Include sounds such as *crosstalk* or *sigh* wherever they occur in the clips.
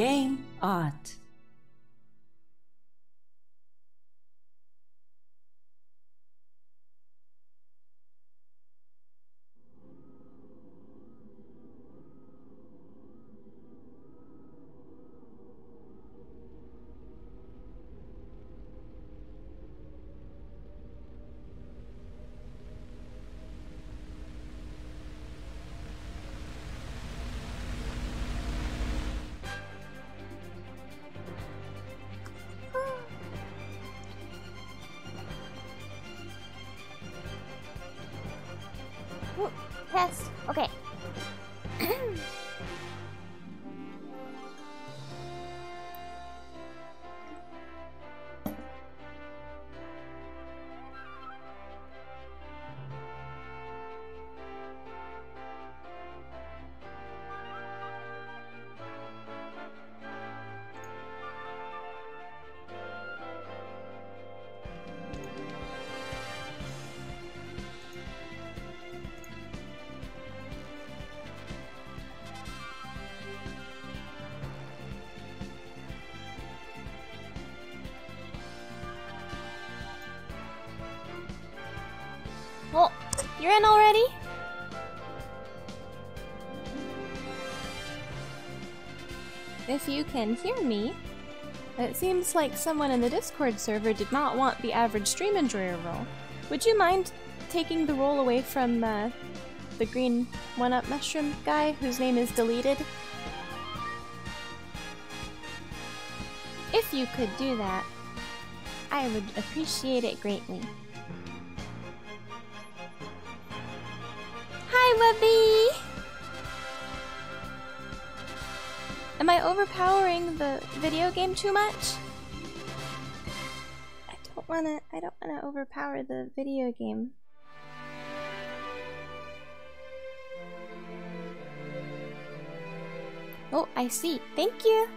Game Art. In already? If you can hear me, it seems like someone in the Discord server did not want the average stream enjoyer role. Would you mind taking the role away from uh, the green one-up mushroom guy whose name is deleted? If you could do that, I would appreciate it greatly. Am I overpowering the video game too much? I don't wanna I don't wanna overpower the video game. Oh, I see. Thank you.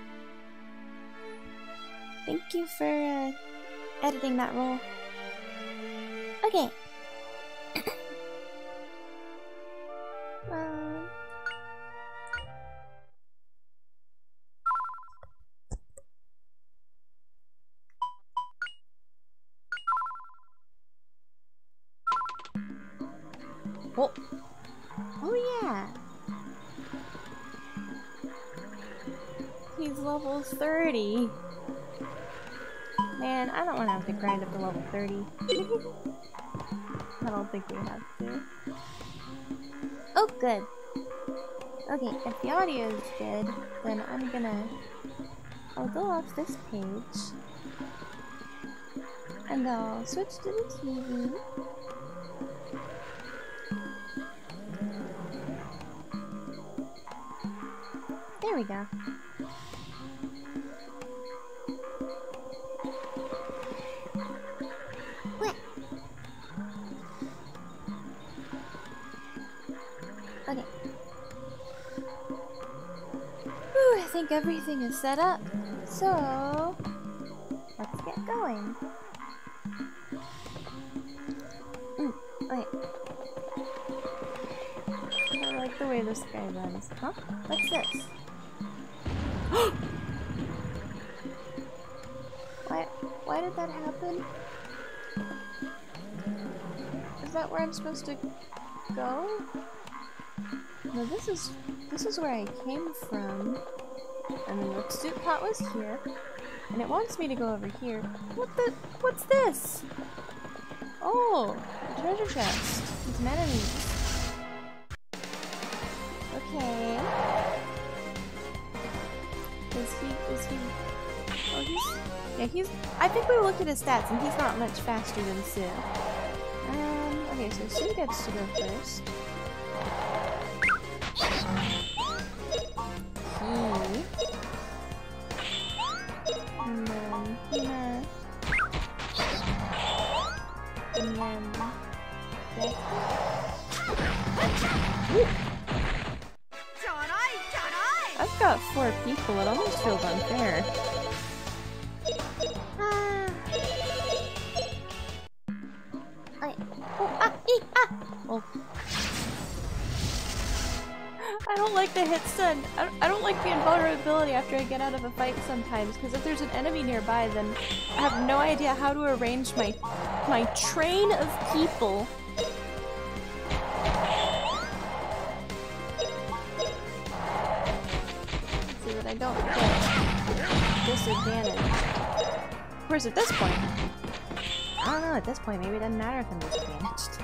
Thank you for uh, editing that role. Okay. 30. I don't think we have to. Oh, good. Okay, if the audio is good, then I'm gonna... I'll go off this page. And I'll switch to the TV. There we go. Think everything is set up. So, let's get going. Mm, okay. I like the way this guy runs. Huh? What's this? *gasps* why, why did that happen? Is that where I'm supposed to go? No, this is this is where I came from. And the soup pot was here. And it wants me to go over here. What the what's this? Oh, a treasure chest. It's enemies. Okay. Is he is he Oh he's yeah, he's I think we looked at his stats and he's not much faster than Sue. Um okay, so Sue gets to go first. It almost feels unfair. I don't like the hit stun. I don't, I don't like the invulnerability after I get out of a fight sometimes, because if there's an enemy nearby, then I have no idea how to arrange my my train of people. At this point, I don't know, at this point, maybe it doesn't matter if I'm disadvantaged.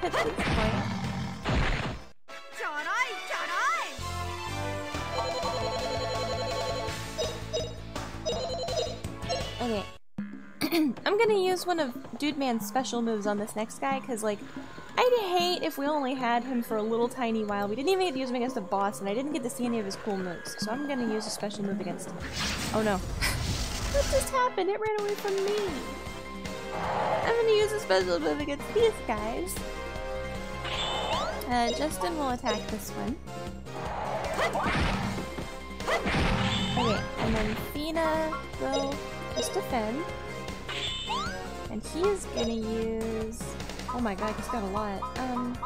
at this point. Okay. *clears throat* I'm gonna use one of Dude Man's special moves on this next guy, because, like, I'd hate if we only had him for a little tiny while. We didn't even get to use him against a boss, and I didn't get to see any of his cool moves. So I'm gonna use a special move against him. Oh no. *laughs* what just happened? It ran away from me. I'm gonna use a special move against these guys. Uh, Justin will attack this one. Okay, and then Feena will just defend. And he's gonna use... Oh my god, he's got a lot. Um...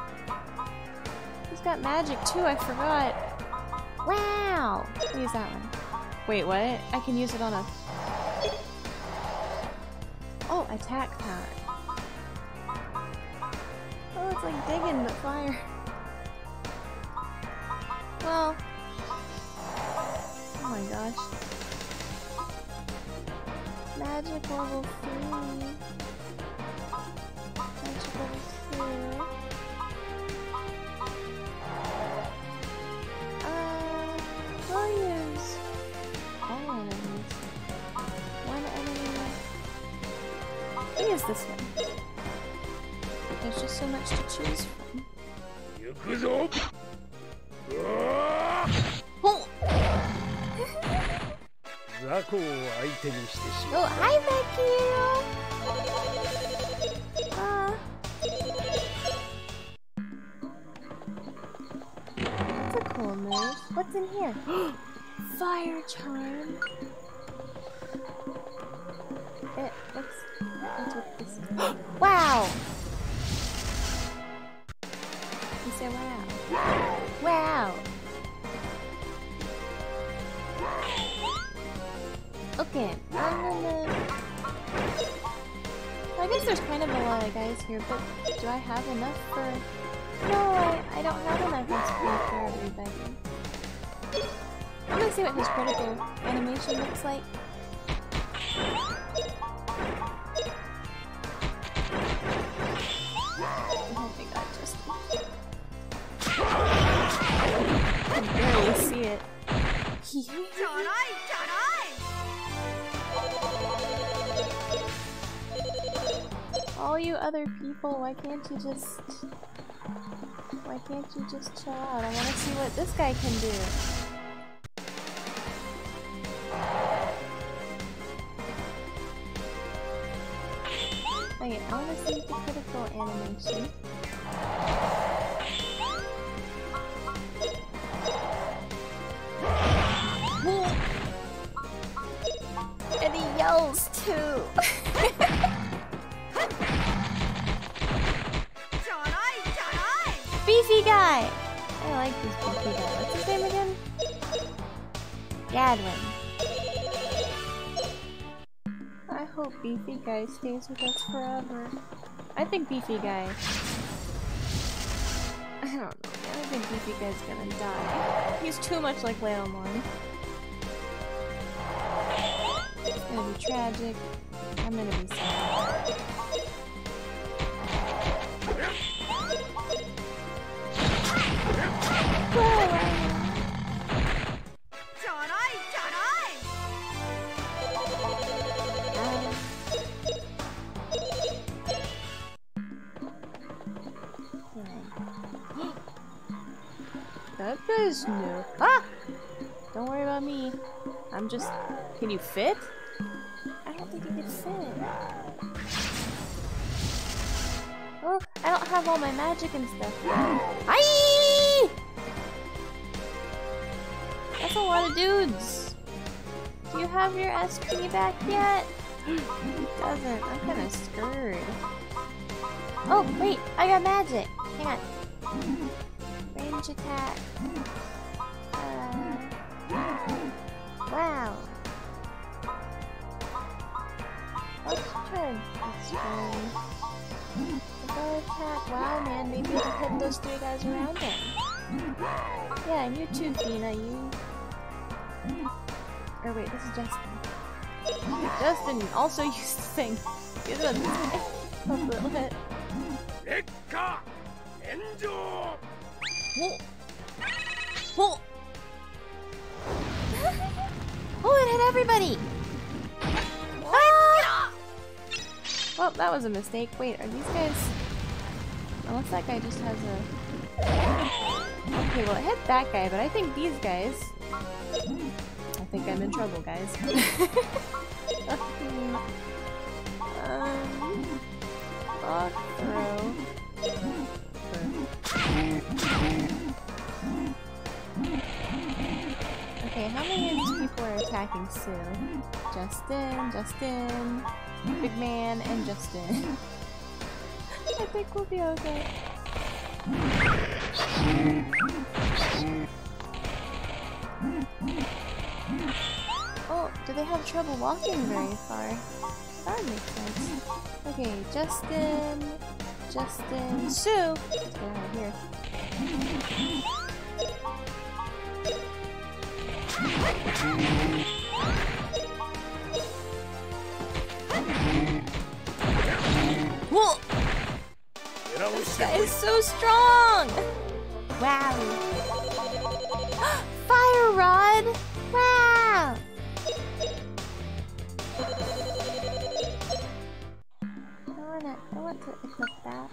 He's got magic too, I forgot. Wow! Use that one. Wait, what? I can use it on a... Oh, attack power. Oh, it's like digging, but fire. Well... Oh my gosh. Magic level 3. Magic level 3. Uh, we'll use is this one? There's just so much to choose from. Oh, oh hi, Becky! Uh, that's a cool move. What's in here? *gasps* Fire charm. It looks this? wow! You said wow. Wow! Okay, I'm gonna... I guess there's kind of a lot of guys here, but do I have enough for... No, I, I don't have enough XP for everybody. I'm gonna see what his critical animation looks like. I can barely see it. All you other people, why can't you just... Why can't you just chill out? I wanna see what this guy can do. Okay, I wanna see the critical animation. *gasps* and he yells too! *laughs* beefy guy! I like this beefy guy. What's his name again? Gadwin. Hope beefy guy stays with us forever. I think beefy guy... I don't know. I think beefy guy's gonna die. He's too much like Leomon. It's gonna be tragic. I'm gonna be sad. Guy's new. Ah! Don't worry about me. I'm just... Can you fit? I don't think you can fit. Oh, I don't have all my magic and stuff. Aye! That's a lot of dudes. Do you have your SP back yet? *gasps* It doesn't. I'm kinda scared. Oh, wait! I got magic! Hang on Range attack. Uh, wow. Let's try this one. The bow attack. Wow, man, maybe we can hit those three guys around him. Yeah, and you too, Fina. You. Or wait, this is Justin. Justin also *laughs* used to sing. He's a, a little bit. 劣化炎上 Oh! Oh! oh, it hit everybody! Ah! Well, that was a mistake. Wait, are these guys... Unless that guy just has a... Okay, well, it hit that guy, but I think these guys... I think I'm in trouble, guys. *laughs* um... Rock throw. Okay, how many of these people are attacking Sue? Justin, Justin, Big Man, and Justin. *laughs* I think we'll be okay. Oh, do they have trouble walking very far? That makes sense. Okay, Justin, Justin, Sue. What's going on here. Whoa! This guy is so strong! Wow. *gasps* Fire rod! Wow! I wanna, I want to equip that.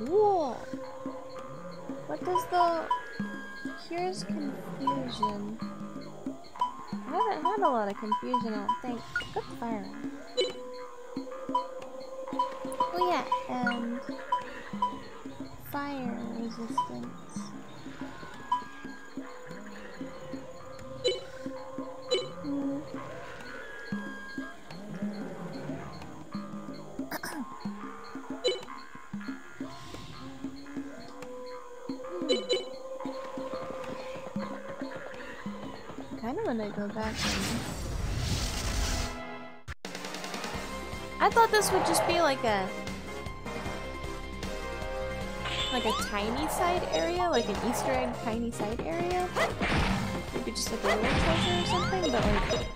Whoa! What does the... Here's confusion. I haven't had a lot of confusion, I don't think. Good fire. Oh yeah, and fire resistance. when I go back. I thought this would just be like a... Like a tiny side area, like an easter egg tiny side area. Maybe just like a little treasure or something, but like...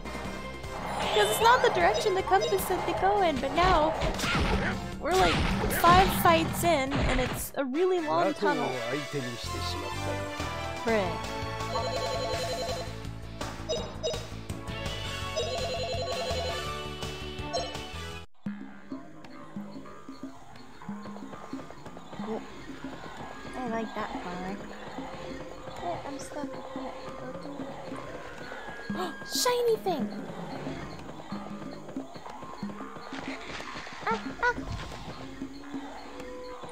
Because it's not the direction the compass said to go in, but now... We're like five fights in, and it's a really long tunnel. Right. I like that part. Hey, I'm stuck. Can I go through *gasps* it? Shiny thing! Ah, ah!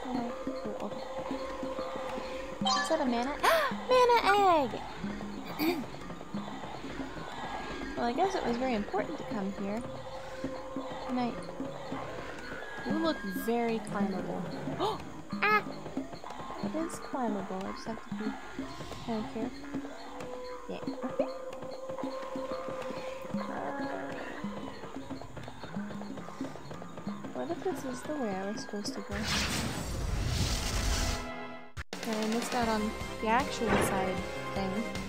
Oh, cool. Is that a mana? *gasps* mana egg! *clears throat* well, I guess it was very important to come here. Good night. You look very climbable. *gasps* ah! It is climbable. I just have to be kind of careful. Yeah. Uh, what if this is the way I was supposed to go? And I missed out on the actual side thing.「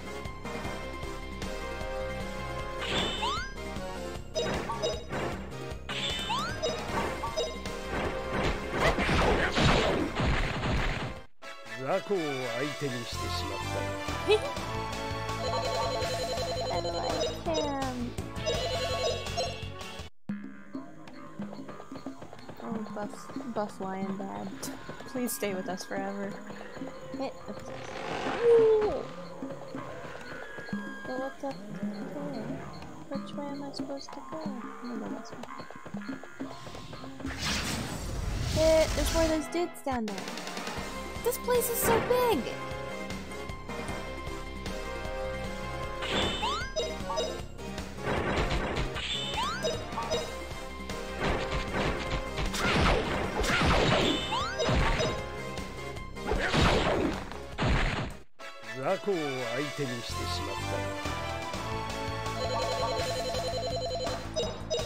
雑魚を相手にしてしまった I like him. *laughs* Oh, Buff, Buff Lion Dad. Please stay with us forever. Hit. Ooh. So what's up there? Which way am I supposed to go? I'm gonna go this way. Hit. There's one of those dudes down there. This place is so big!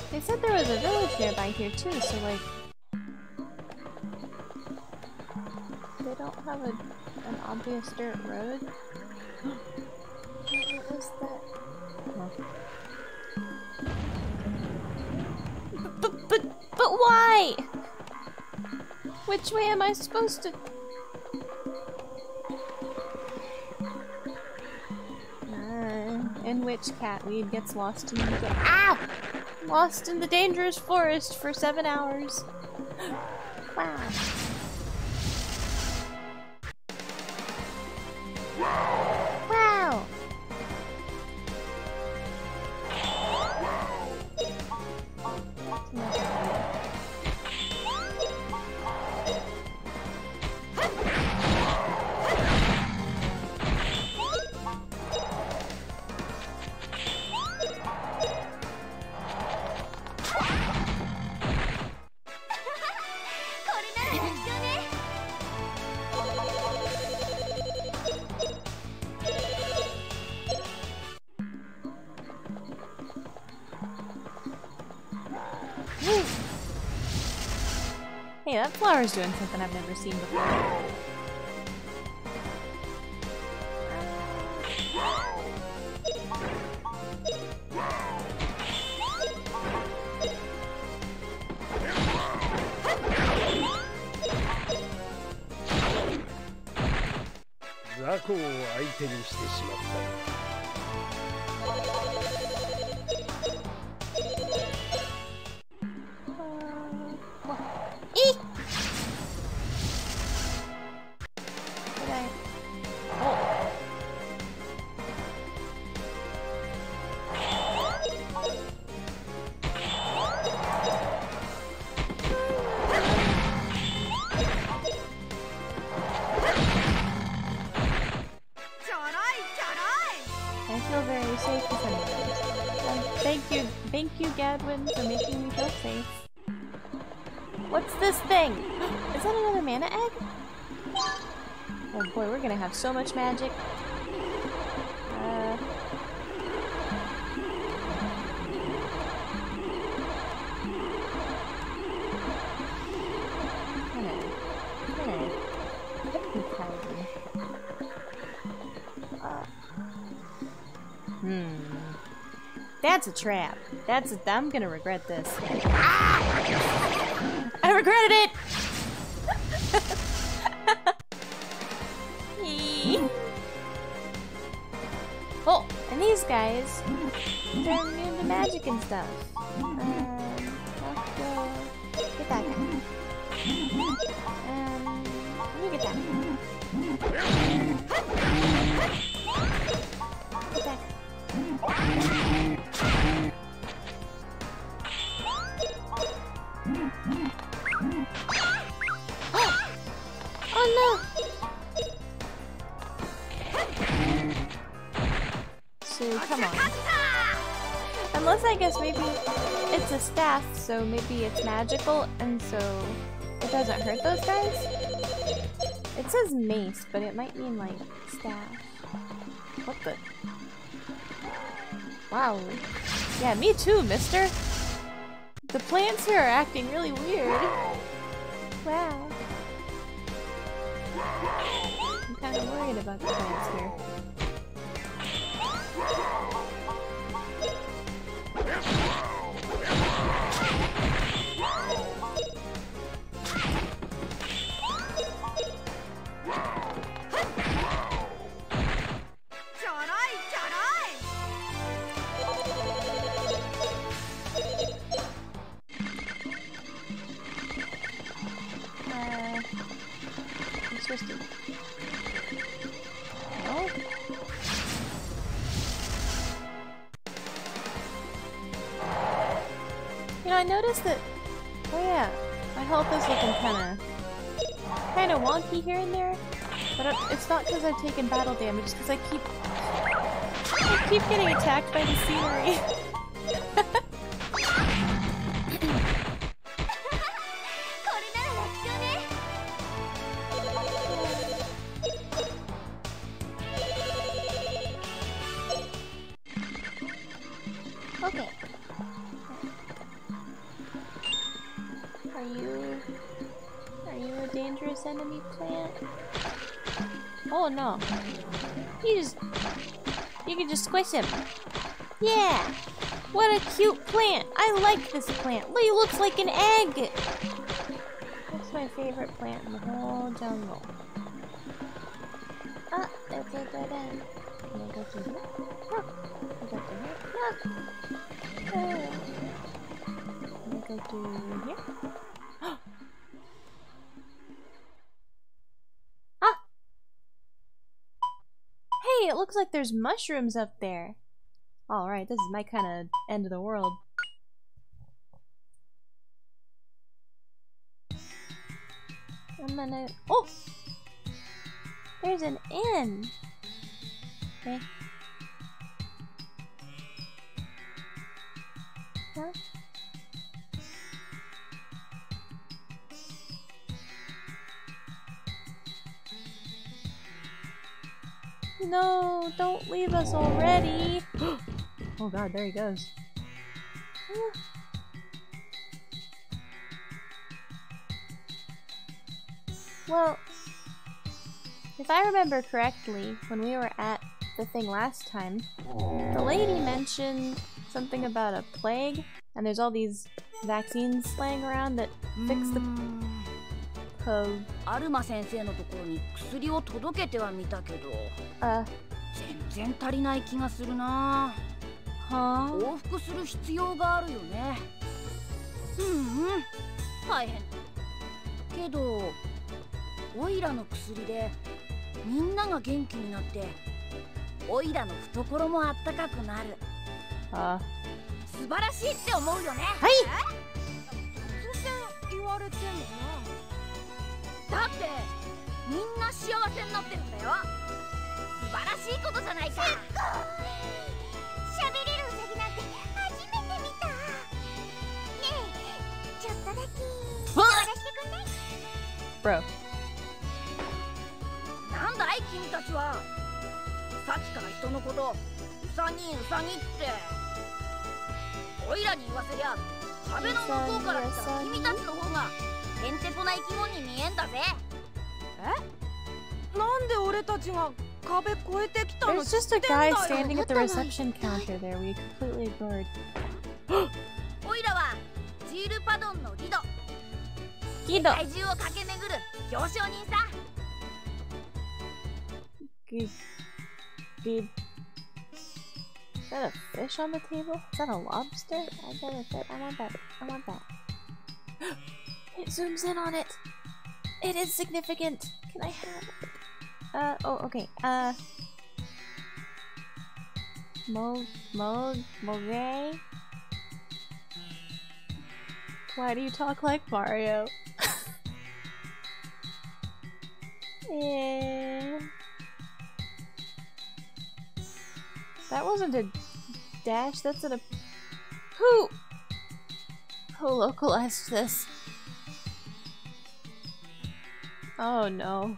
They said there was a village nearby here too, so like, They don't have a, an obvious dirt road? what was that? But, but, but why? Which way am I supposed to... Uh, in which Catweed gets lost in the... Ah! Lost in the dangerous forest for seven hours. *gasps* wow. Wow. Hey, that flower's doing something I've never seen before. Zako を相手にしてしまった Thank you, thank you, Gadwin, for making me feel safe. What's this thing? *gasps* Is that another mana egg? Oh boy, we're gonna have so much magic. That's a trap. That's a, I'm gonna regret this. I regretted it! *laughs* Oh, and these guys, they're immune to magic and stuff. Um, staff, so maybe it's magical, and so it doesn't hurt those guys? It says mace, but it might mean like staff. What the? Wow. Yeah, me too, mister! The plants here are acting really weird. Wow. I'm kind of worried about the plants here. Because I've taken battle damage. Because I keep, I keep getting attacked by the scenery. *laughs* him. Yeah! What a cute plant! I like this plant. He looks like an egg! That's my favorite plant in the whole jungle. Ah, that's end. Can I go through here? No. Can I go through here? No. Can I go through here? Hey, it looks like there's mushrooms up there. Alright, this is my kind of end of the world. I'm gonna... Oh! There's an inn! Okay. Huh? No, don't leave us already! *gasps* oh god, there he goes. *sighs* Well, if I remember correctly, when we were at the thing last time, the lady mentioned something about a plague, and there's all these vaccines laying around that fix the po- アルマ先生のところに薬を届けてはみたけど uh, 全然足りない気がするな。huh? 往復する必要があるよね。うんうん。大変。けどオイラの薬でみんなが元気になってオイラの懐もあったかくなる。Uh, 素晴らしいって思うよね。はい。突然言われてもなだってみんな幸せになってるんだよ。素晴らしいことじゃないか。喋れるウサギなんて初めて見た。ねえちょっとだけ。やらしてくんない bro. なんだい君たちは。さっきから人のことウサギウサギって。オイラに言わせりゃ壁の向こうから来た君たちの方がへんてこな生き物に見えんだぜなんで俺たちが壁越えてきたの There's just a guy standing at the reception counter there we completely ignored. オイラはジールパドンのリド Gido! 体重を駆け巡る行商人さ G- G- Is that a fish on the table? Is that a lobster? I bet it, that. I want that. I want that. It zooms in on it. It is significant. Can I have it? Uh, oh, okay. Uh. Mo, Mo, Moge? Why do you talk like Mario? yeah. *laughs* That wasn't a dash, that's a. Who? Who localized this? Oh no.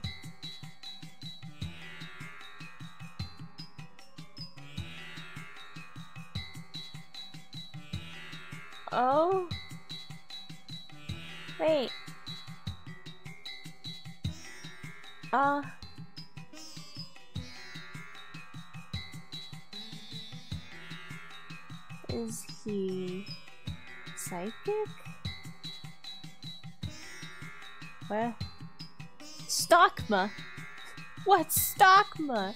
Oh? Wait. Uh. Is he psychic? What? Stockma? What's Stockma?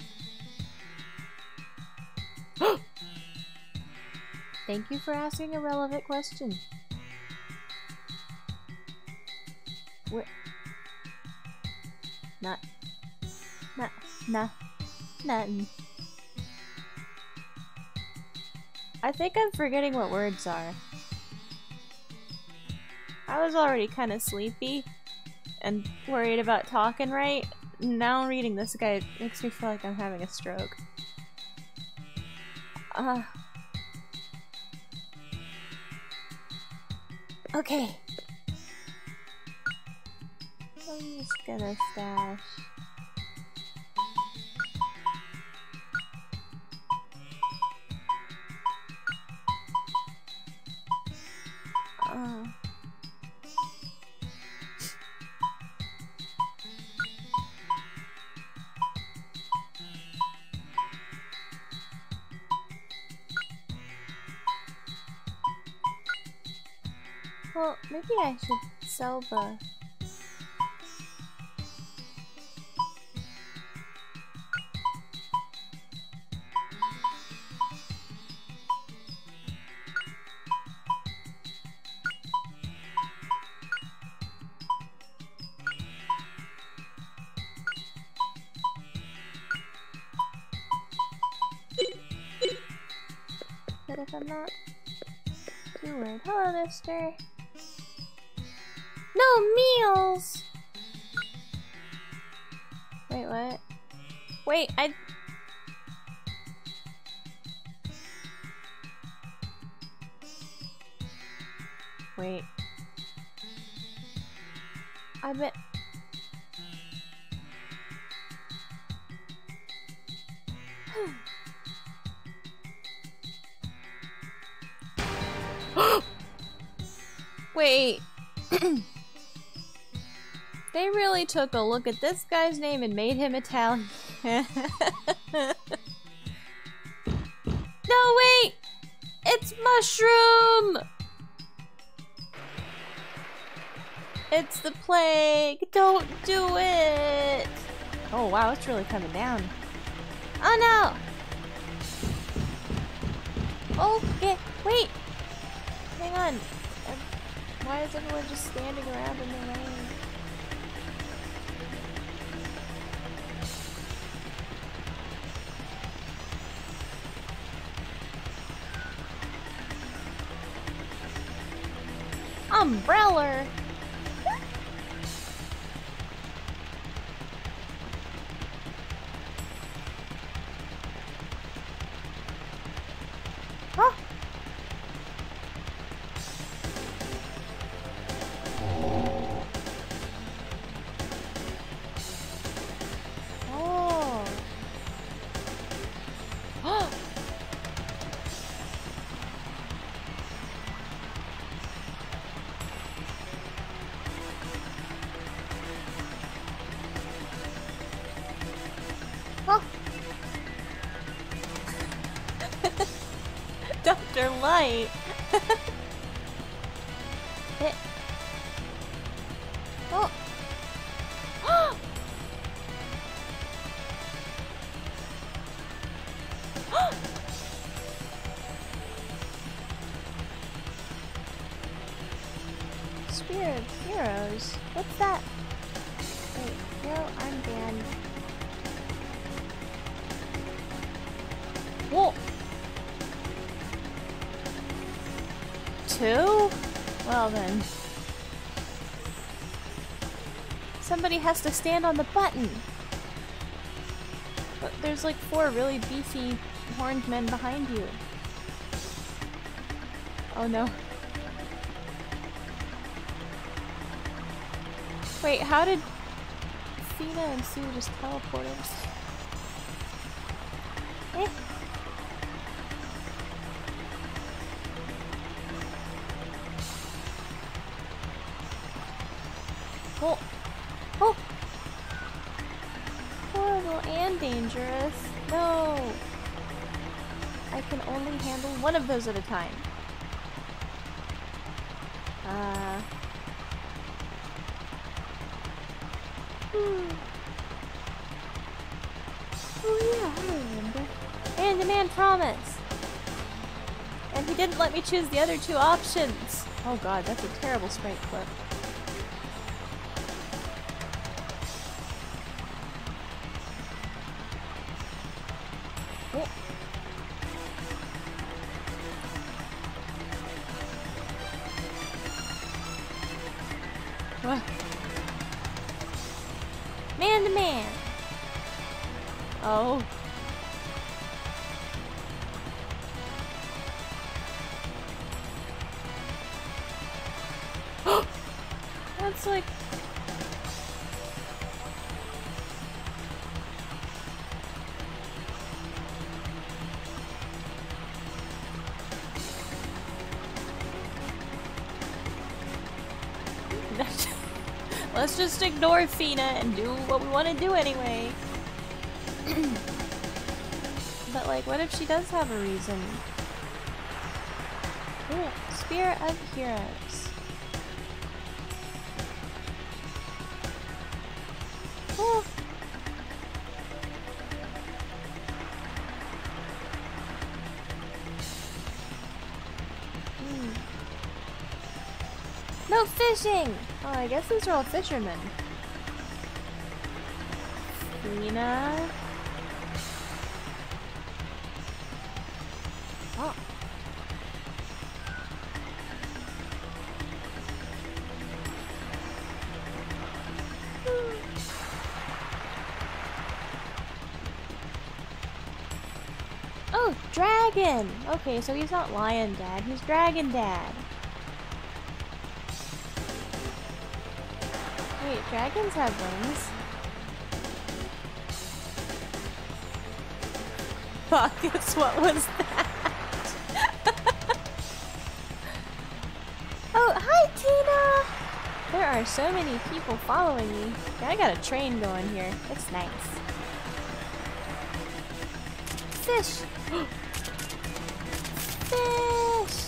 *gasps* Thank you for asking a relevant question. What? Not. Not. Nah. Nothing. I think I'm forgetting what words are. I was already kind of sleepy and worried about talking right. Now reading this guy makes me feel like I'm having a stroke. Uh. Okay. I'm just gonna stash. Uh. Well, maybe I should sell the... But if I'm not too worried. Hello, mister. No meals! Wait, what? Wait, I... Wait. I bet... really took a look at this guy's name and made him Italian. *laughs* no, wait! It's Mushroom! It's the plague! Don't do it! Oh wow, it's really coming down. Oh no! Okay, wait! Hang on. Why is everyone just standing around in the rain? Umbrella! Well then. Somebody has to stand on the button! But there's like four really beefy horned men behind you. Oh no. Wait, how did Athena and Sue just teleport us? At a time. Uh. Oh yeah, I remember. And the man promised. And he didn't let me choose the other two options. Oh god, that's a terrible sprite clip. Just ignore Feena and do what we want to do anyway. *clears throat* but like, what if she does have a reason? Ooh, Spear of Heroes. Ooh. Hmm. No fishing! I guess these are all fishermen. Lena. Oh. *gasps* Oh, dragon! Okay, so he's not lion dad, he's dragon dad. Dragons have wings. *laughs* Pockets, what was that? *laughs* oh, hi Tina! There are so many people following me. I got a train going here. It's nice. Fish! *gasps* Fish!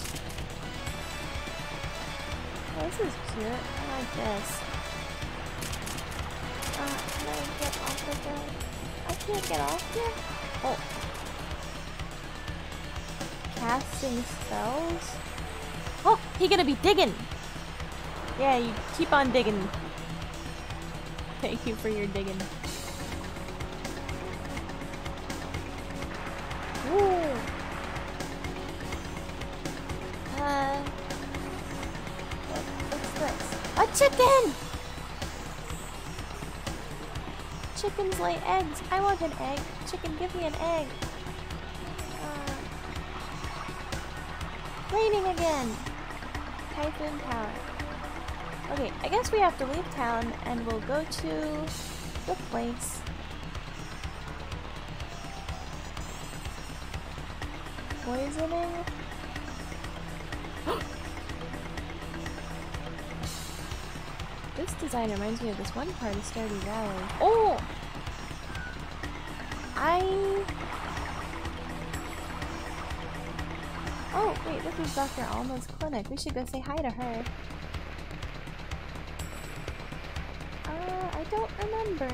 Oh, this is cute. I like this. Can't get off here? Oh. Casting spells? Oh, he gonna be digging! Yeah, you keep on digging. Thank you for your digging. Ooh. Uh, what's this? A chicken! Chickens lay eggs. I want an egg. Chicken, give me an egg. Uh, raining again. Typhoon Tower. Okay, I guess we have to leave town and we'll go to the place. Poisoning? *gasps* this design reminds me of this one part of Stardew Valley. Oh! Is Dr. Alma's clinic. We should go say hi to her. Uh, I don't remember.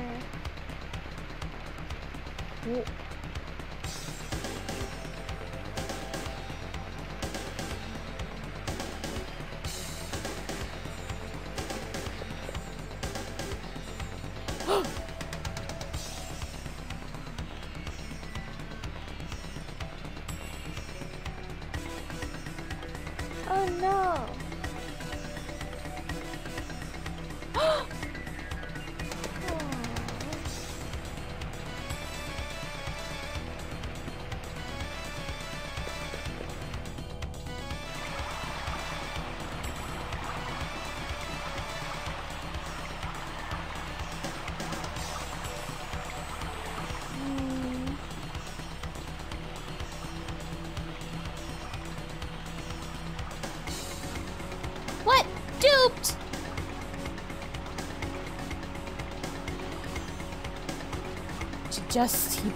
Just heap.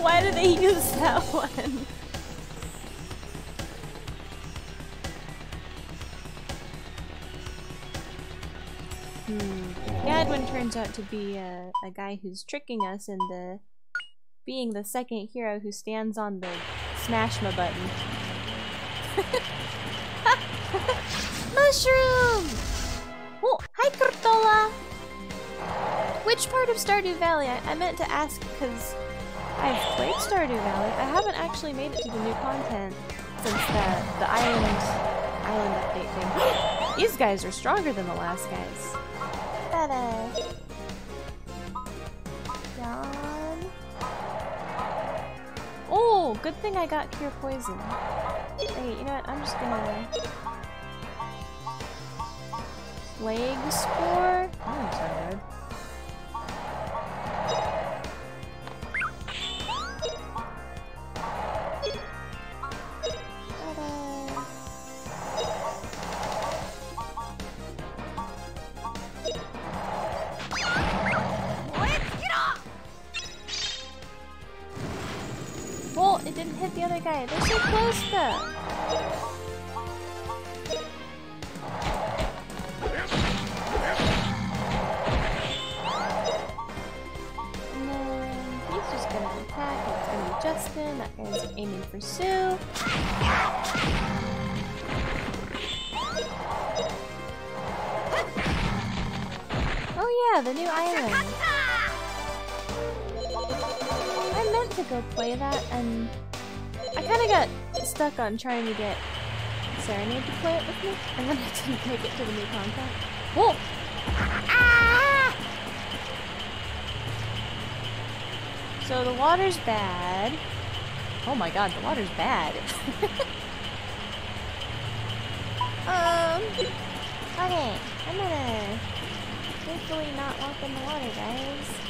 Why did they use that one? Hmm. Gadwin turns out to be a, a guy who's tricking us into being the second hero who stands on the smash my button. *laughs* Mushroom! Which part of Stardew Valley? I, I meant to ask because I've played Stardew Valley. I haven't actually made it to the new content since the, the island, island update thing. *gasps* These guys are stronger than the last guys. Yawn. Oh, good thing I got Cure Poison. Hey, you know what? I'm just gonna... Plague Spore? On trying to get Serenade to play it with me, and then I didn't *laughs* make it to the new content. Whoa! Ah! So the water's bad. Oh my god, the water's bad. *laughs* um. Okay, I'm gonna hopefully not walk in the water, guys.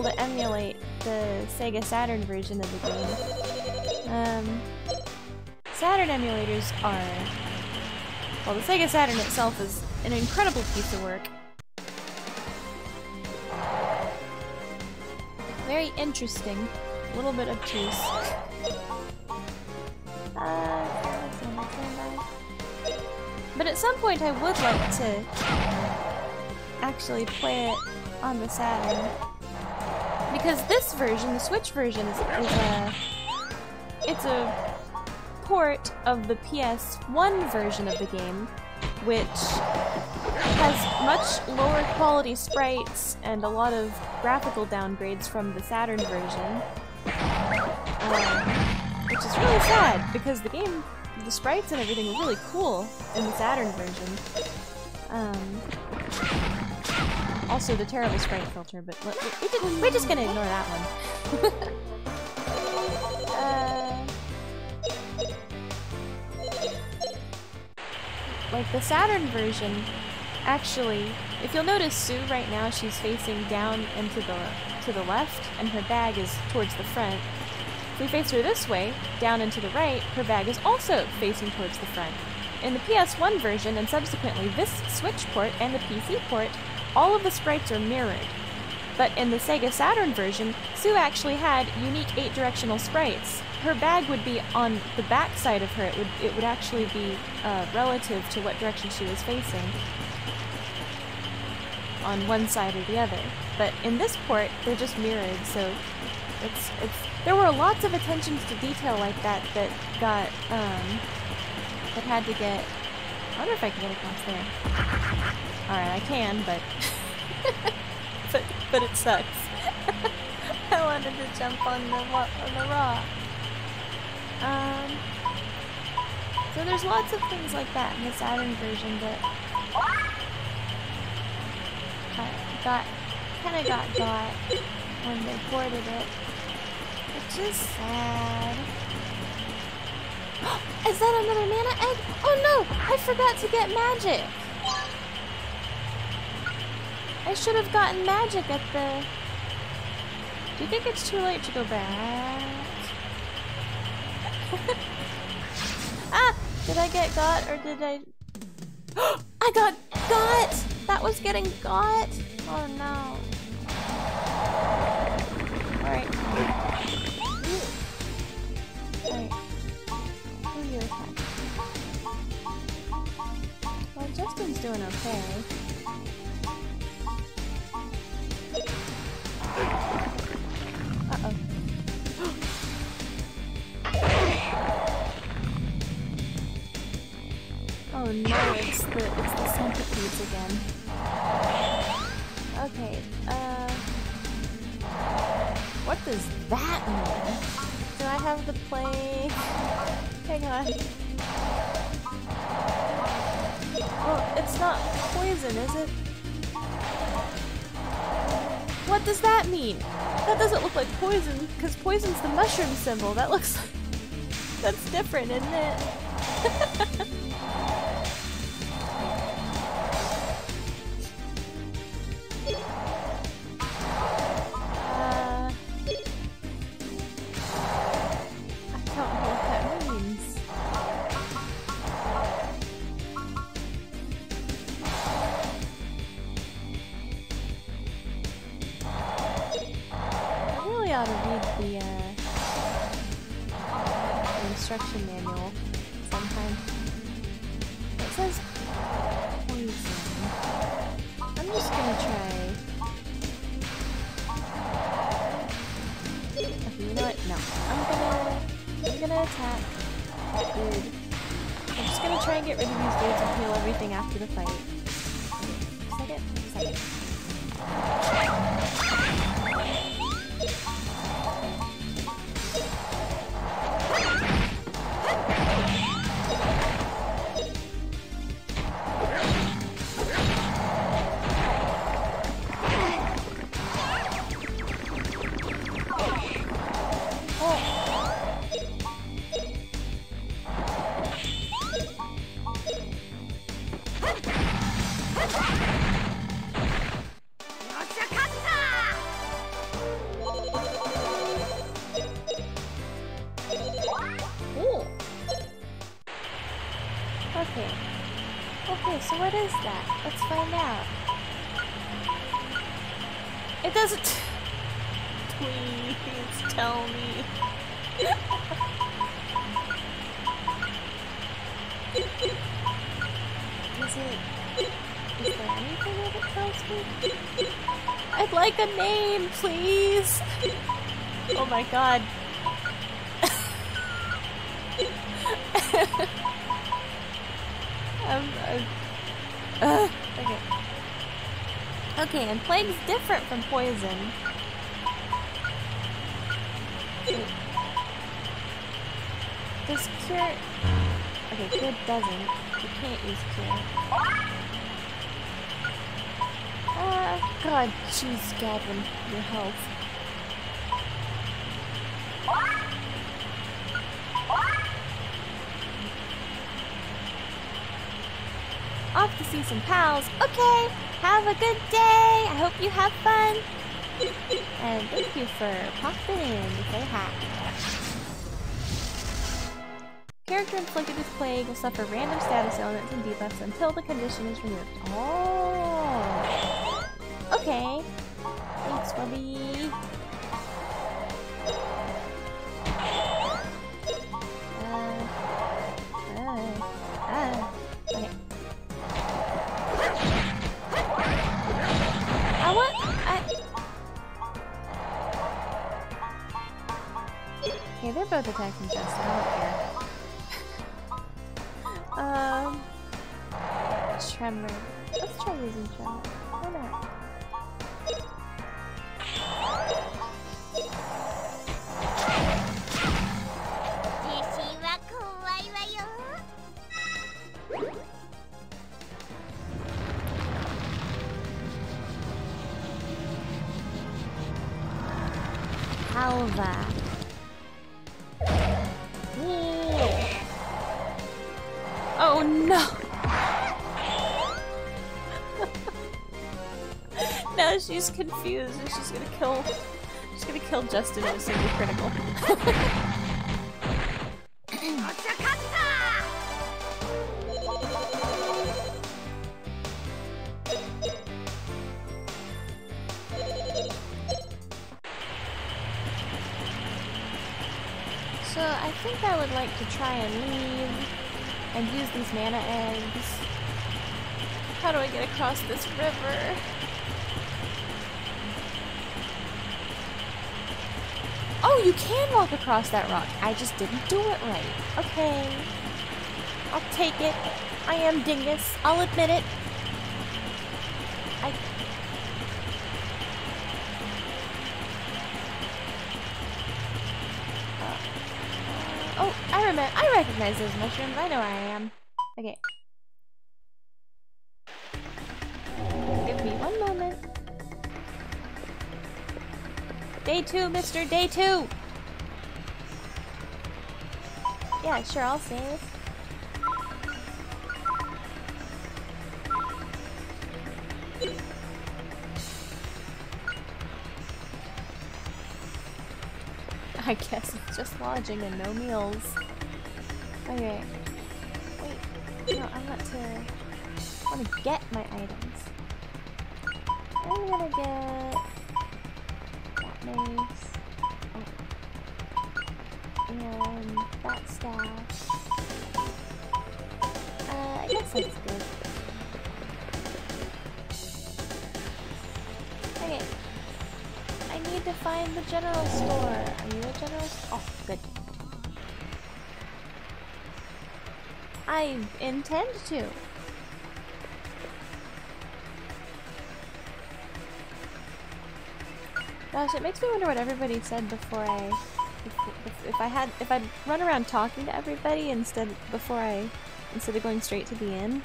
Able to emulate the Sega Saturn version of the game. Um, Saturn emulators are... Well, the Sega Saturn itself is an incredible piece of work. Very interesting. A little bit obtuse. Uh. But at some point I would like to actually play it on the Saturn. Because this version, the Switch version, is, is a... It's a port of the PS1 version of the game, which has much lower quality sprites and a lot of graphical downgrades from the Saturn version. Um, which is really sad, because the game the sprites and everything were really cool in the Saturn version. Um, also the terrible sprite filter, but we, we're just gonna ignore that one. *laughs* uh, like the Saturn version, actually, if you'll notice Sue right now, she's facing down and the to the left, and her bag is towards the front. If we face her this way, down and to the right, her bag is also facing towards the front. In the PS1 version, and subsequently this Switch port and the PC port, all of the sprites are mirrored. But in the Sega Saturn version, Sue actually had unique eight-directional sprites. Her bag would be on the back side of her. It would it would actually be uh, relative to what direction she was facing on one side or the other. But in this port, they're just mirrored, so it's it's there were lots of attentions to detail like that that got um that had to get I wonder if I can get across there. Alright, I can, but... *laughs* but but it sucks. *laughs* I wanted to jump on the on the rock. Um, so there's lots of things like that in the Saturn version that ki- got kind of got *laughs* got when they ported it, which is sad. *gasps* is that another mana egg? Oh no! I forgot to get magic. I should have gotten magic at the. Do you think it's too late to go back? *laughs* ah! Did I get got or did I. *gasps* I got got! That was getting got! Oh no. Alright. Alright. Who are you attacking? Well, Justin's doing okay. Oh no, it's the it's the centipedes again. Okay, uh what does that mean? Do I have the play hang on. Well, it's not poison, is it? What does that mean? That doesn't look like poison, because poison's the mushroom symbol. That looks like... *laughs* That's different, isn't it? *laughs* instruction manual sometime. It says poison. I'm just gonna try. Okay, you know what? No. I'm gonna I'm gonna attack that. I'm just gonna try and get rid of these dudes and heal everything after the fight. Second, second. A name, please! Oh my god. I'm, *laughs* I'm, uh, okay. Okay, and plague's different from poison. Does cure... Okay, cure doesn't. You can't use cure. Ah, god, Gavin, your health. Off to see some pals. Okay, have a good day. I hope you have fun. And thank you for popping in to say hi. Character inflicted with plague will suffer random status ailments and debuffs until the condition is removed. Oh. Okay. Thanks, Bubby. She's confused and she's gonna kill. She's gonna kill Justin in a single critical. *laughs* So I think I would like to try and leave and use these mana eggs. How do I get across this river? Oh, you can walk across that rock. I just didn't do it right. Okay. I'll take it. I am dingus. I'll admit it. I uh, uh, Oh, I remember. I recognize those mushrooms. I know where I am. Okay. Give me one moment. Day two, Mister. Day two. Yeah, sure. I'll save. I guess it's just lodging and no meals. Okay. Wait. No, I want to. I want to get my items. I'm gonna get that mace. And that. Uh, I guess that's good. Okay. I need to find the general store. Are you a general store? Oh, good. I intend to. Gosh, it makes me wonder what everybody said before I, if, I had, if I'd run around talking to everybody instead before I, instead of going straight to the inn.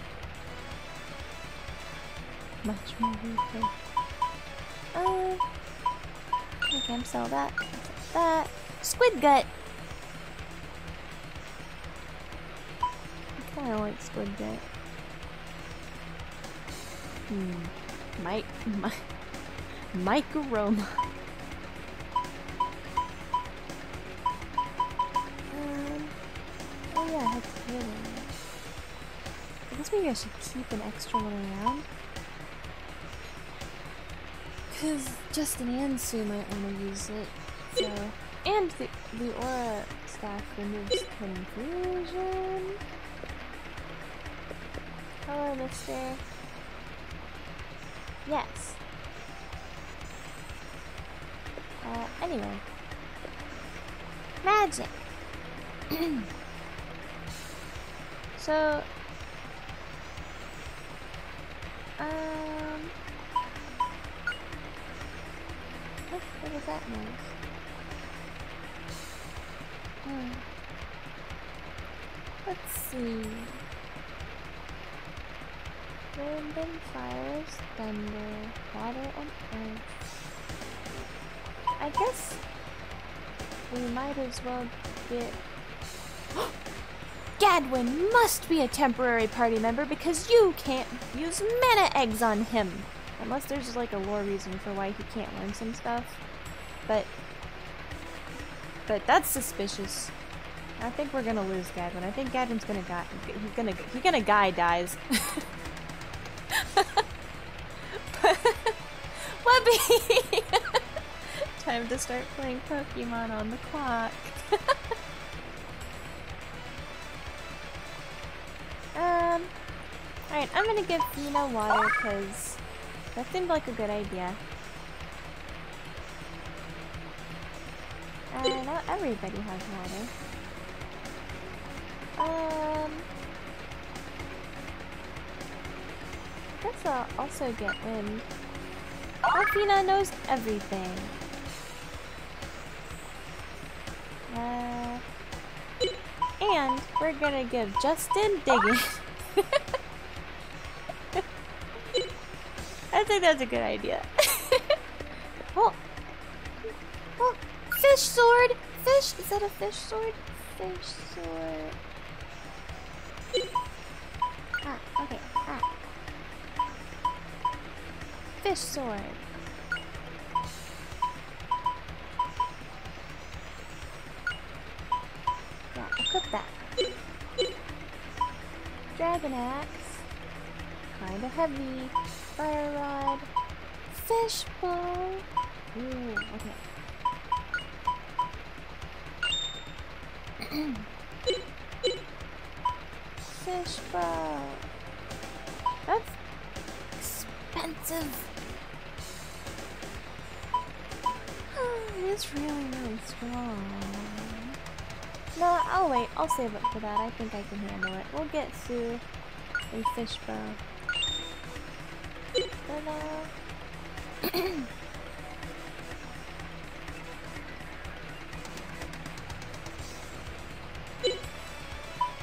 Much more replay. Uh. I can sell that. That squid gut. I kind of like squid gut. Hmm. Mike. My. *laughs* Mike aroma. Oh yeah, I had hear I guess maybe I should keep an extra one around. Because Justin and Sue might want to use it. So, and the, the aura staff removes confusion. Hello, mister. Yes. Uh, anyway. Magic! *clears throat* so... Um... What, what was that noise? Hmm. Let's see. Wind and fires, thunder, water and earth. I guess we might as well get. *gasps* *gasps* Gadwin must be a temporary party member because you can't use mana eggs on him. Unless there's like a lore reason for why he can't learn some stuff. But but that's suspicious. I think we're gonna lose Gadwin. I think Gadwin's gonna die. He's gonna he's gonna guy dies. *laughs* Webby! *laughs* Time to start playing Pokemon on the clock. *laughs* um. Alright, I'm gonna give Feena water because that seemed like a good idea. Uh, now everybody has water. Um. guess I'll also get wind. Alfina knows everything. Uh, and we're gonna give Justin digging. *laughs* I think that's a good idea. *laughs* oh, oh, fish sword. Fish. Is that a fish sword? Fish sword. Ah, okay. Ah. Fish sword. Yeah, equip that. Dragon axe. Kinda heavy. Fire rod. Fish bow. Ooh, okay. *clears throat* Fish bow. That's expensive. *sighs* it's really, really strong. No, I'll wait. I'll save up for that. I think I can handle it. We'll get Sue a fish bow. Ta-da. *clears throat*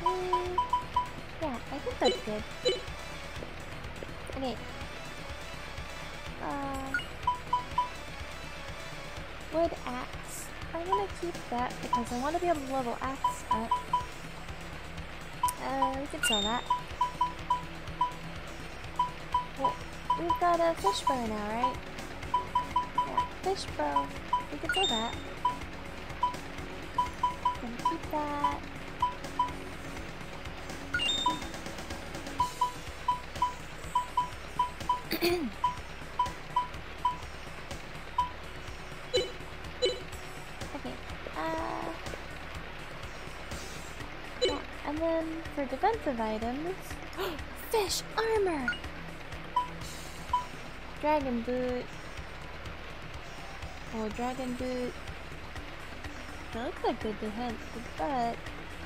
Mm, yeah, I think that's good. Okay. Uh, wood axe. I'm gonna keep that because I want to be able to level axe up. Uh, we can sell that. Well, we've got a fish bow now, right? Yeah, fish bow. We can sell that. Gonna keep that. *clears throat* for defensive items, *gasps* fish armor, dragon boot. Oh, dragon boot. That looks like good defense, but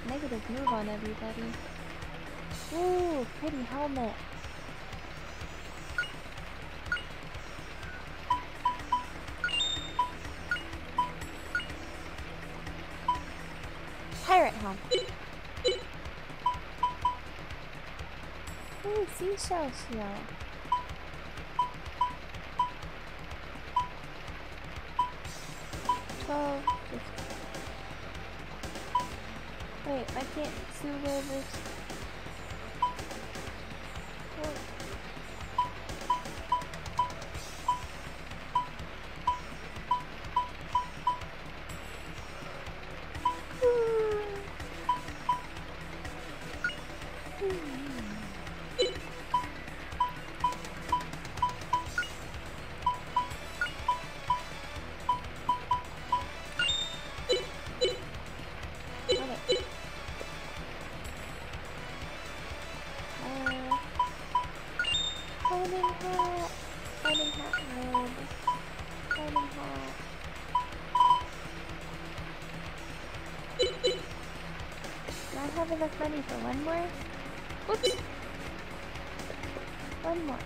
negative move on everybody. Ooh, pretty helmet. Ooh, seashell. Twelve. 15. Wait, I can't see where this. Enough money for one more? Oops. One more.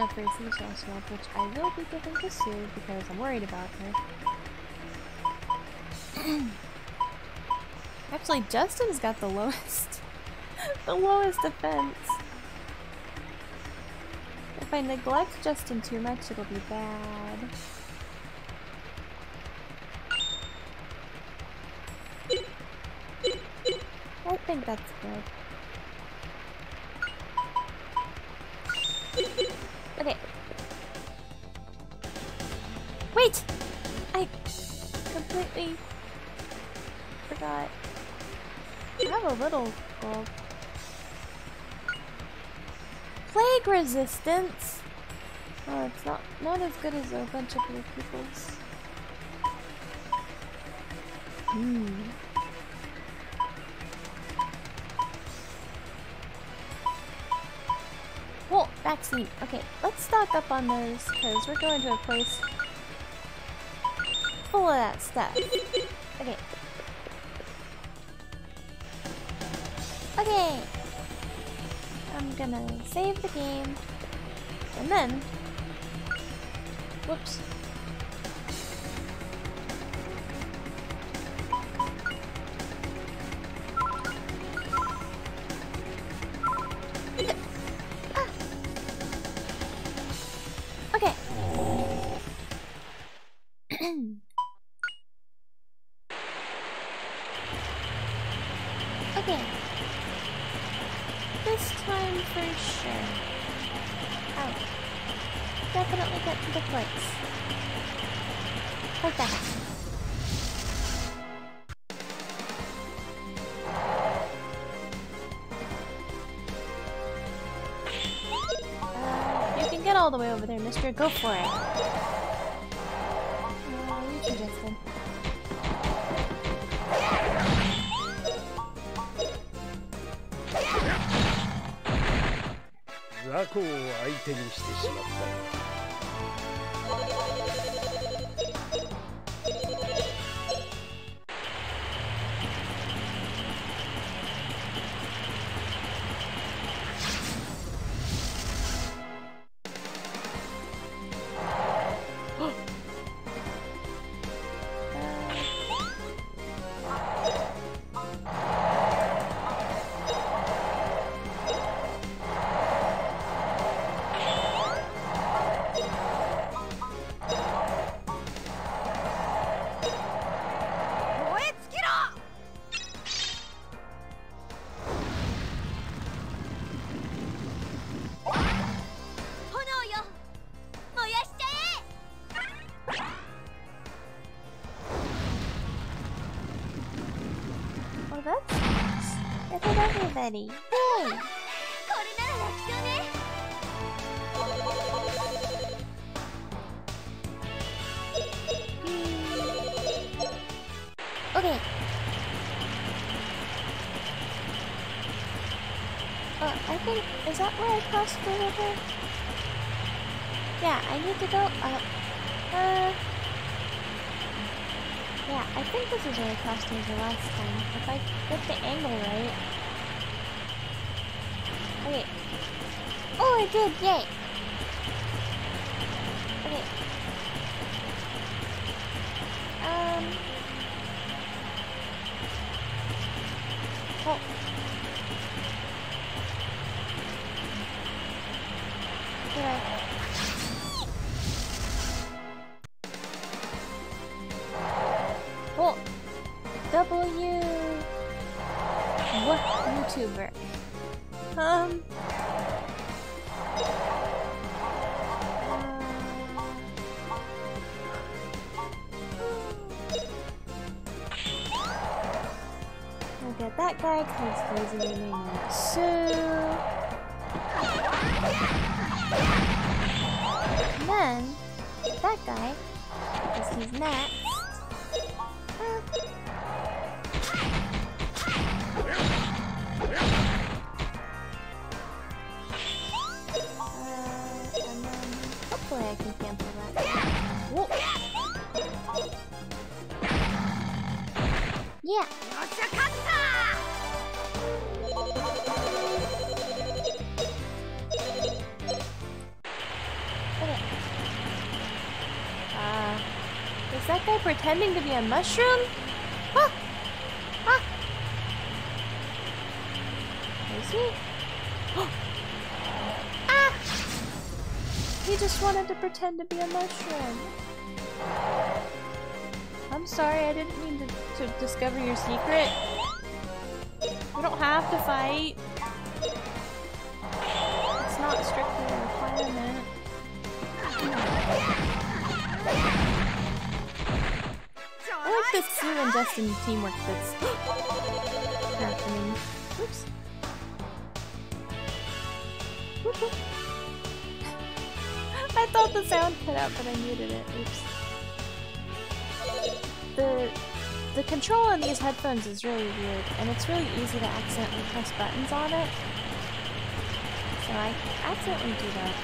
I do have enough for a seashell which I will be giving to Sue because I'm worried about her. *clears throat* Actually, Justin's got the lowest, *laughs* the lowest defense. If I neglect Justin too much, it'll be bad. Resistance? Oh, it's not not as good as a bunch of other people's. Hmm. Well, vaccine. Okay, let's stock up on those because we're going to a place full of that stuff. *laughs* Okay. Okay. I'm gonna save the game. And then... Whoops. Mister. Go for it. Okay. Oh, I think... Is that where I crossed the river? Yeah, I need to go up. Uh... Yeah, I think this is where I crossed over last time. If I get the angle right... I did! Yay! Pretending to be a mushroom? Huh? Huh? Is he? *gasps* ah! He just wanted to pretend to be a mushroom. I'm sorry, I didn't mean to, to discover your secret. And teamwork that's *gasps* happening. Oops. *laughs* I thought the sound cut out, but I muted it. Oops. The the control on these headphones is really weird, and it's really easy to accidentally press buttons on it. So I accidentally do that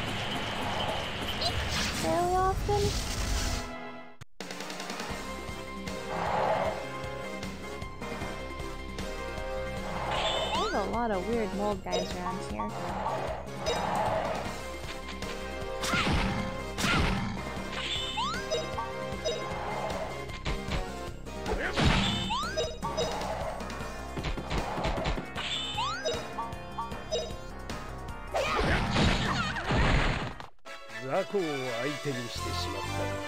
fairly often. Lot of weird mold guys around here. 雑魚を相手にしてしまった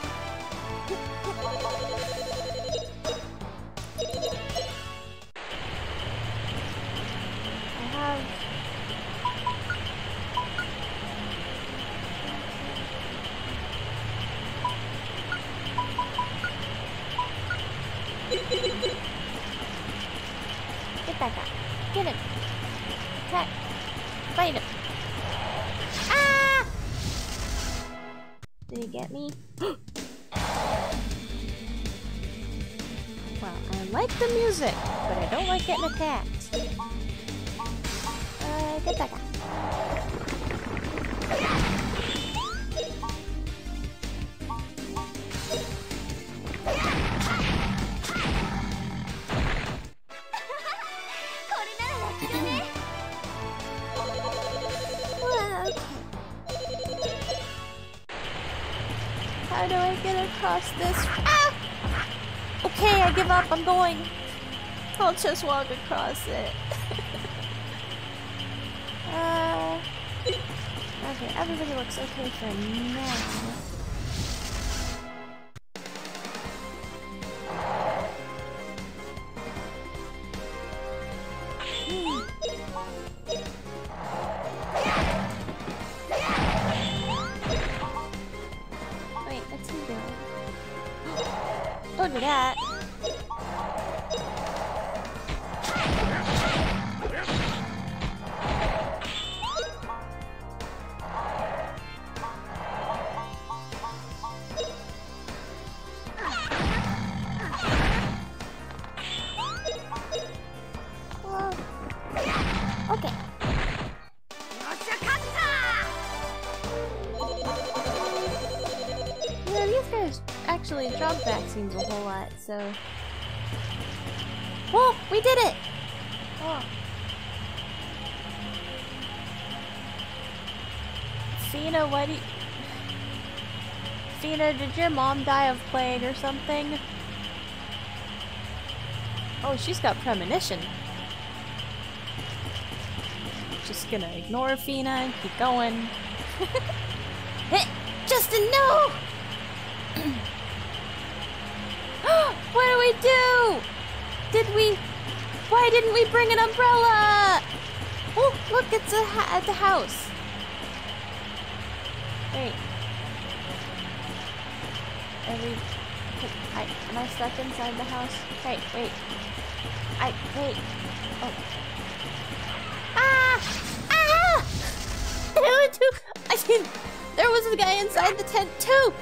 just walk across it. *laughs* uh, okay, everybody looks okay for now. So. Whoa, we did it! Oh. Feena, what do you... Feena, did your mom die of plague or something? Oh, she's got premonition. Just gonna ignore Feena and keep going. *laughs* Did we? Why didn't we bring an umbrella? Oh, look, it's a at the house. Wait. We? I, am I stuck inside the house? Hey, wait. I wait. Oh. Ah! Ah! *laughs* There were two. I there was a guy inside the tent too.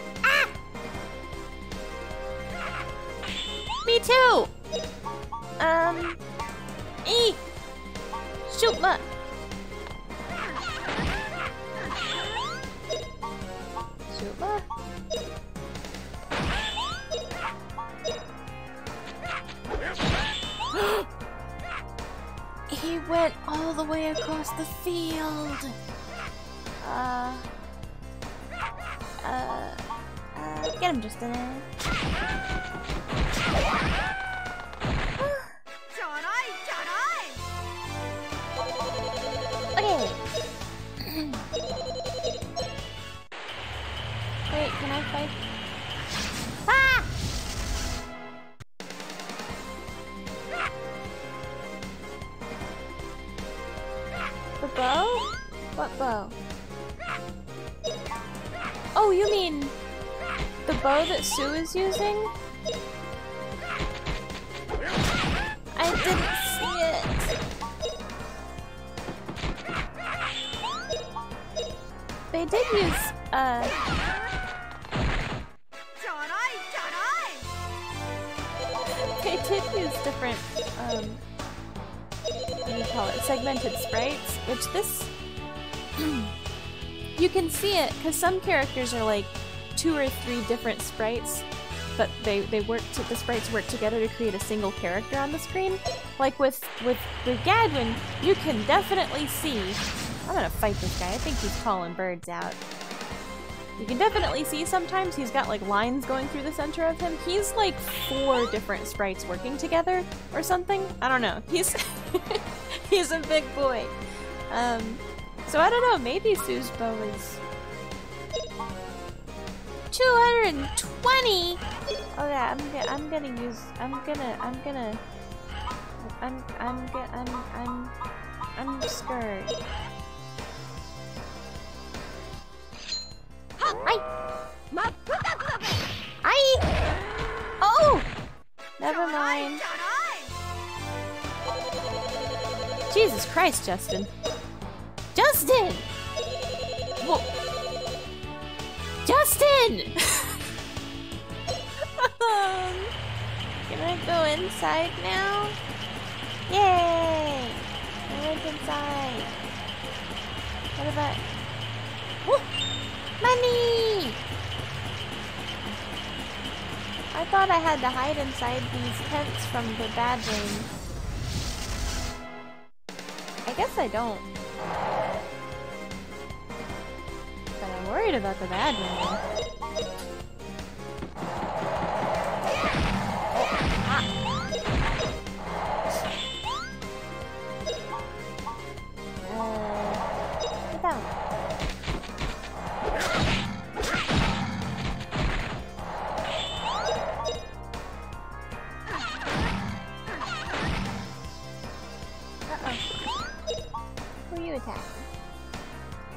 Which this, *clears throat* you can see it, because some characters are like two or three different sprites, but they, they work, to, the sprites work together to create a single character on the screen. Like with, with, with Gadwin, you can definitely see, I'm gonna fight this guy, I think he's calling birds out. You can definitely see sometimes he's got like lines going through the center of him. He's like four different sprites working together or something. I don't know. He's *laughs* he's a big boy. Um, so I don't know. Maybe Sue's bow is 220. Oh yeah, I'm gonna I'm gonna use I'm gonna I'm gonna I'm I'm gonna I'm I'm I'm scared. I. I. Oh! Never mind. Jesus Christ, Justin. Justin! Whoa. Justin! *laughs* Can I go inside now? Yay! I went inside. What about... Woo! Money! I thought I had to hide inside these tents from the bad rain. I guess I don't. But I'm worried about the bad rain.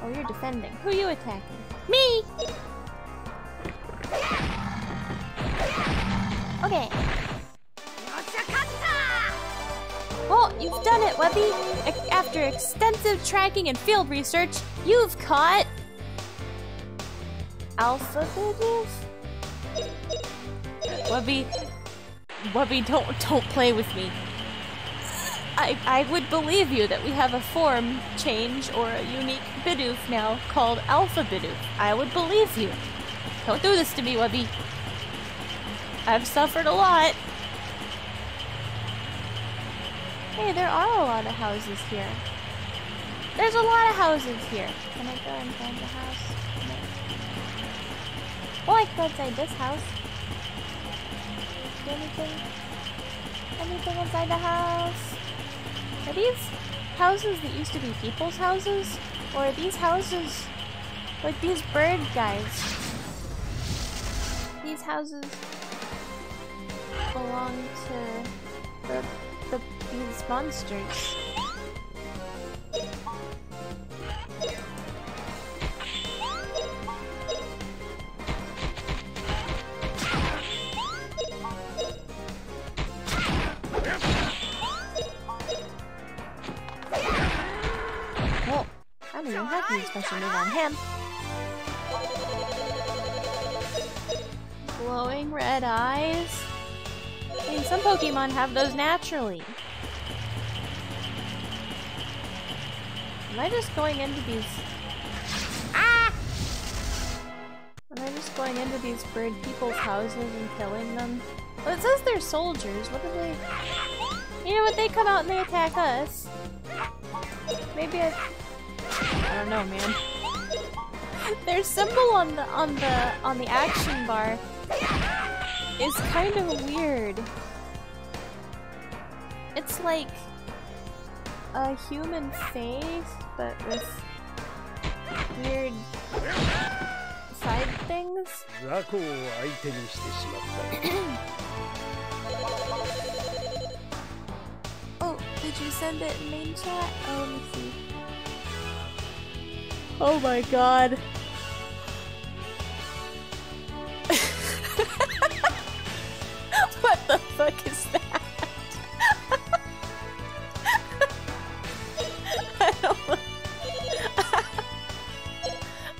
Oh, you're defending. Who are you attacking? Me! Okay. Well, you've done it, Webby! After extensive tracking and field research, you've caught... Alpha Webby... Webby, don't, don't play with me. I, I would believe you that we have a form change or a unique Bidoof now called Alpha Bidoof. I would believe you. Don't do this to me, Webby. I've suffered a lot. Hey, there are a lot of houses here. There's a lot of houses here. Can I go inside the house? No. Oh, I go inside this house. Anything? Anything inside the house? Are these houses that used to be people's houses? Or are these houses like these bird guys? These houses belong to the, the these monsters. I don't even have to use special move on him. Glowing red eyes? I mean, some Pokemon have those naturally. Am I just going into these... Ah! Am I just going into these bird people's houses and killing them? Well, it says they're soldiers. What do they... You know what? They come out and they attack us. Maybe I don't know, man. *laughs* Their symbol on the on the on the action bar is kind of weird. It's like a human face, but with weird side things. *coughs* oh, did you send it in main chat? Oh, let me see. Oh my god. *laughs* what the fuck is that? I *laughs* don't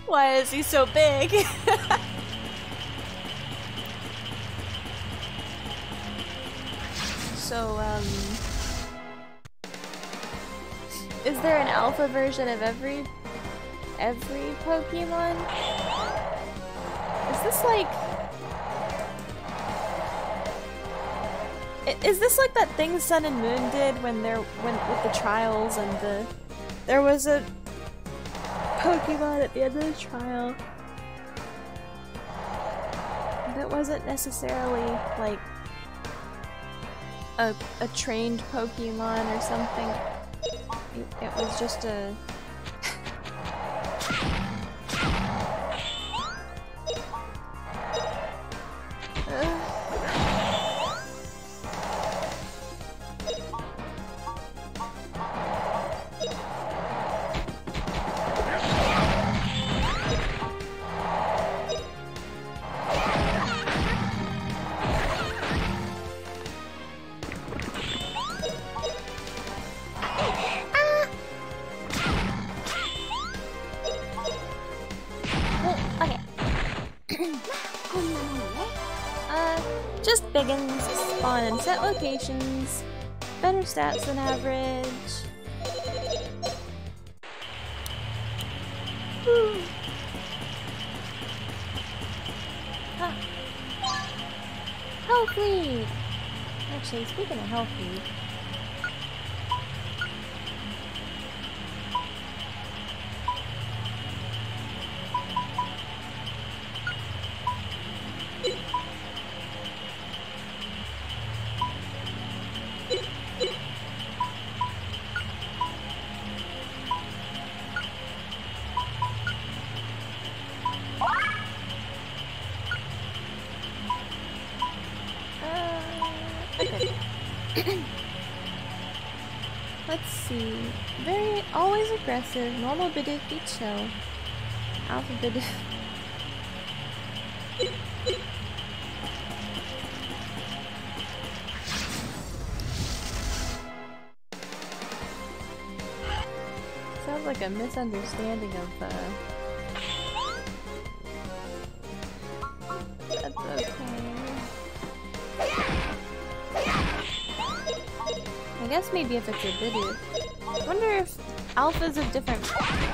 Why is he so big. *laughs* so, um... Is there an alpha version of every... every Pokemon? Is this like... Is this like that thing Sun and Moon did when they're when with the trials and the there was a Pokemon at the end of the trial that wasn't necessarily like a, a trained Pokemon or something. It, it was just a stats than average. Whew. Huh. Health lead! Actually, speaking of health Normal. Alpha. *laughs* Sounds like a misunderstanding of uh That's okay. I guess maybe if it's a Bidoof. Alphas of different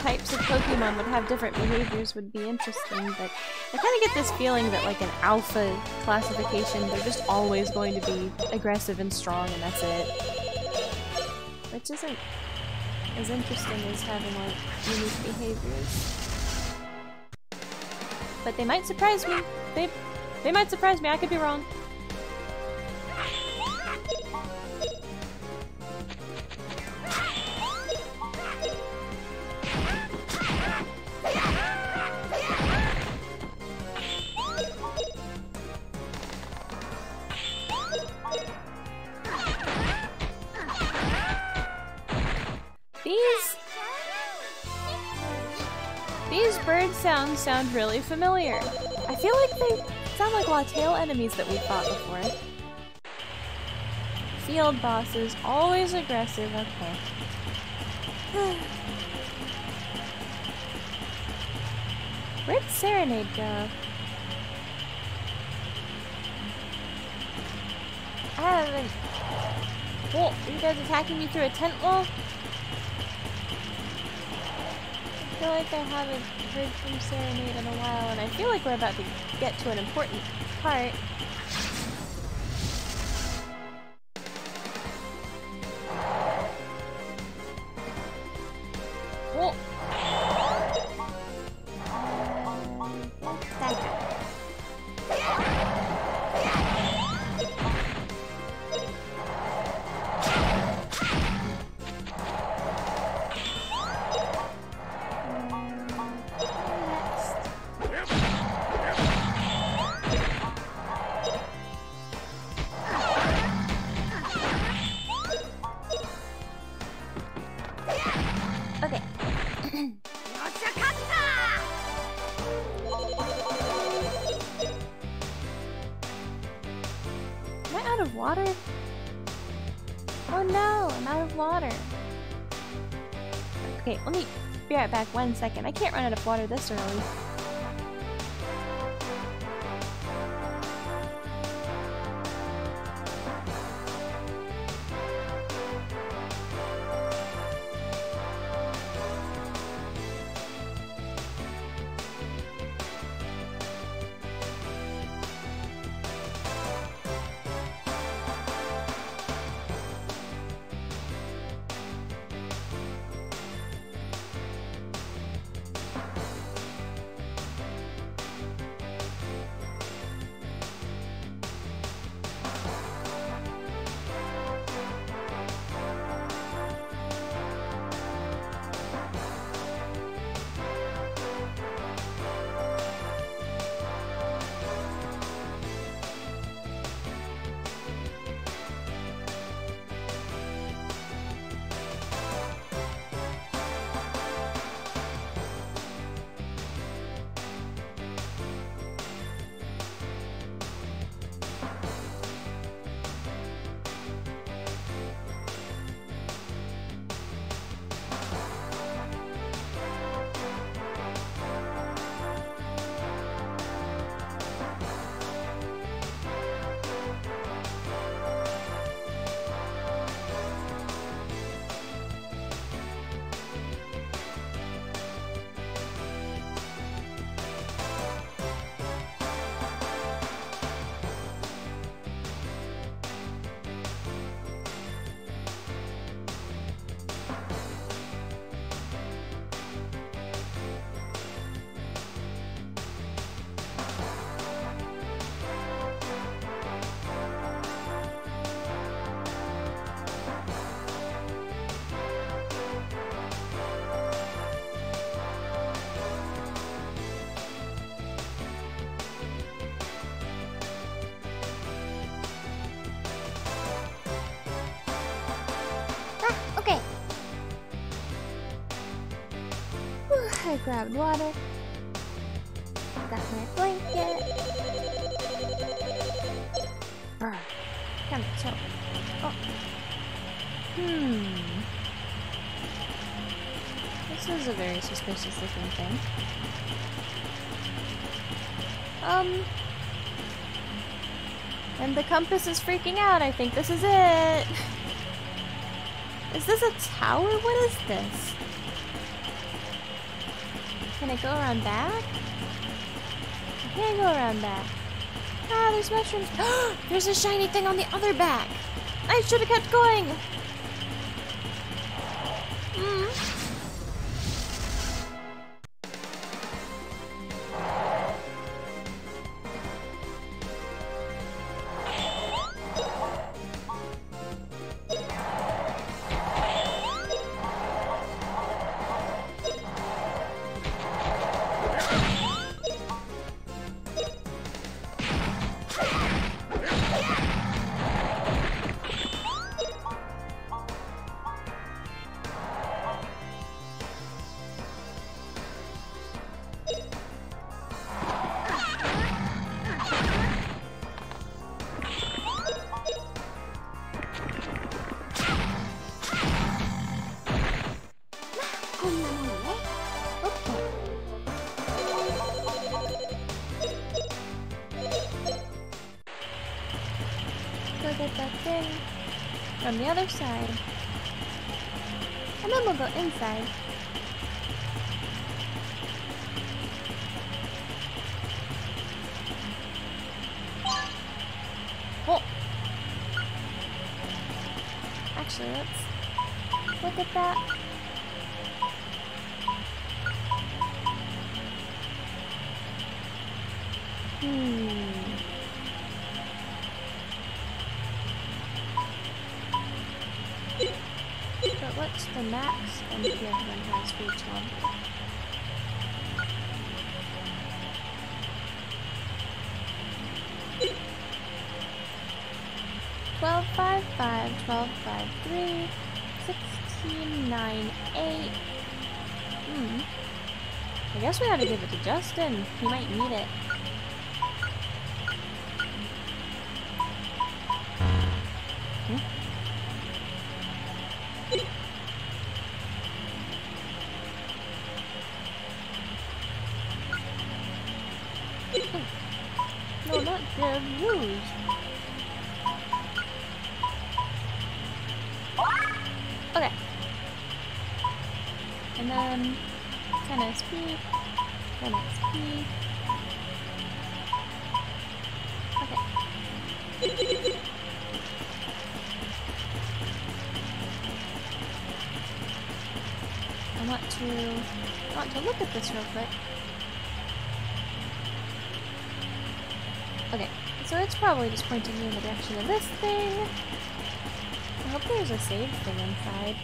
types of Pokemon would have different behaviors would be interesting, but I kind of get this feeling that like an alpha classification, they're just always going to be aggressive and strong and that's it. Which isn't as interesting as having like unique behaviors. But they might surprise me. They they might surprise me, I could be wrong. Really familiar. I feel like they sound like Lattail enemies that we've fought before. Field bosses, always aggressive, okay. Where'd *sighs* Serenade go? I haven't... Oh, are you guys attacking me through a tent wall? I feel like I haven't heard from Serenade in a while, and I feel like we're about to get to an important part. Second. I can't run out of water this early. Grabbed water. Got my blanket. Brr. Come on, chill. Oh. Hmm. This is a very suspicious looking thing. Um. And the compass is freaking out. I think this is it. Is this a tower? What is this? Can I go around back? I can't go around back. Ah, there's mushrooms. *gasps* there's a shiny thing on the other back. I should have kept going. Mm. 12, 5, 3, 16, 9, 8. Hmm. I guess we have to give it to Justin. He might need it. This real quick. Okay, so it's probably just pointing me in the direction of this thing. I hope there's a save thing inside.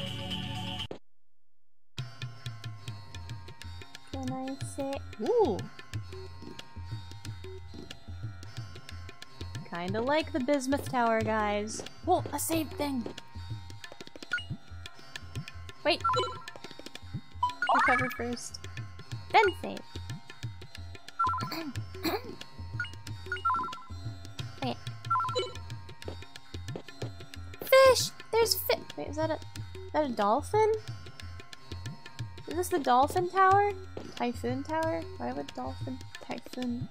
Can I say ooh? Kinda like the Bismuth Tower, guys. Whoa, a save thing! Wait! Recover first. Dolphin? Is this the dolphin tower? Typhoon tower? Why would dolphin- typhoon-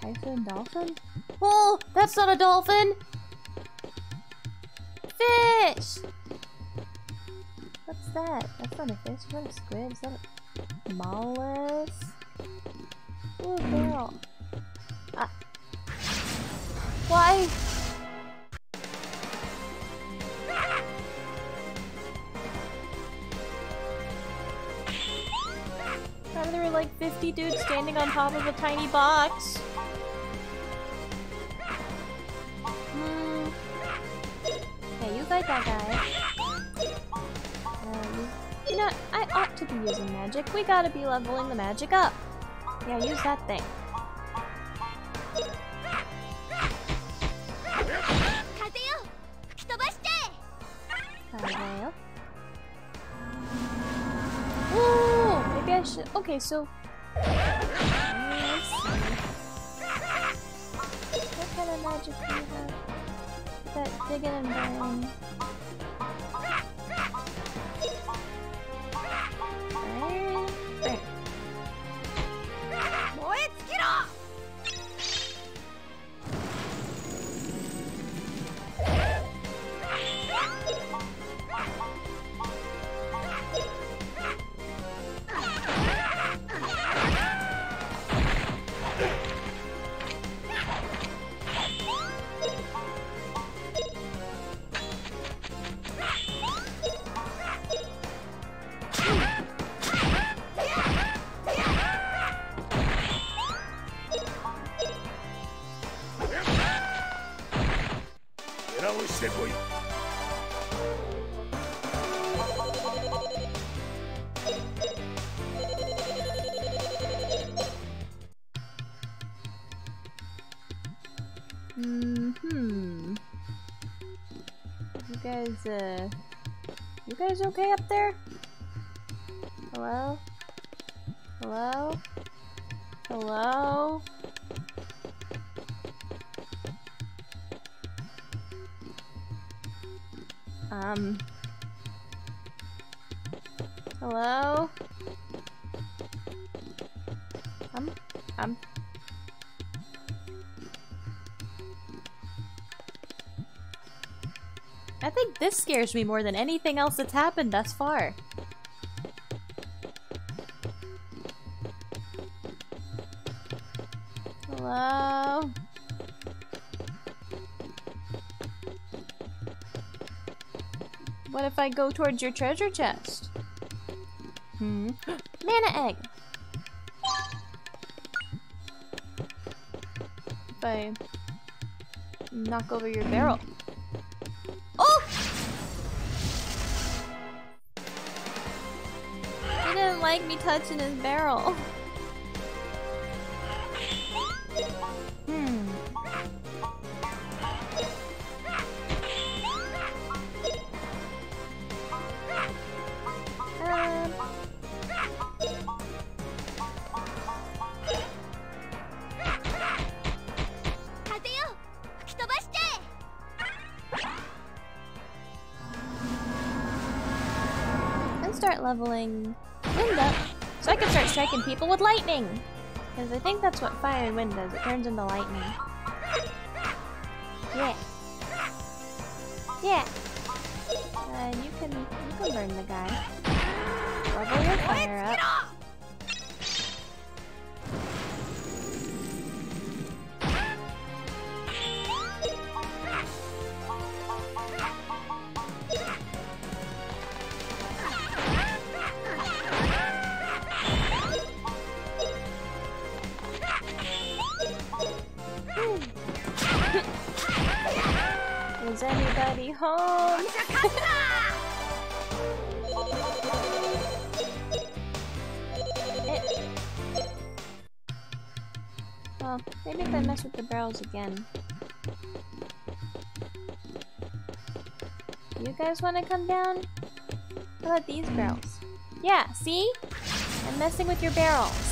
Typhoon dolphin? Oh! That's not a dolphin! Fish! What's that? That's not a fish. Is that a squid? Is that a mollusk? Ooh, barrel. Ah. Why? Like 50 dudes standing on top of a tiny box? Hmm. Okay, you fight that guy. Um, you know, I ought to be using magic. We gotta be leveling the magic up. Yeah, use that thing. Okay, so. What kind of magic do you have? That and guys, uh, you guys okay up there? Hello? Hello? Hello? Um. Scares me more than anything else that's happened thus far. Hello? What if I go towards your treasure chest? Hmm. *gasps* Mana egg! If I knock over your barrel. Like me touching his barrel. Hmm. Um. And start leveling striking people with lightning. Because I think that's what fire and wind does. It turns into lightning. Yeah. Yeah. And you can you can burn the guy. Level your fire up. Again. You guys want to come down? How about these barrels? Yeah, see? I'm messing with your barrels.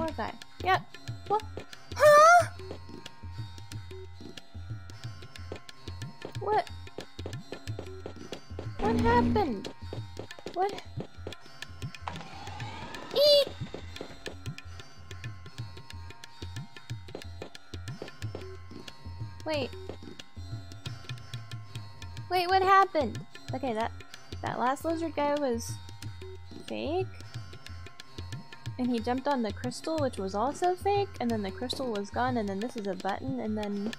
More guy. Yeah. What? Huh? What? What happened? What? Eek! Wait. Wait, what happened? Okay, that that last lizard guy was fake. And he jumped on the crystal, which was also fake, and then the crystal was gone, and then this is a button, and then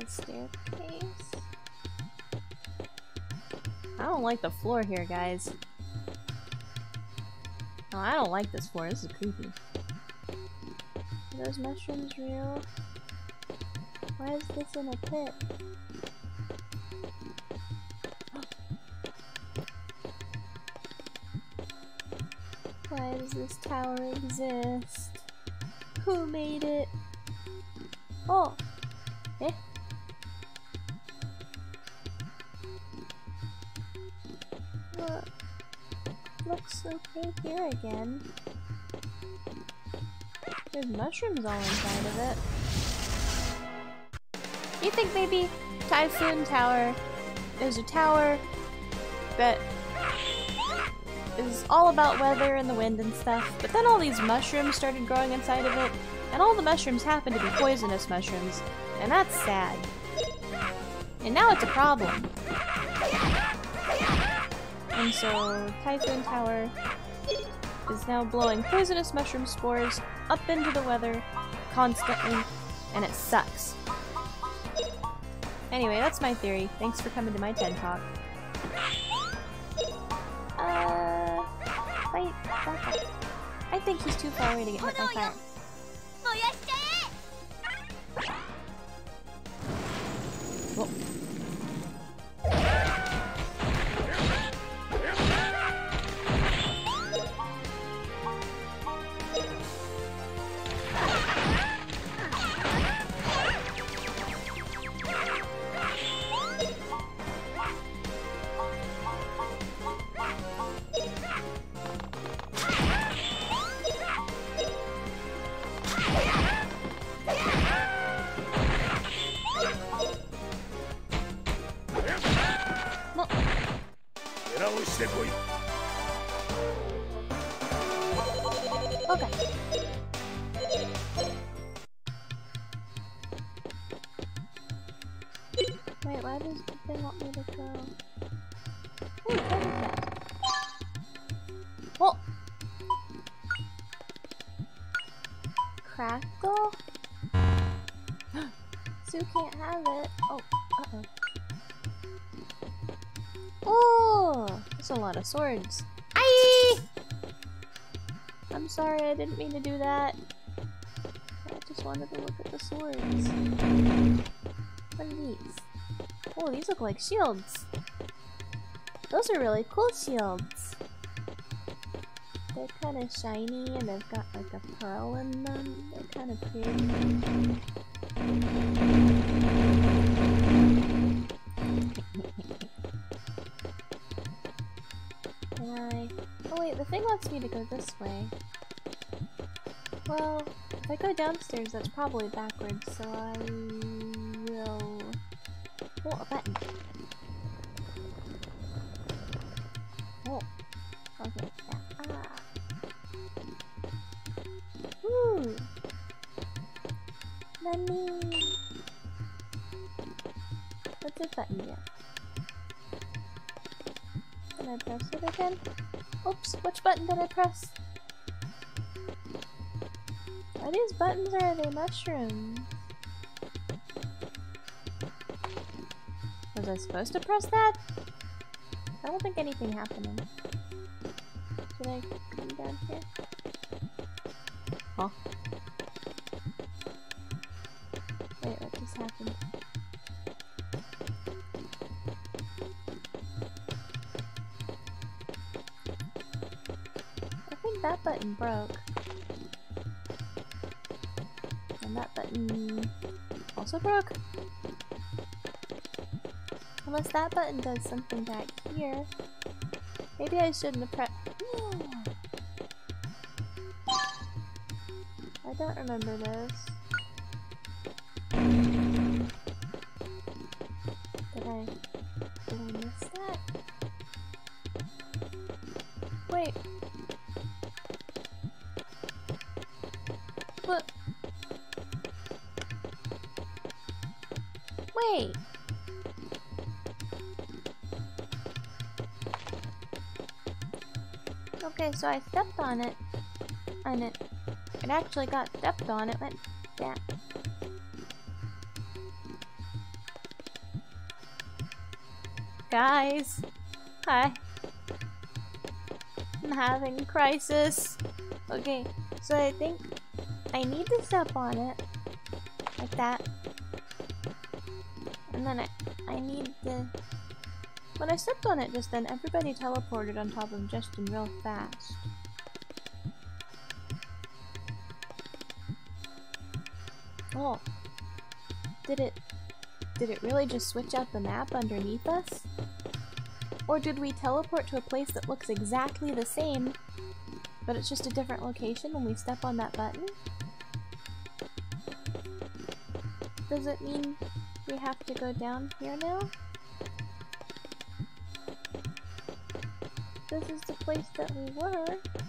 a staircase. I don't like the floor here, guys. No, I don't like this floor. This is creepy. Are those mushrooms real? Why is this in a pit? This tower exist? Who made it? Oh! Eh? Look. Looks okay here again. There's mushrooms all inside of it. You think maybe Typhoon Tower is a tower that all about weather and the wind and stuff, but then all these mushrooms started growing inside of it, and all the mushrooms happen to be poisonous mushrooms, and that's sad. And now it's a problem. And so Typhoon Tower is now blowing poisonous mushroom spores up into the weather constantly, and it sucks. Anyway, that's my theory. Thanks for coming to my TED Talk. Think he's too far away to get hit oh, by fire. Of swords. Aye! I'm sorry, I didn't mean to do that. I just wanted to look at the swords. What are these? Oh, these look like shields. Those are really cool shields. They're kind of shiny and they've got like a pearl in them. They're kind of pretty. Me to go this way. Well, if I go downstairs, that's probably backwards, so I button did I press? Are these buttons or are they mushrooms? Was I supposed to press that? I don't think anything happening. Should I come down here? Button does something back here. Maybe I shouldn't have pressed. *sighs* I don't remember this. So I stepped on it, and it, it actually got stepped on. It went down. Guys, hi. I'm having crisis. Okay, so I think I need to step on it like that, and then I I need to. When I stepped on it just then, everybody teleported on top of Justin real fast. Really just switch out the map underneath us? Or did we teleport to a place that looks exactly the same, but it's just a different location when we step on that button? Does it mean we have to go down here now? This is the place that we were.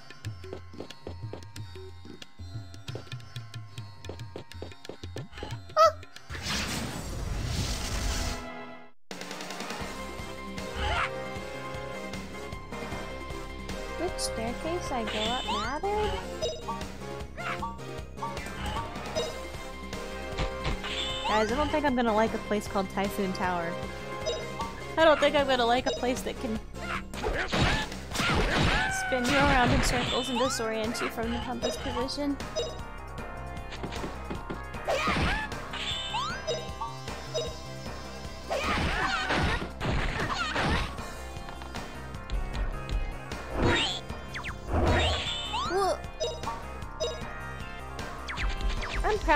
Think I'm gonna like a place called Typhoon Tower. I don't think I'm gonna like a place that can spin you around in circles and disorient you from the compass position.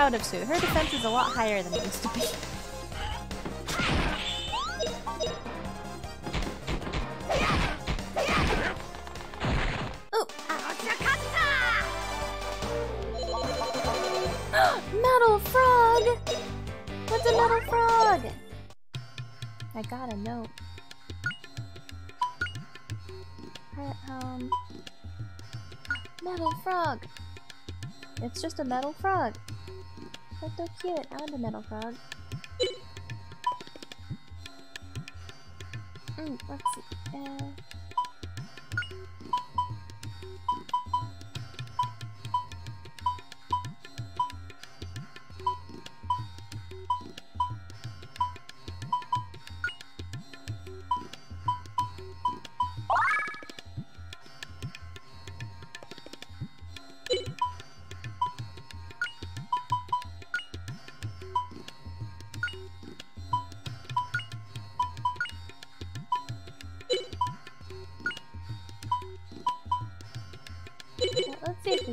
Proud of Sue. Her defense is a lot higher than it used to be. Oh, *gasps* metal frog! What's a metal frog? I got a note. Home. Um, metal frog! It's just a metal frog. So cute. I want a metal frog.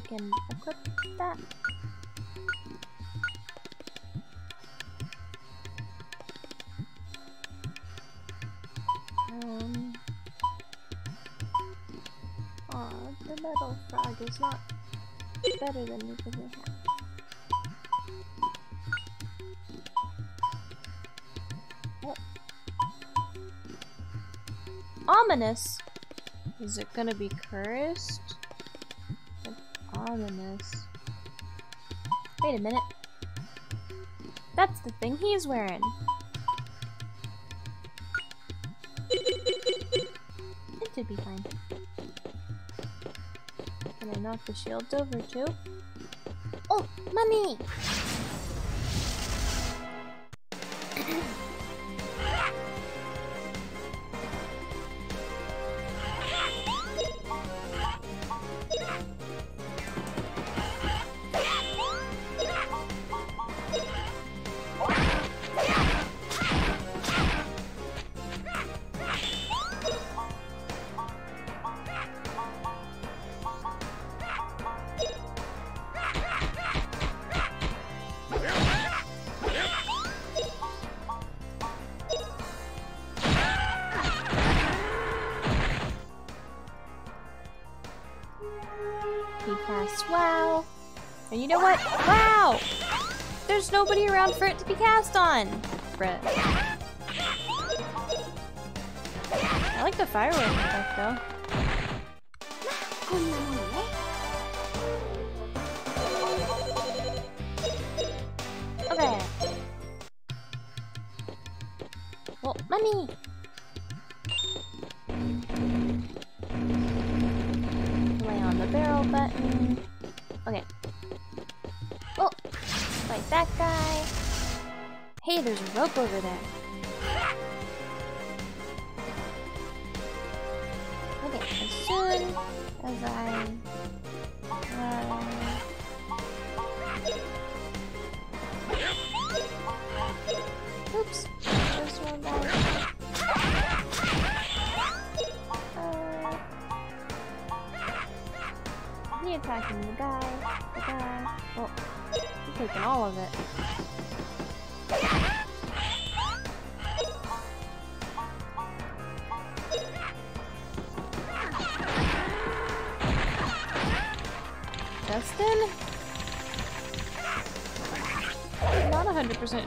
Can equip that. Um. Aw, the metal frog is not better than we could have. Ominous? Is it gonna be cursed? It's ominous. Wait a minute. That's the thing he's wearing. It should be fine. Can I knock the shields over too? Oh, money! Nobody around for it to be cast on. Brett. I like the firework effect though.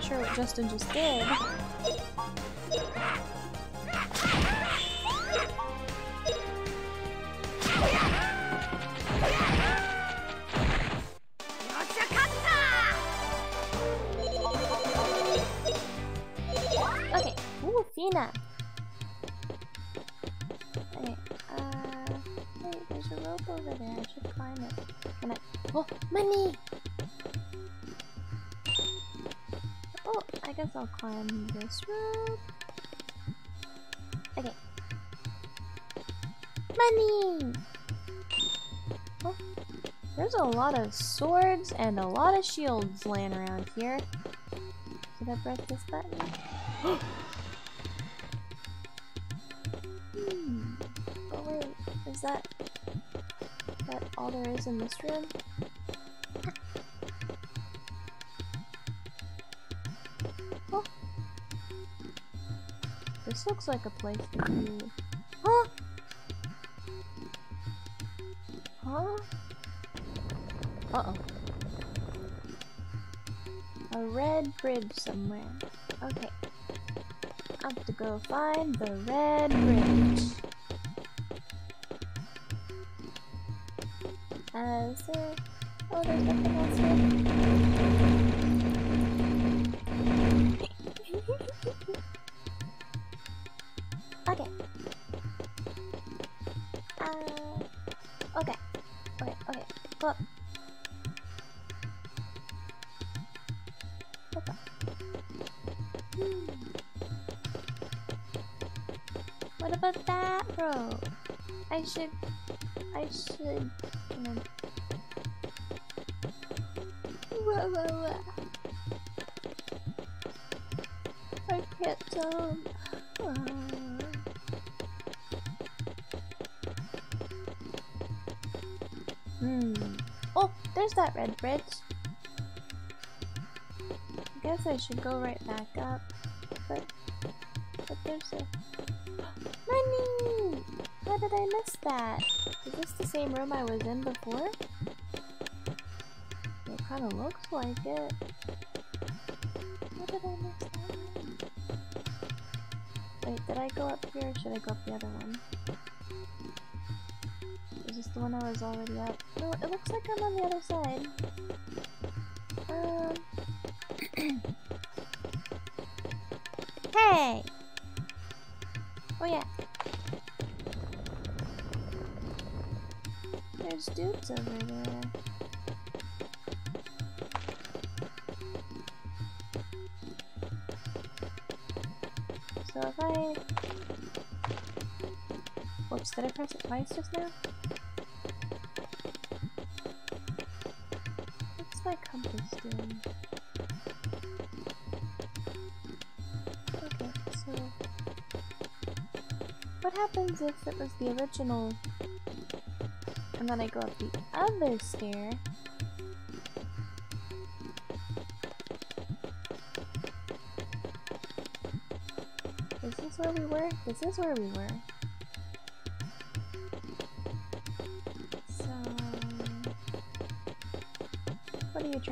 Sure what Justin just did. Climb this rope. Okay. Money! Oh, there's a lot of swords and a lot of shields laying around here. Should I press this button? *gasps* hmm. Oh wait, is that that all there is in this room? Looks like a place to be. Huh? Huh? Uh-oh. A red bridge somewhere. Okay. I have to go find the red should... I should... Know, whoa. I can't jump. Ah. Hmm. Oh, there's that red bridge. I guess I should go right back up. But, but there's a... Did I miss that? Is this the same room I was in before? It kind of looks like it. How did I miss that? Wait, did I go up here or should I go up the other one? Is this the one I was already up? No, it looks like I'm on the other side. Just now? What's my compass doing? Okay, so... What happens if it was the original and then I go up the other stair. Is this where we were? This is where we were.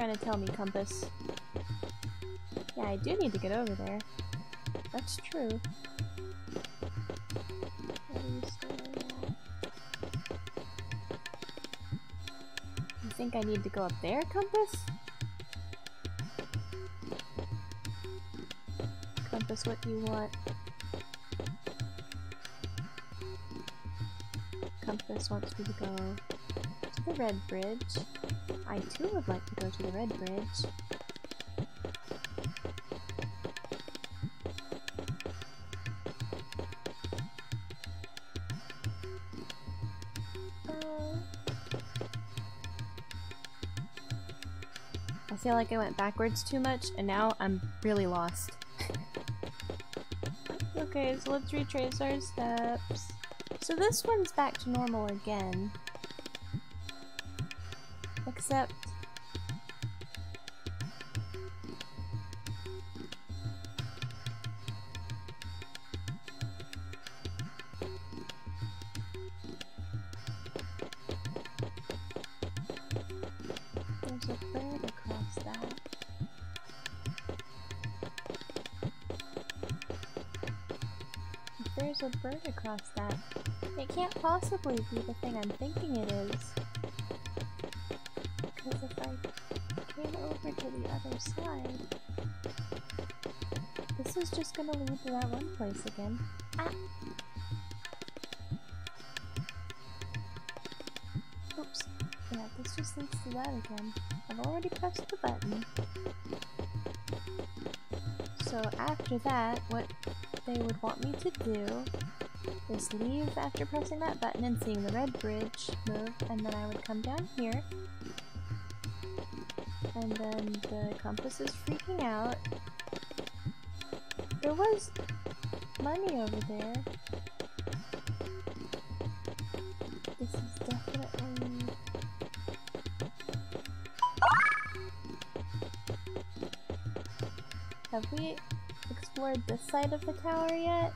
Trying to tell me, Compass? Yeah, I do need to get over there. That's true. You think I need to go up there? Compass compass, what do you want? Compass wants me to go to the red bridge. I too would like to go to the red bridge. I feel like I went backwards too much and now I'm really lost. *laughs* okay, so let's retrace our steps. So this one's back to normal again. Except... There's a bird across that. If there's a bird across that, it can't possibly be the thing I'm thinking it is. Other side, this is just gonna lead to that one place again. Ah! Oops. Yeah, this just leads to that again. I've already pressed the button. So after that, what they would want me to do is leave after pressing that button and seeing the red bridge move, and then I would come down here. And then the compass is freaking out. There was money over there. This is definitely... Have we explored this side of the tower yet?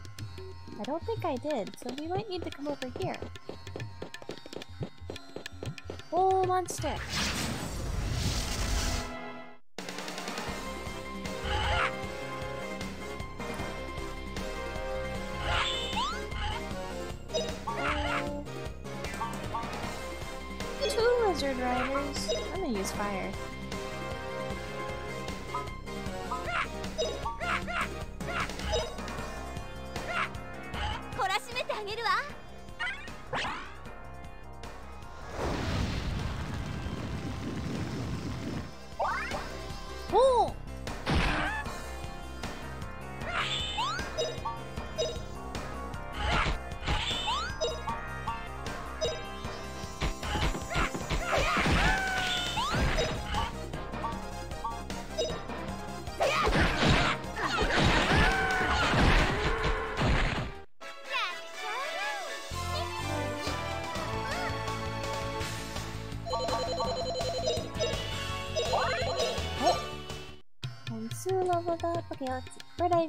I don't think I did, so we might need to come over here. Oh, monster! Fire.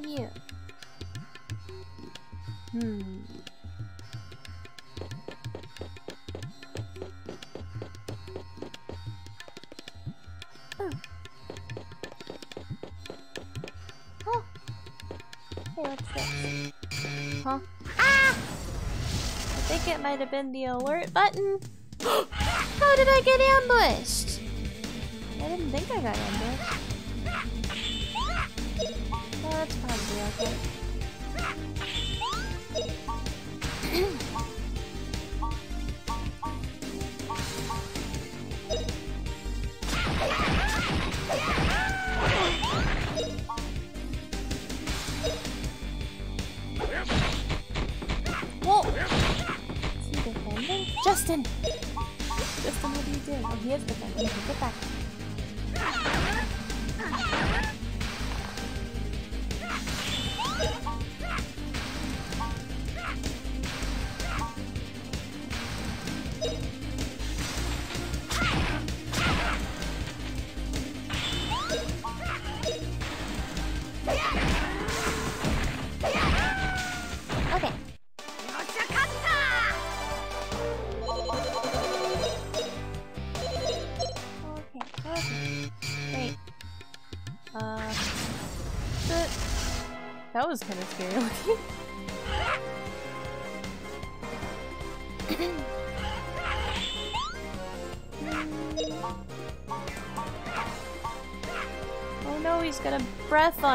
Bird. Hmm. Oh. Oh. Hey, what's this? Huh? Ah! I think it might have been the alert button. *gasps* How did I get ambushed? I didn't think I got ambushed.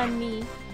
on me.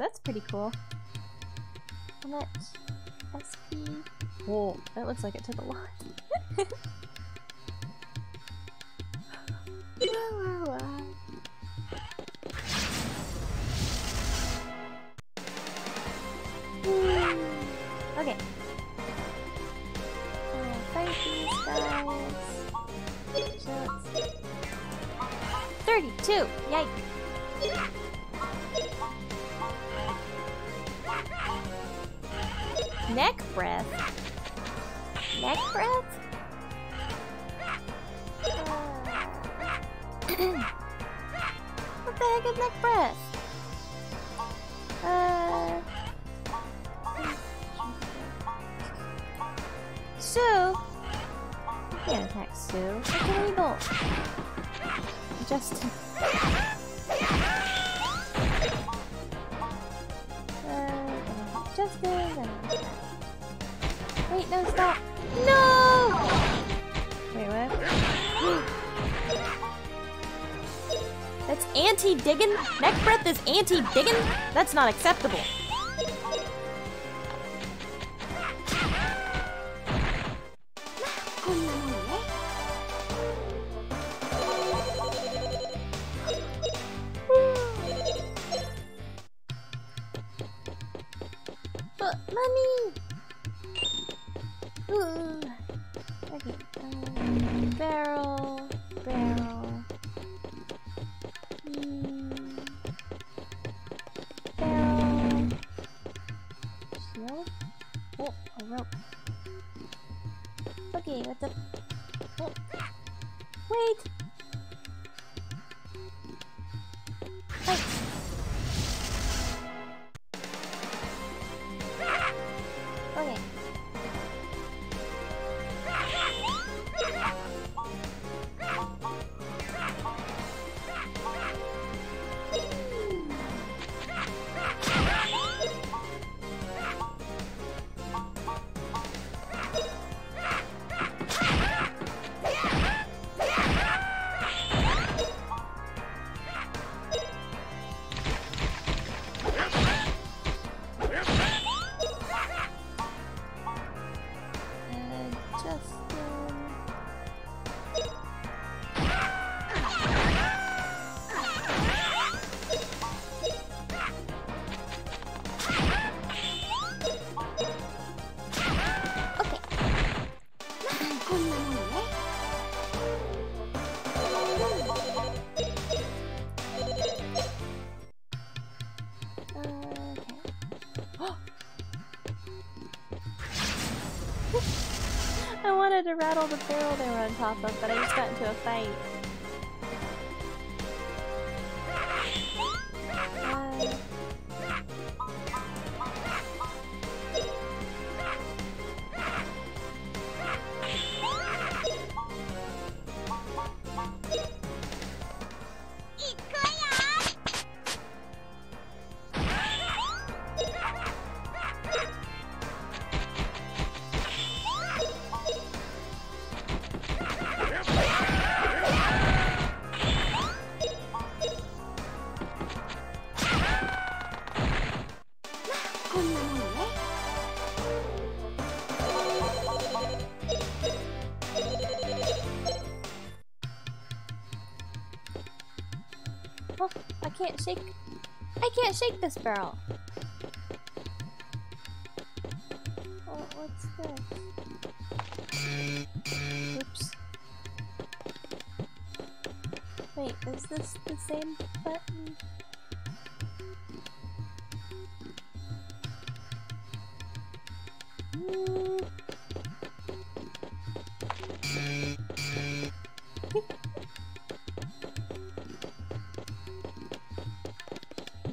That's pretty cool. Helmet SP. Whoa, that looks like it took a lot. anti-biggin? That's not acceptable. the barrel they were on top of, but I just got into a fight. this barrel.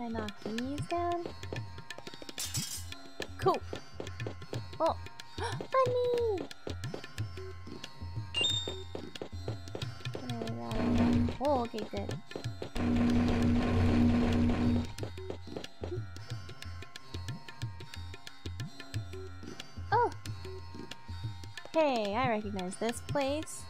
I knock these down? Cool. Oh, *gasps* money! Oh, okay, good. Oh! Hey, I recognize this place.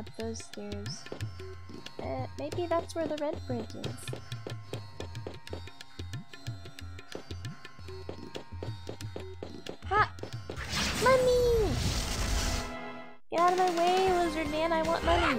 Up those stairs. Uh, maybe that's where the red bridge is. Ha! Money! Get out of my way, lizard man, I want money!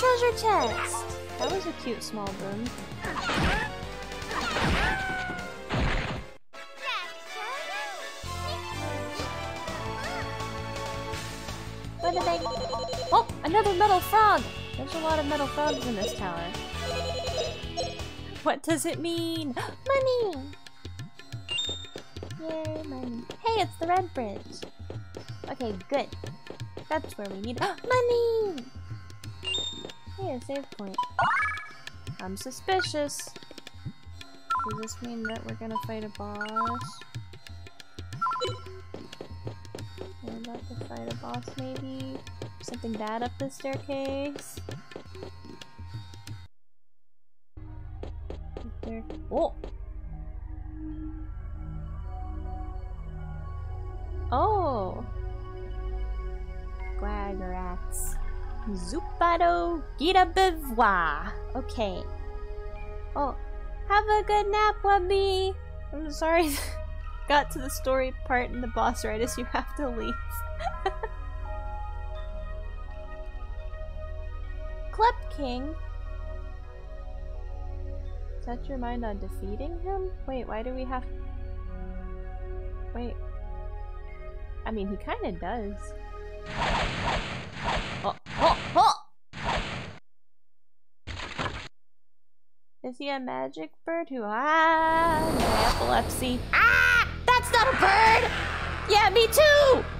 Treasure chest! That was a cute small I... Oh! Another metal frog! There's a lot of metal frogs in this tower. What does it mean? *gasps* Money! Yay, money. Hey, it's the red bridge. Okay, good. That's where we need *gasps* money! Save point. I'm suspicious. Does this mean that we're gonna fight a boss? We're about to fight a boss, maybe? Something bad up the staircase? Gita Bivwa. Okay. Oh, have a good nap, Wubby! I'm sorry, *laughs* got to the story part in the boss right as you have to leave. *laughs* Klep King? Set your mind on defeating him? Wait, why do we have... Wait. I mean, he kinda does. Oh, oh, oh! Is he a magic bird who ah no epilepsy? Ah! That's not a bird! Yeah, me too!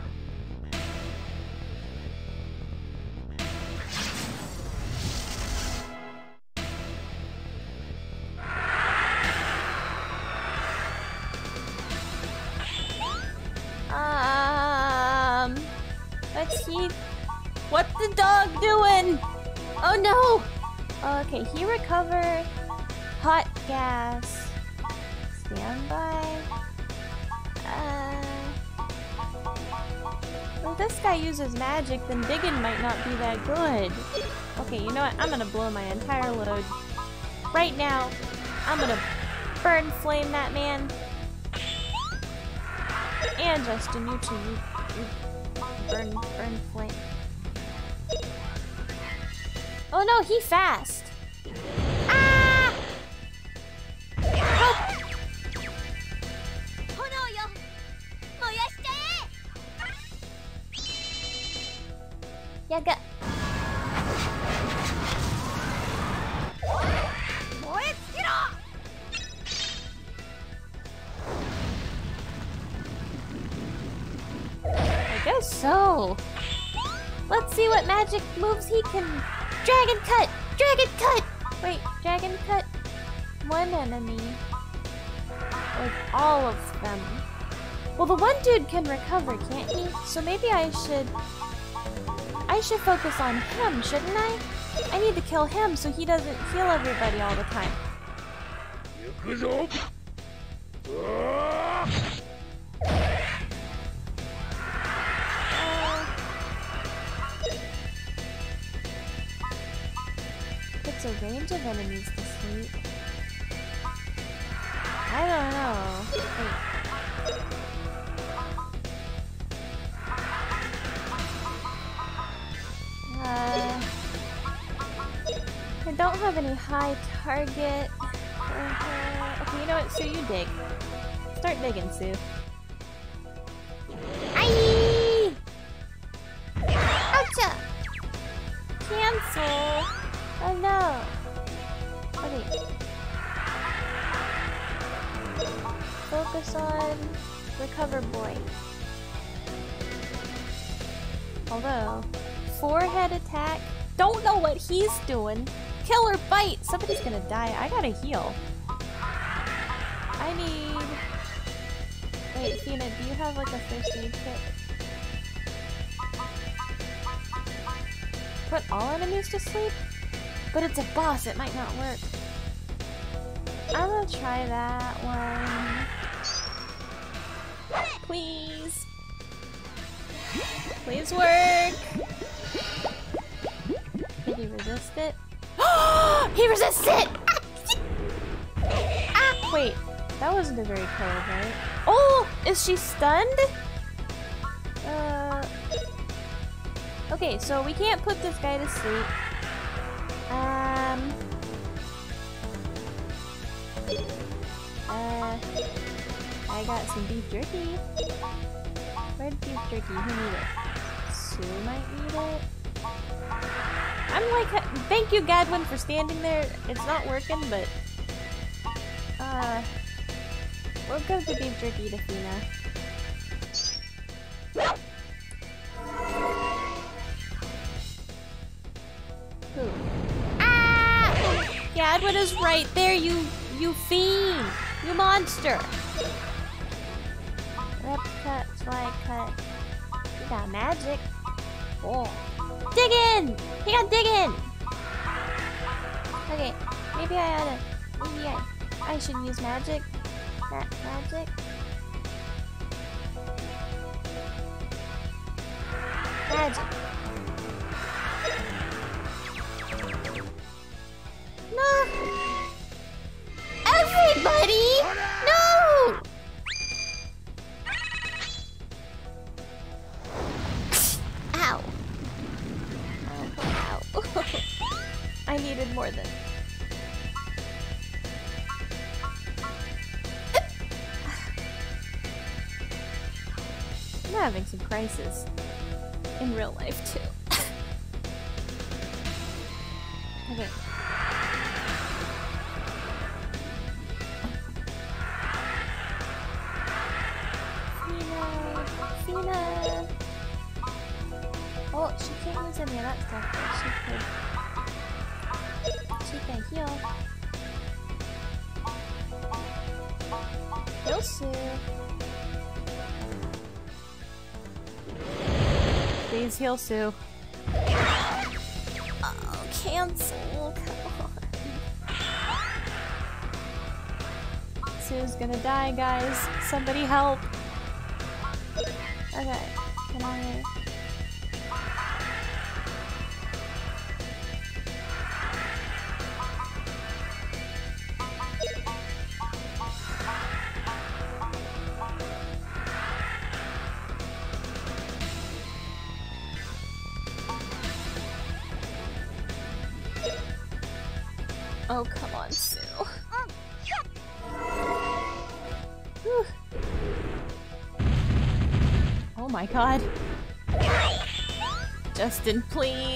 Magic, then digging might not be that good. Okay, you know what? I'm gonna blow my entire load. Right now, I'm gonna burn flame that man. And Justin, you too. You, you burn, burn flame. Oh no, he fast. one dude can recover, can't he? So maybe I should... I should focus on him, shouldn't I? I need to kill him so he doesn't kill everybody all the time. Uh, it's a range of enemies high target. Uh, okay, you know what? Sue, you dig. Start digging, Sue. Gotta heal. I need. Wait, Feena, do you have like a first aid kit? Put all enemies to sleep? But it's a boss, it might not work. I'm gonna try that one. Please. Please work. Did he resist it? *gasps* he resists it! That wasn't a very cold, right? Oh! Is she stunned? Uh. Okay, so we can't put this guy to sleep. Um. Uh. I got some beef jerky. Where's beef jerky? Who need it? Sue might need it. I'm like, thank you, Gadwin, for standing there. It's not working, but. Uh. We'll give the beef jerky to Feena. Who? Ah! Gadwin is right there, you you fiend! You monster! Rep cut, fly cut. He got magic. Oh. Dig in! He got dig in! Okay, maybe I oughta maybe I I should use magic. Ma magic. Magic. No! Everybody! No! Ow. Ow. *laughs* I needed more than. Having some crisis in real life too. Heal Sue. Oh, cancel. *laughs* Sue's gonna die, guys. Somebody help. Okay, come I... god. Justin, please.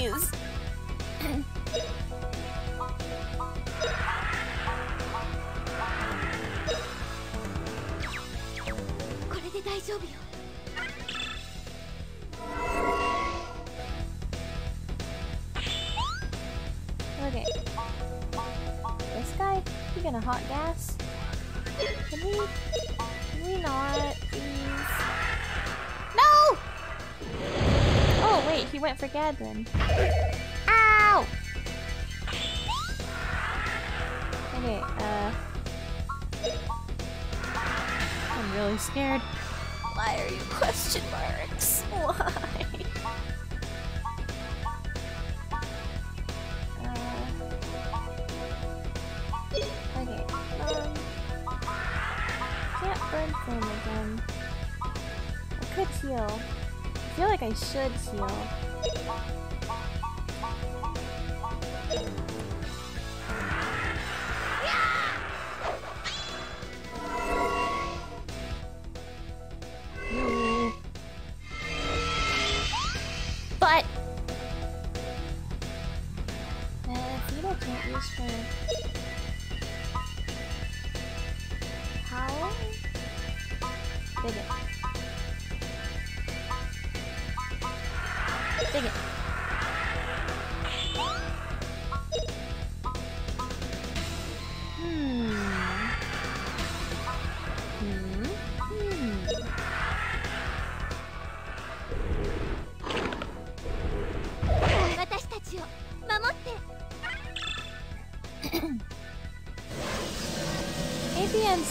I feel like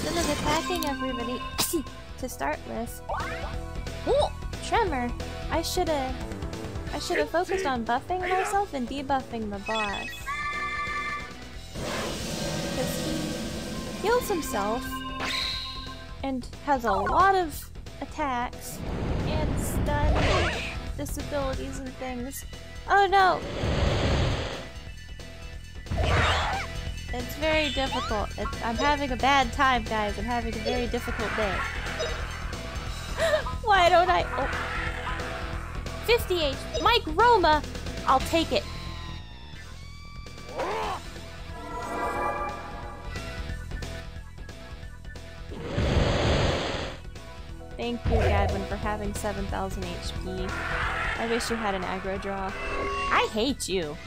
instead of attacking everybody *coughs* to start with. Oh, Tremor. I should have. I should have focused on buffing myself and debuffing the boss. Because he heals himself and has a lot of attacks and stun disabilities and things. Oh no! Very difficult. It, I'm having a bad time, guys. I'm having a very difficult day. *gasps* Why don't I? Oh. 50 H. Mike Roma! I'll take it. Thank you, Gadwin, for having 7,000 HP. I wish you had an aggro draw. I hate you.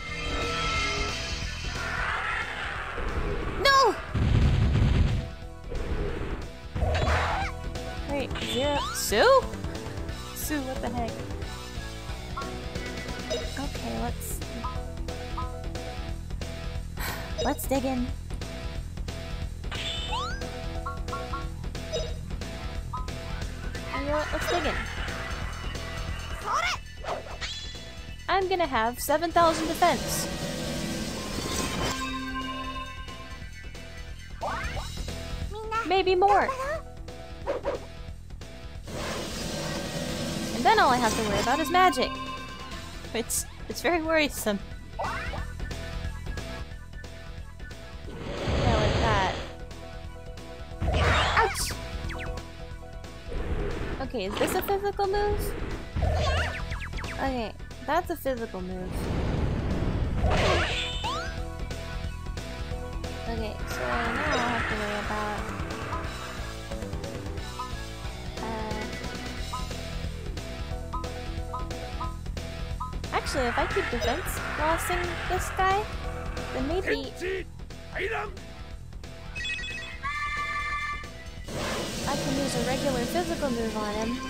Let's dig in. You know what? Let's dig in. I'm gonna have 7,000 defense. Maybe more. And then all I have to worry about is magic. It's it's very worrisome. That's a physical move. Okay, so now I have to worry about... Uh... Actually, if I keep defense blasting this guy, then maybe... I can use a regular physical move on him.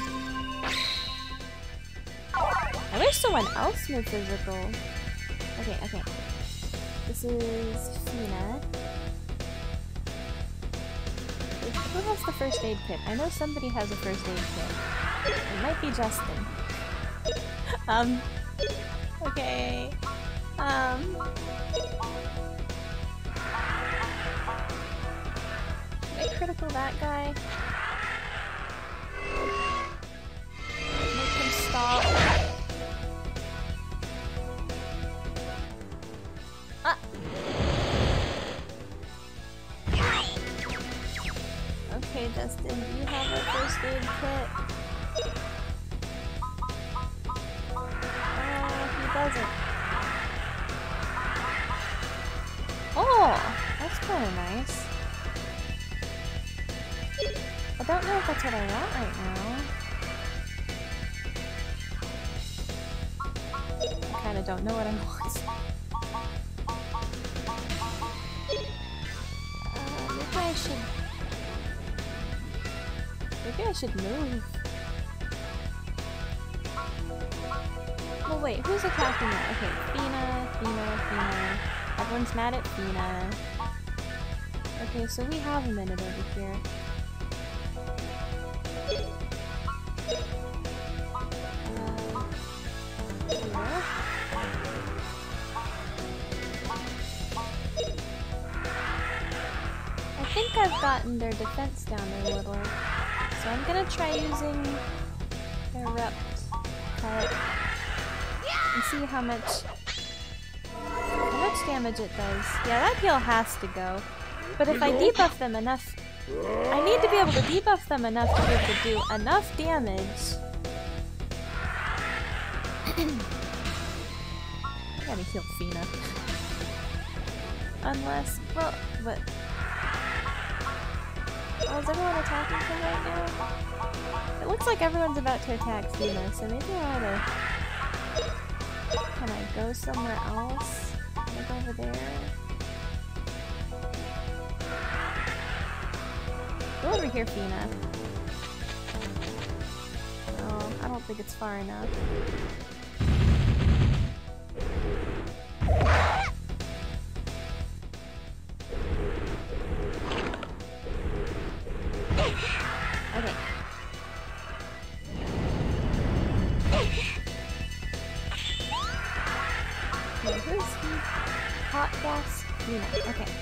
Someone else knew physical. Okay, okay. This is Feena. Who has the first aid kit? I know somebody has a first aid kit. It might be Justin. *laughs* um. Okay. Um. Should move. Well, wait, who's attacking now? Okay, Feena, Feena, Feena. Everyone's mad at Feena. Okay, so we have a minute over here. Gonna try using rep cut and see how much how much damage it does. Yeah, that heal has to go. But if I debuff them enough I need to be able to debuff them enough to be able to do enough damage. *clears throat* I gotta heal Feena. Unless, well, but... Oh, is everyone attacking her right now? It looks like everyone's about to attack Feena, so maybe I ought to... Can I go somewhere else? Like over there? Go over here, Feena. Oh, I don't think it's far enough. Okay.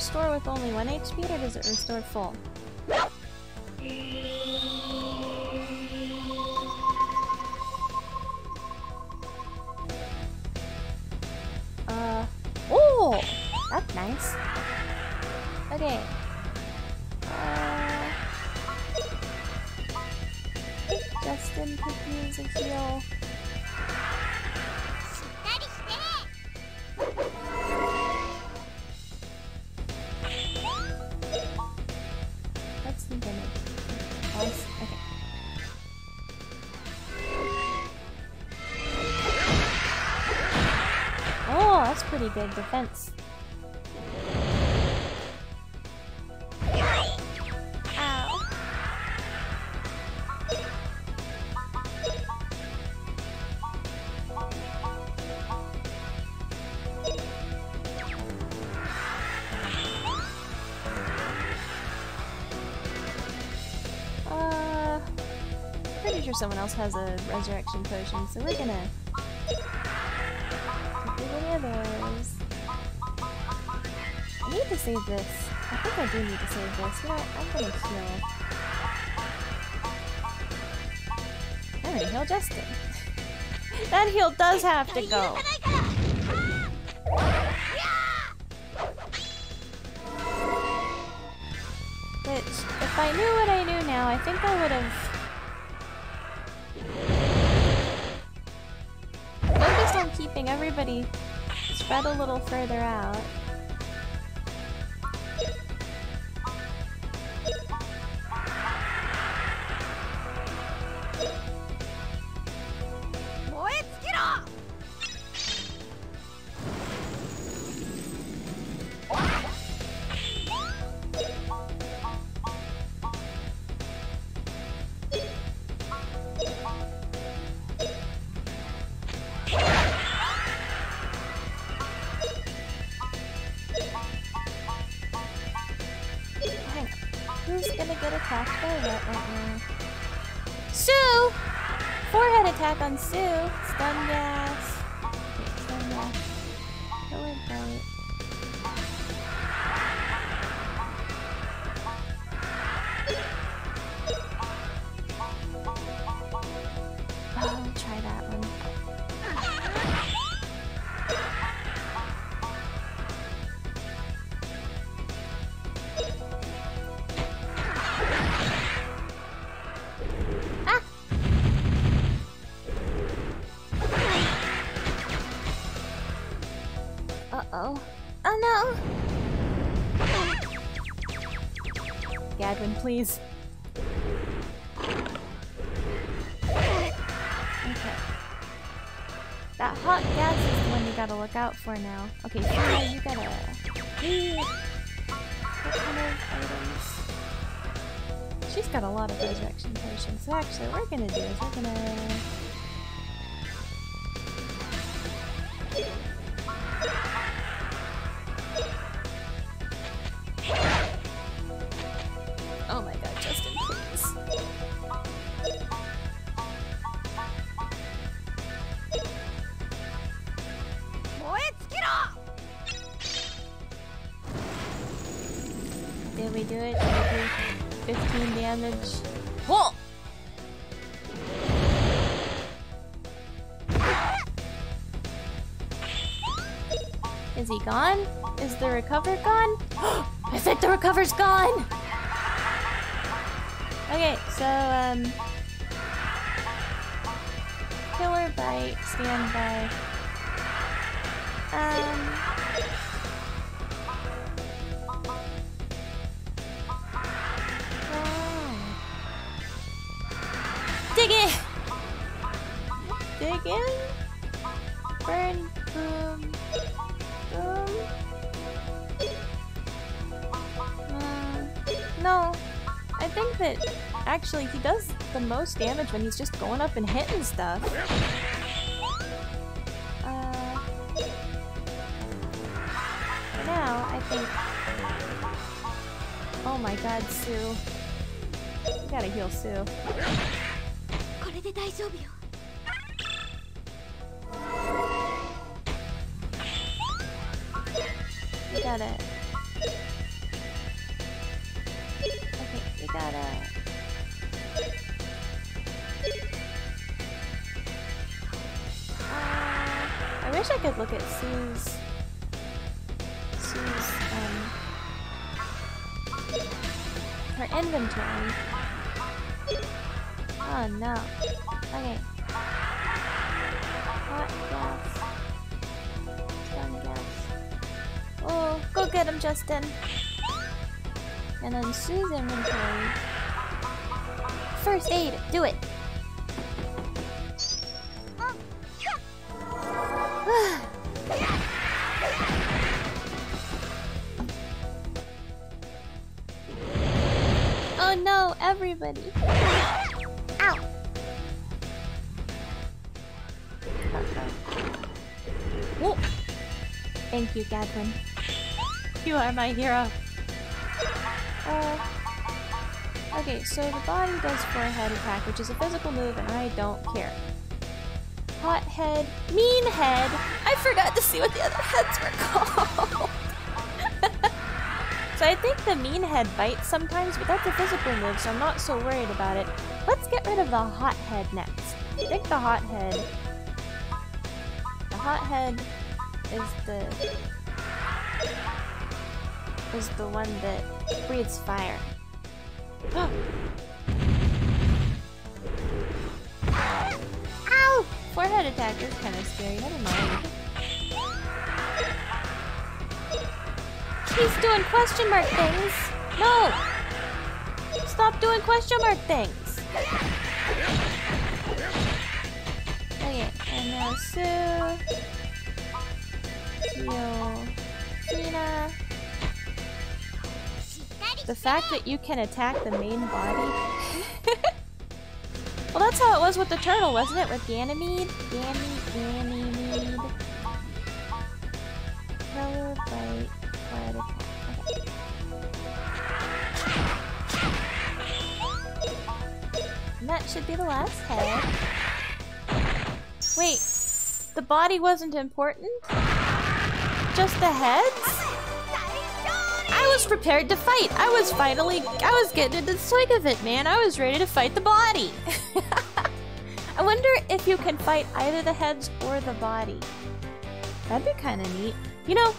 Restore with only 1 HP or does it restore full? Pretty defense. Uh, pretty sure someone else has a resurrection potion, so we're gonna save this. I think I do need to save this. Know? I'm gonna heal. I'm gonna heal Justin. *laughs* that heal does have to go. Which, if I knew what I knew now, I think I would have focused on keeping everybody spread a little further out. Please. Okay. That hot gas is the one you gotta look out for now. Okay, so you gotta... What kind of items? She's got a lot of resurrection potions. So actually, what we're gonna do is we're gonna... Recover's gone! Okay, so, um... Killer bite, standby. Um... actually he does the most damage when he's just going up and hitting stuff. Uh, now, I think. Oh my god, Sue. You gotta heal Sue. Justin. And then Sue's inventory. First aid, do it. *sighs* oh no, everybody. Ow. Whoa. Thank you, Gadwin. You are my hero. Uh, okay, so the body does forehead attack, which is a physical move, and I don't care. Hot head, mean head. I forgot to see what the other heads were *laughs* called. so I think the mean head bites sometimes, but that's a physical move, so I'm not so worried about it. Let's get rid of the hot head next. I think the hot head. The hot head is the is the one that breathes fire. *gasps* Ow! Forehead attack is kind of scary. Never mind. He's doing question mark things. No! Stop doing question mark things. Okay, and now Sue. The fact that you can attack the main body. *laughs* well, that's how it was with the turtle, wasn't it? With Ganymede? Gany, Ganymede. Color, bite. Okay. should be the last head. Wait, the body wasn't important? Just the heads? I was prepared to fight. I was finally, I was getting into the swing of it, man. I was ready to fight the body. *laughs* I wonder if you can fight either the heads or the body. That'd be kind of neat. You know,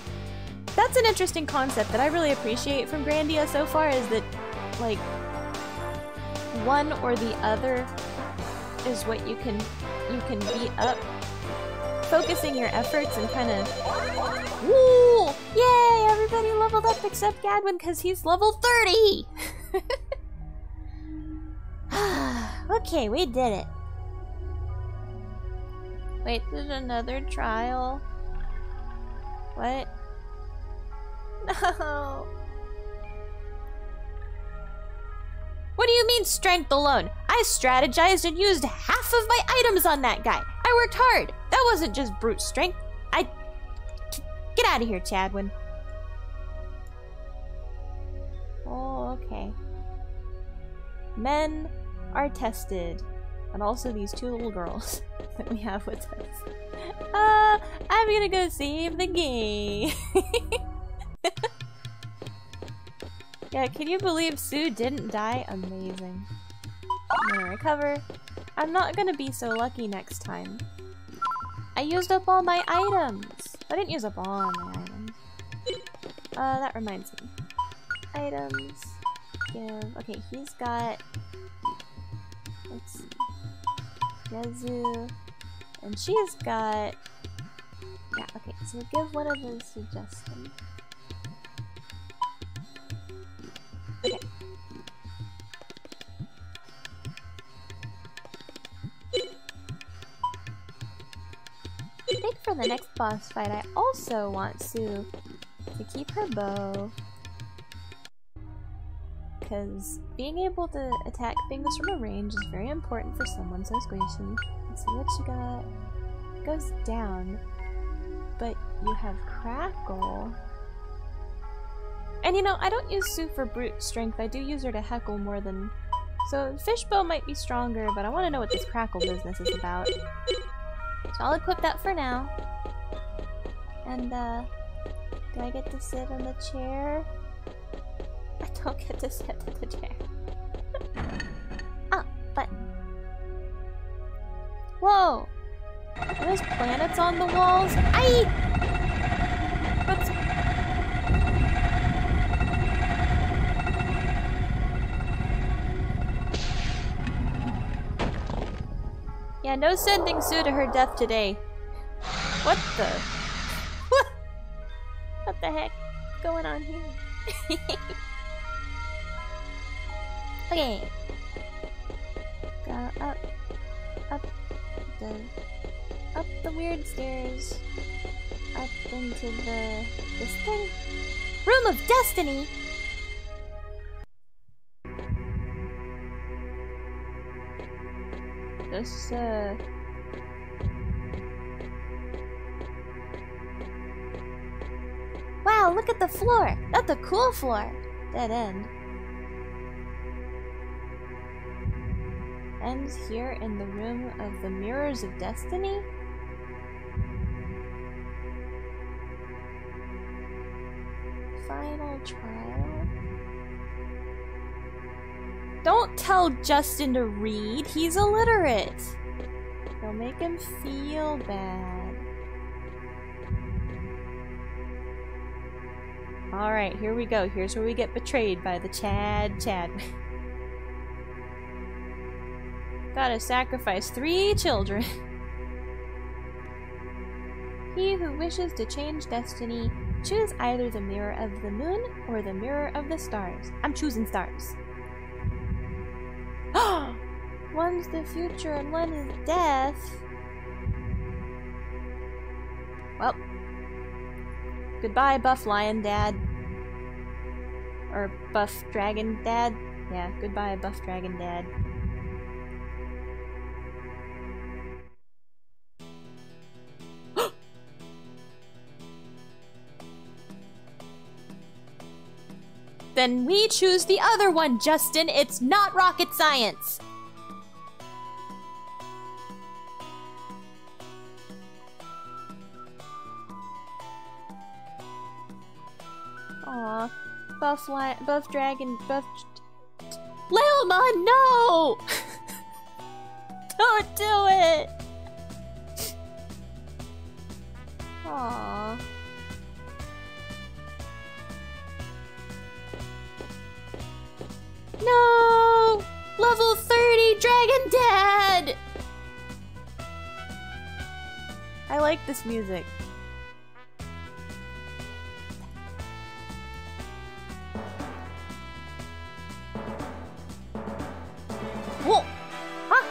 that's an interesting concept that I really appreciate from Grandia so far is that, like, one or the other is what you can you can beat up. Focusing your efforts and kind of Woo! Yay! Everybody leveled up except Gadwin because he's level 30! *sighs* okay, we did it. Wait, there's another trial. What? *laughs* No. What do you mean strength alone? I strategized and used half of my items on that guy. I worked hard. That wasn't just brute strength. I... Get out of here, Chadwin. Okay. Men are tested. And also these two little girls *laughs* that we have with us. Uh, I'm gonna go save the game. *laughs* yeah, can you believe Sue didn't die? Amazing. I'm gonna recover. I'm not gonna be so lucky next time. I used up all my items. I didn't use up all my items. Uh, that reminds me. Items. Give. Okay, he's got. Let's see. Yazu. And she's got. Yeah, okay, so give one of those to Justin. Okay. I think for the next boss fight, I also want Sue to keep her bow. Because being able to attack things from a range is very important for someone so squishy. Let's see what you got. It goes down. But you have Crackle. And you know, I don't use Sue for brute strength. I do use her to heckle more than... So Fishbow might be stronger, but I want to know what this Crackle business is about. So I'll equip that for now. And, uh... Do I get to sit in the chair? I don't get to sit in the chair. oh, button. Whoa! Are those planets on the walls? I. What's... Yeah, no sending Sue to her death today. What the? What? *laughs* What the heck going on here? *laughs* okay. Go up, up the, up the weird stairs, up into the this thing. Room of Destiny. This uh. Wow, look at the floor! That's a cool floor! Dead end. Ends here in the room of the Mirrors of Destiny? Final trial? Don't tell Justin to read, he's illiterate! You'll make him feel bad. Alright, here we go. Here's where we get betrayed by the Chad Chad. *laughs* Gotta sacrifice three children. *laughs* he who wishes to change destiny, choose either the mirror of the moon or the mirror of the stars. I'm choosing stars. *gasps* One's the future and one is death. Well, goodbye, Buff Lion Dad. Or Buff Dragon Dad. Yeah, goodbye, Buff Dragon Dad. then we choose the other one, Justin. It's not rocket science. Aw, buff lion, buff dragon, buff. Lilma, no! *laughs* Don't do it! Aww. No! Level 30 Dragon Dad! I like this music. Whoa! Huh?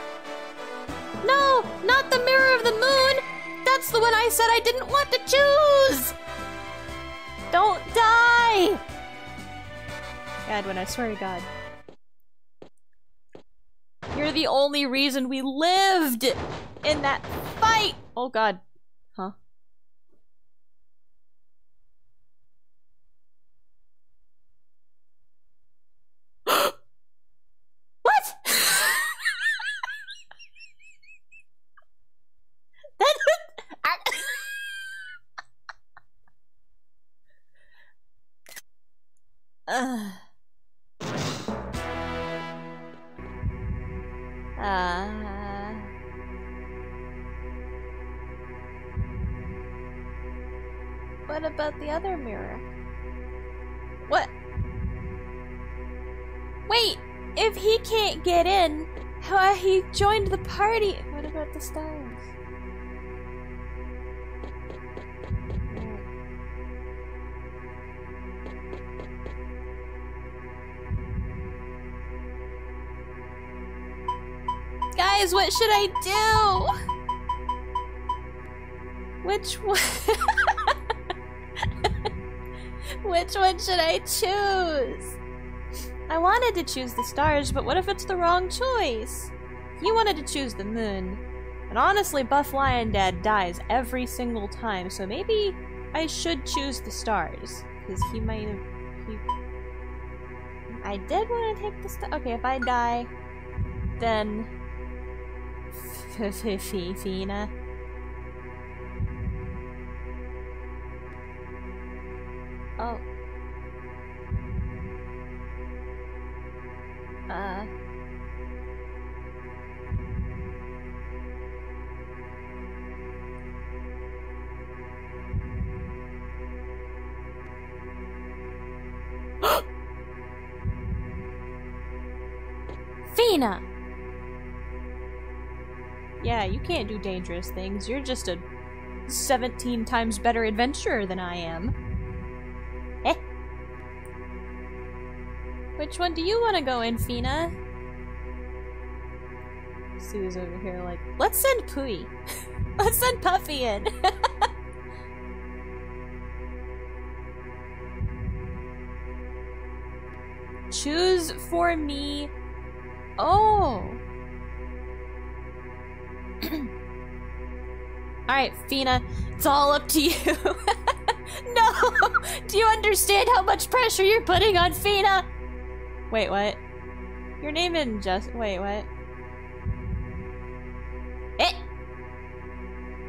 No! Not the Mirror of the Moon! That's the one I said I didn't want to choose! Don't die! Gadwin, I swear to God. You're the only reason we lived in that fight! Oh god. Huh? *gasps* what? *laughs* that Ugh. *laughs* *sighs* Uh. Uh, what about the other mirror? What? Wait, if he can't get in, how he joined the party? What about the stars? Guys, what should I do? Which one? *laughs* Which one should I choose? I wanted to choose the stars, but what if it's the wrong choice? You wanted to choose the moon. And honestly, Buff Lion Dad dies every single time, so maybe I should choose the stars. Because he might have... He... I did want to take the star- Okay, if I die, then... Feena. Oh. Uh. *gasps* Feena! Yeah, you can't do dangerous things. You're just a 17 times better adventurer than I am. Eh? Which one do you want to go in, Feena? Sue's over here like, let's send Pui. *laughs* let's send Puffy in. *laughs* Choose for me. Oh. *clears throat* Alright, Feena, it's all up to you. *laughs* no! Do you understand how much pressure you're putting on Feena? Wait, what? Your name isn't just- wait, what? It-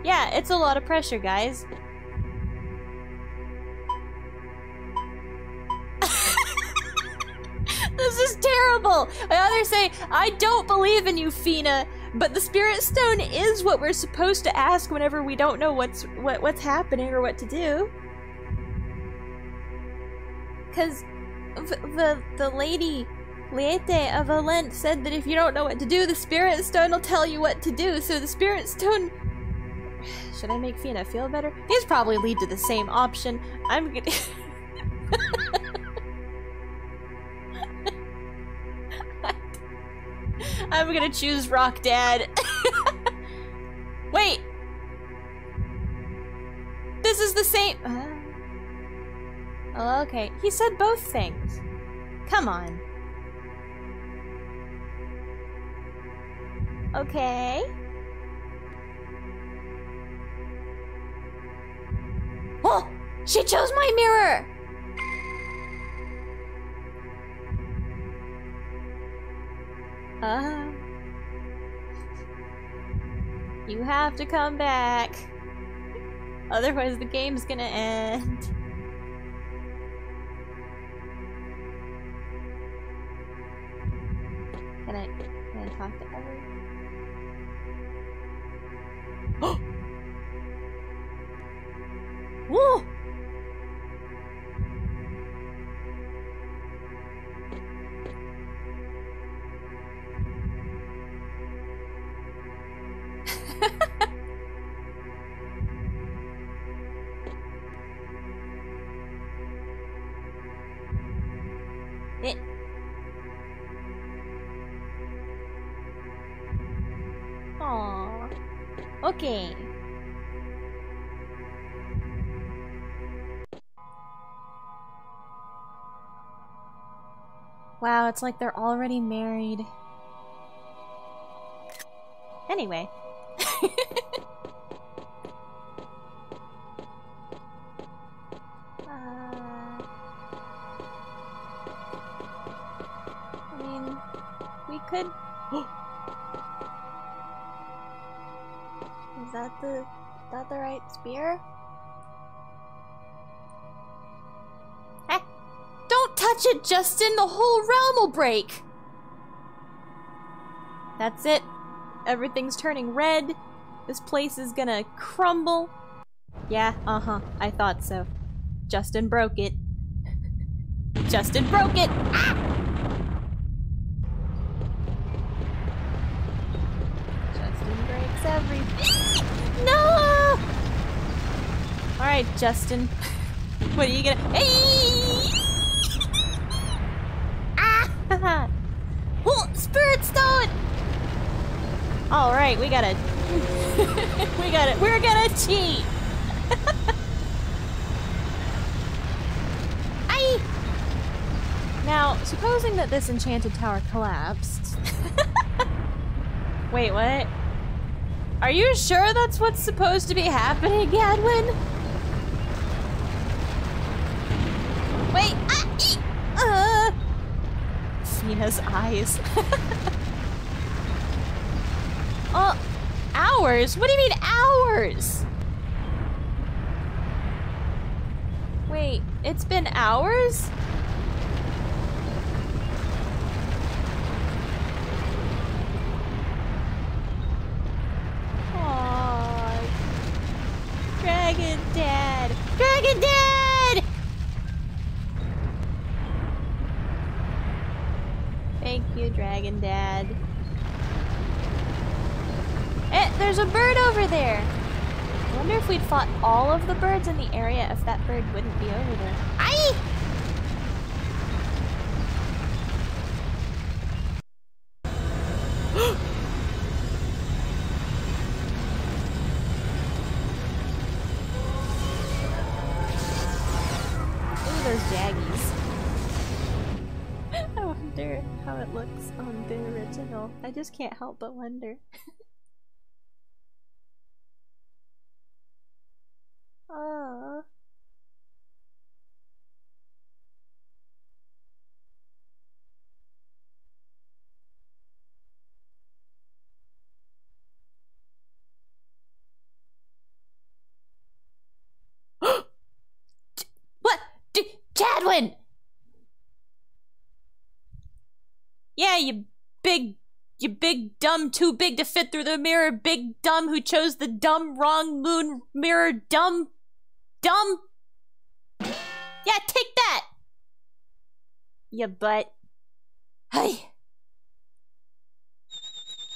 Yeah, it's a lot of pressure, guys. *laughs* this is terrible! I either say, I don't believe in you, Feena, but the spirit stone is what we're supposed to ask whenever we don't know what's what what's happening or what to do. Cause the the lady Liete of Alent said that if you don't know what to do, the spirit stone will tell you what to do. So the spirit stone *sighs* should I make Feena feel better? These probably lead to the same option. I'm gonna *laughs* I'm gonna choose Rock Dad. *laughs* Wait! This is the same- uh... Okay. He said both things. Come on. Okay. Oh! *gasps* She chose my mirror! Uh, you have to come back. Otherwise the game's gonna end. Can I, can I talk to Ellie? *gasps* Whoa! Wow, it's like they're already married. Anyway. *laughs* Uh, I mean, we could. *gasps* Is that the that the right spear? Touch it, Justin. The whole realm will break. That's it. Everything's turning red. This place is gonna crumble. Yeah, uh-huh. I thought so. Justin broke it. *laughs* Justin broke it! Ah! Justin breaks everything. No! Alright, Justin. *laughs* what are you gonna- Hey! Oh, Spirit Stone! Alright, we gotta- *laughs* we gotta- we're gonna cheat! *laughs* Aye! Now, supposing that this enchanted tower collapsed. *laughs* Wait, what? Are you sure that's what's supposed to be happening, Gadwin? Wait, ah, ee, uh. Feena's eyes. *laughs* oh, hours? What do you mean hours? Wait, it's been hours? Aww. Dragon Dad! Dragon Dad! Thank you, Dragon Dad. Eh, there's a bird over there! I wonder if we'd fought all of the birds in the area if that bird wouldn't be over there. Aye! *gasps* Ooh, jaggies. *laughs* I wonder how it looks on the original. I just can't help but wonder. *laughs* Aww. *gasps* what? D- Gadwin! Yeah, you big, you big dumb, too big to fit through the mirror, big dumb who chose the dumb, wrong moon mirror, dumb, dumb. Yeah, take that! You butt. Hey.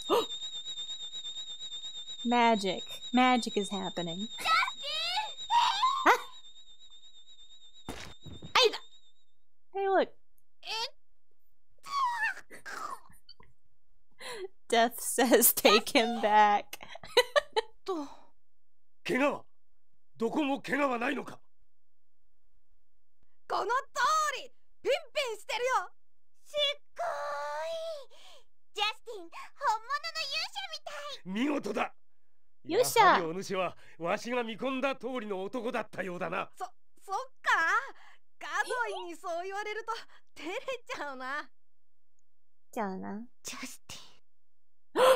*gasps* Magic. Magic is happening. Huh? Hey, hey, look. Death says take him back. *laughs* 怪我は どこも怪我はないのか？この通り！ピンピンしてるよ！すっごーい！ジャスティン本物の勇者みたい！見事だ！勇者！やはりお主はわしが見込んだ通りの男だったようだな。そそっか？ガドイにそう言われると照れちゃうな。じゃあな。ジャスティン。フィー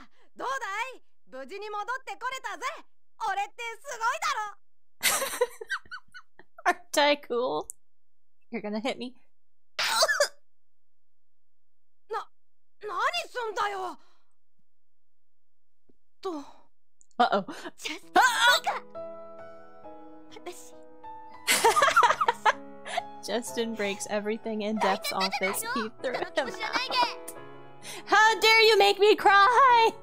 ナどうだい？無事に戻ってこれたぜ俺ってすごいだろ *laughs* Aren't I cool? You're gonna hit me. *laughs* よと Uh oh. ジャスティンバカ私 *laughs* Justin breaks everything in Death's office. He threw 人の気 him も知らないで out. How dare you make me cry!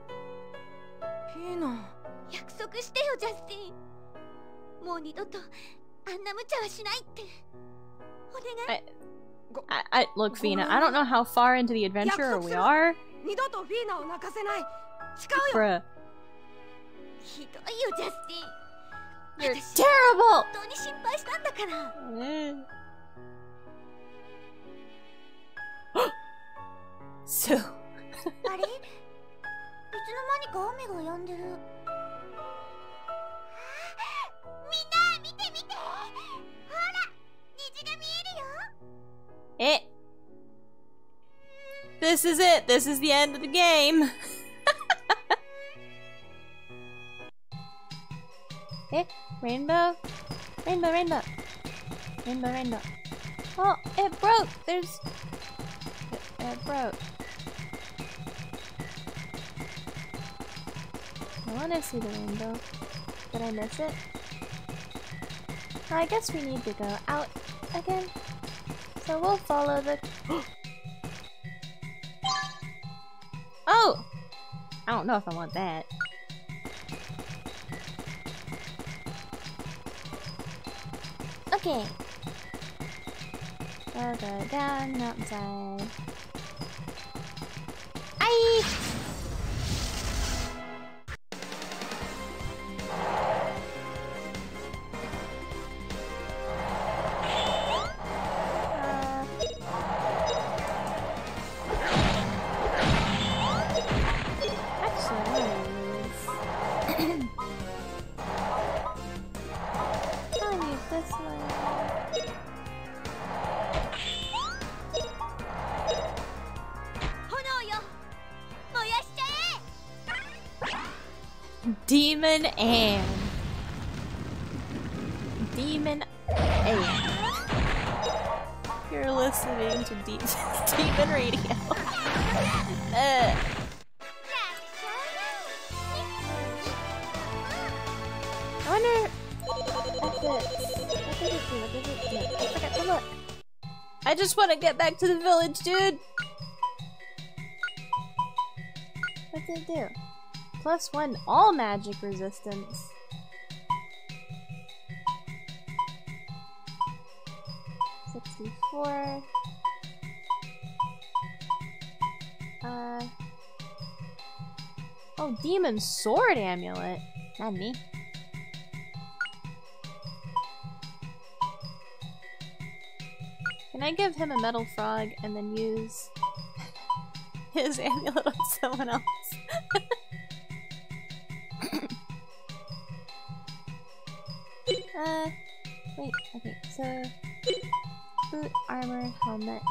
フィーナ 約束してよジャスティン。もう二度とあんな無茶はしないって。お願い。I, I look, Fina. I don't know how far into the adventure we are. Bruh, ひどいよジャスティン。You're 私 terrible. 本当に心配したんだから。Eh. *gasps* so, *laughs* あれ？いつの間にか雨が止んでる eh. This is it. This is the end of the game. *laughs* eh, rainbow, rainbow, rainbow, rainbow, rainbow. Oh, it broke. There's, it, it broke. I want to see the rainbow. Did I miss it? I guess we need to go out again. So we'll follow the. *gasps* oh! I don't know if I want that. Okay. Go go down mountainside. Aye! Want to get back to the village, dude. What did it do? Plus one all magic resistance. Sixty-four. Uh. Oh, demon sword amulet. Not me. I give him a metal frog and then use *laughs* his amulet on *laughs* someone else? *laughs* uh, wait, okay, so boot, armor, helmet.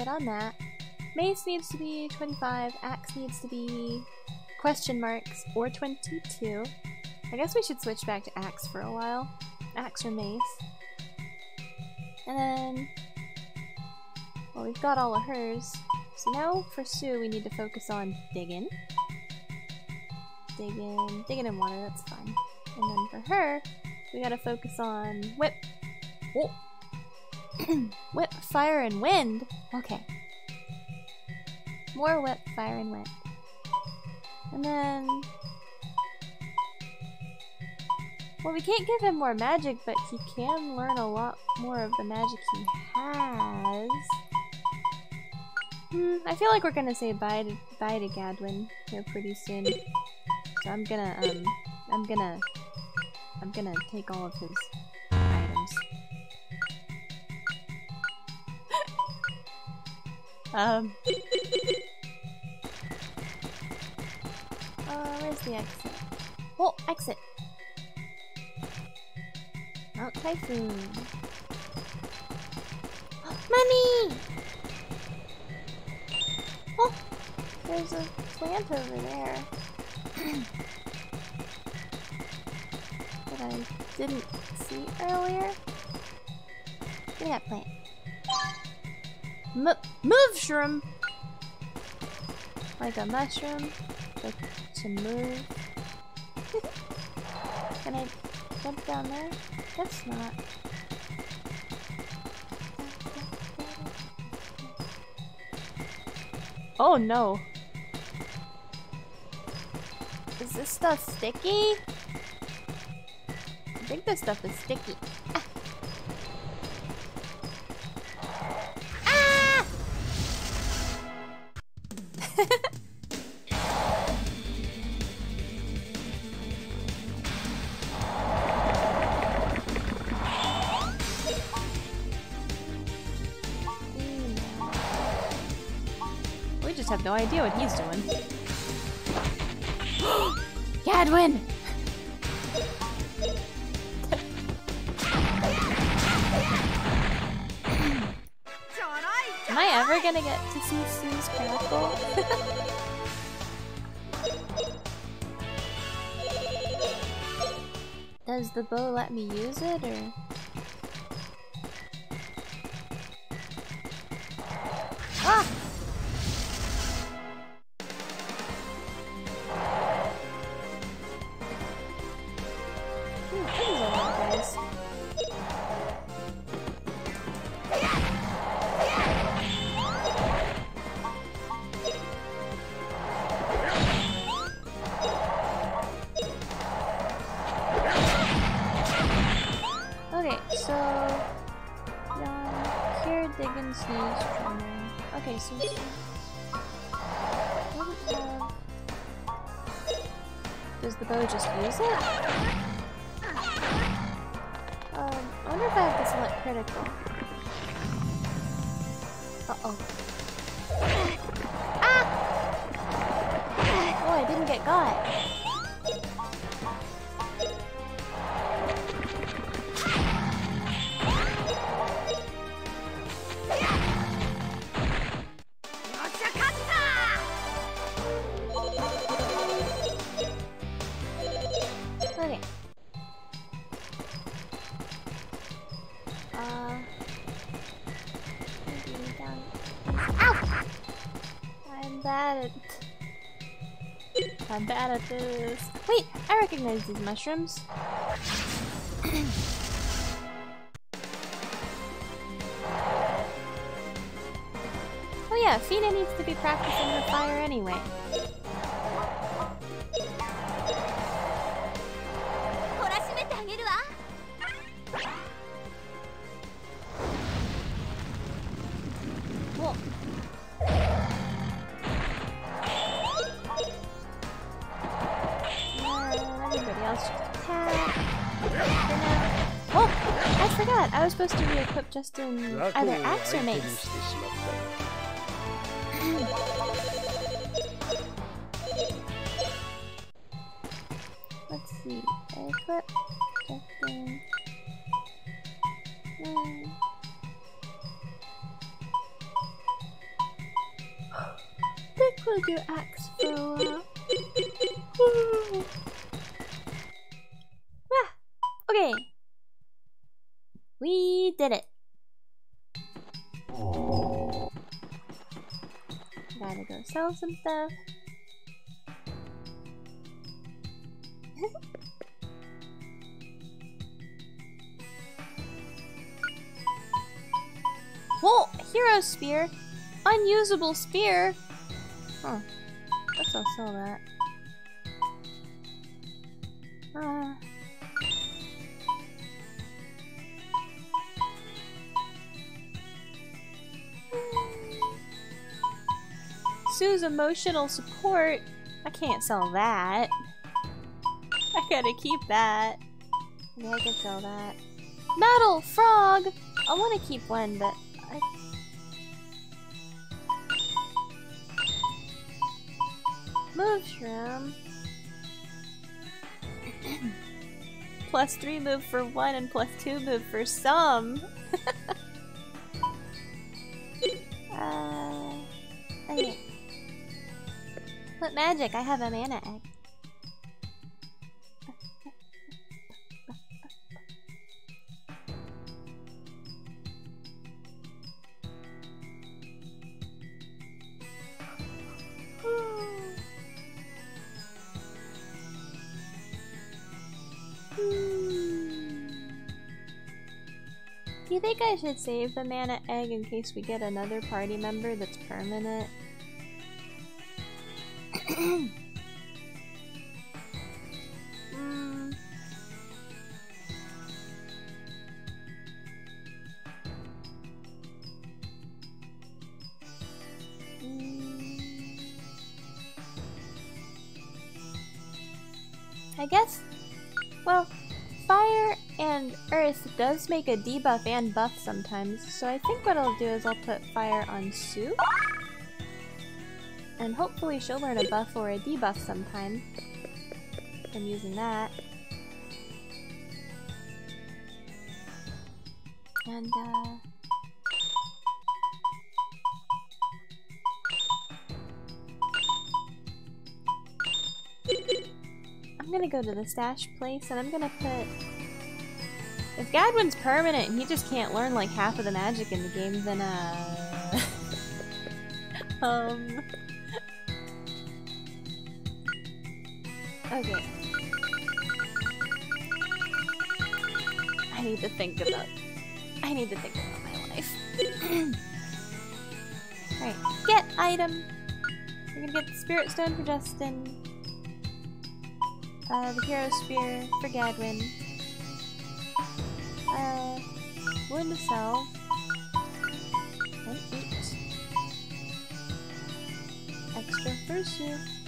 Good on that. Mace needs to be 25. Axe needs to be question marks or 22. I guess we should switch back to axe for a while. Axe or mace. And then, well, we've got all of hers. So now for Sue, we need to focus on digging. Digging, digging in water, that's fine. And then for her, we gotta focus on whip. Oh. *coughs* whip, fire, and wind. Okay. More whip, fire, and wind. And then. Well, we can't give him more magic, but he can learn a lot more of the magic he has. Hmm, I feel like we're gonna say bye to bye to Gadwin here pretty soon. So I'm gonna um I'm gonna I'm gonna take all of his um Uh where's the exit? Oh, exit! Mount Typhoon. *gasps* Money! Oh! There's a plant over there. *clears throat* that I didn't see earlier. Give that plant. Move shroom! Like a mushroom, but to move. *laughs* Can I jump down there? That's not. Oh no. Is this stuff sticky? I think this stuff is sticky. No idea what he's doing. *gasps* Gadwin! Am I ever gonna get to see Sue's crackle? *laughs* Does the bow let me use it, or...? This. Wait, I recognize these mushrooms. *clears throat* oh yeah, Feena needs to be practicing her fire anyway. Mace. Sell some stuff. *laughs* oh, hero spear. Unusable spear. Huh. Guess I'll sell that. emotional support. I can't sell that. I gotta keep that. Yeah, I can sell that. Metal frog! I wanna keep one, but I... Move shroom. *clears throat* plus three move for one and plus two move for some. Magic? I have a mana egg. Do you think I should save the mana egg in case we get another party member that's permanent? I guess, well, fire and earth does make a debuff and buff sometimes, so I think what I'll do is I'll put fire on Sue. And hopefully she'll learn a buff or a debuff sometime from using that. And, uh... I'm gonna go to the stash place and I'm gonna put... If Gadwin's permanent and he just can't learn like half of the magic in the game, then uh... *laughs* um... Okay. I need to think about... I need to think about my life. *clears throat* Alright, get item! We're gonna get the Spirit Stone for Justin. Uh, the Hero Spear for Gadwin. Uh, Wound Cell. And eat. Extra Fursuit.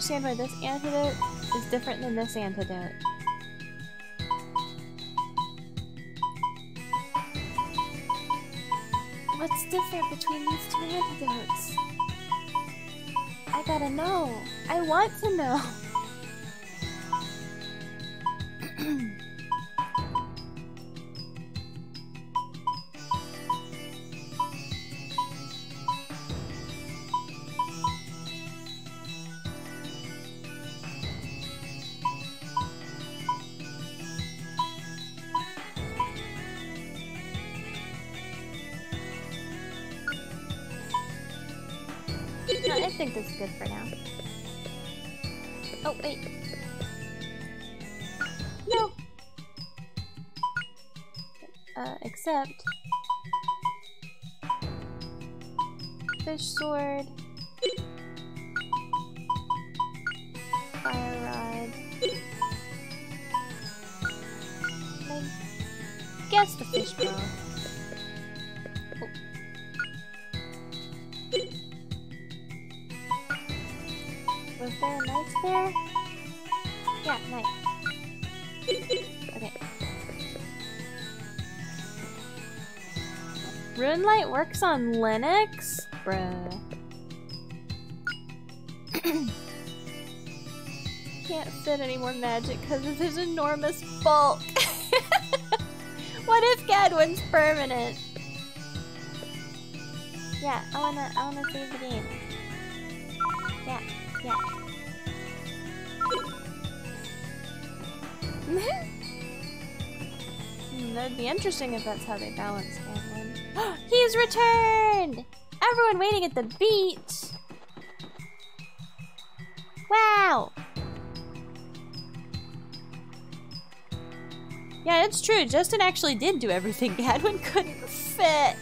Understand why this antidote is different than this antidote. What's different between these two antidotes? I gotta know. I want to know. *laughs* Uh, Runelight works on Linux? Bruh. *clears throat* Can't fit any more magic because of his enormous bulk. *laughs* what if Gadwin's permanent? Yeah, I wanna I wanna save the game. Yeah. Yeah. *laughs* hmm, that'd be interesting if that's how they balance Gadwin. He's returned! Everyone waiting at the beach! Wow! Yeah, it's true. Justin actually did do everything *laughs* Gadwin couldn't fit.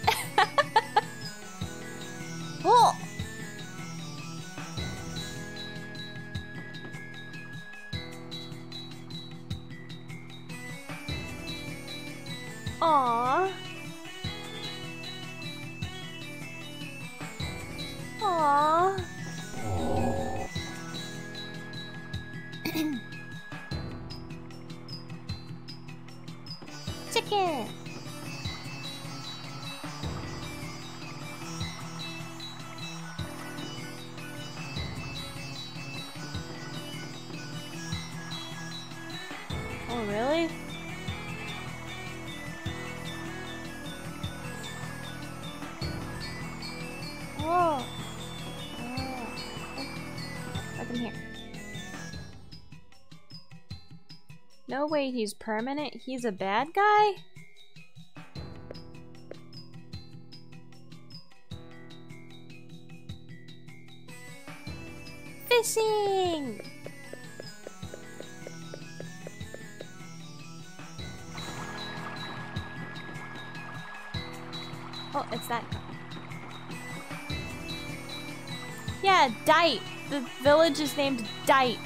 No way he's permanent. He's a bad guy? Fishing! Oh, it's that guy. Yeah, Dight. The village is named Dight.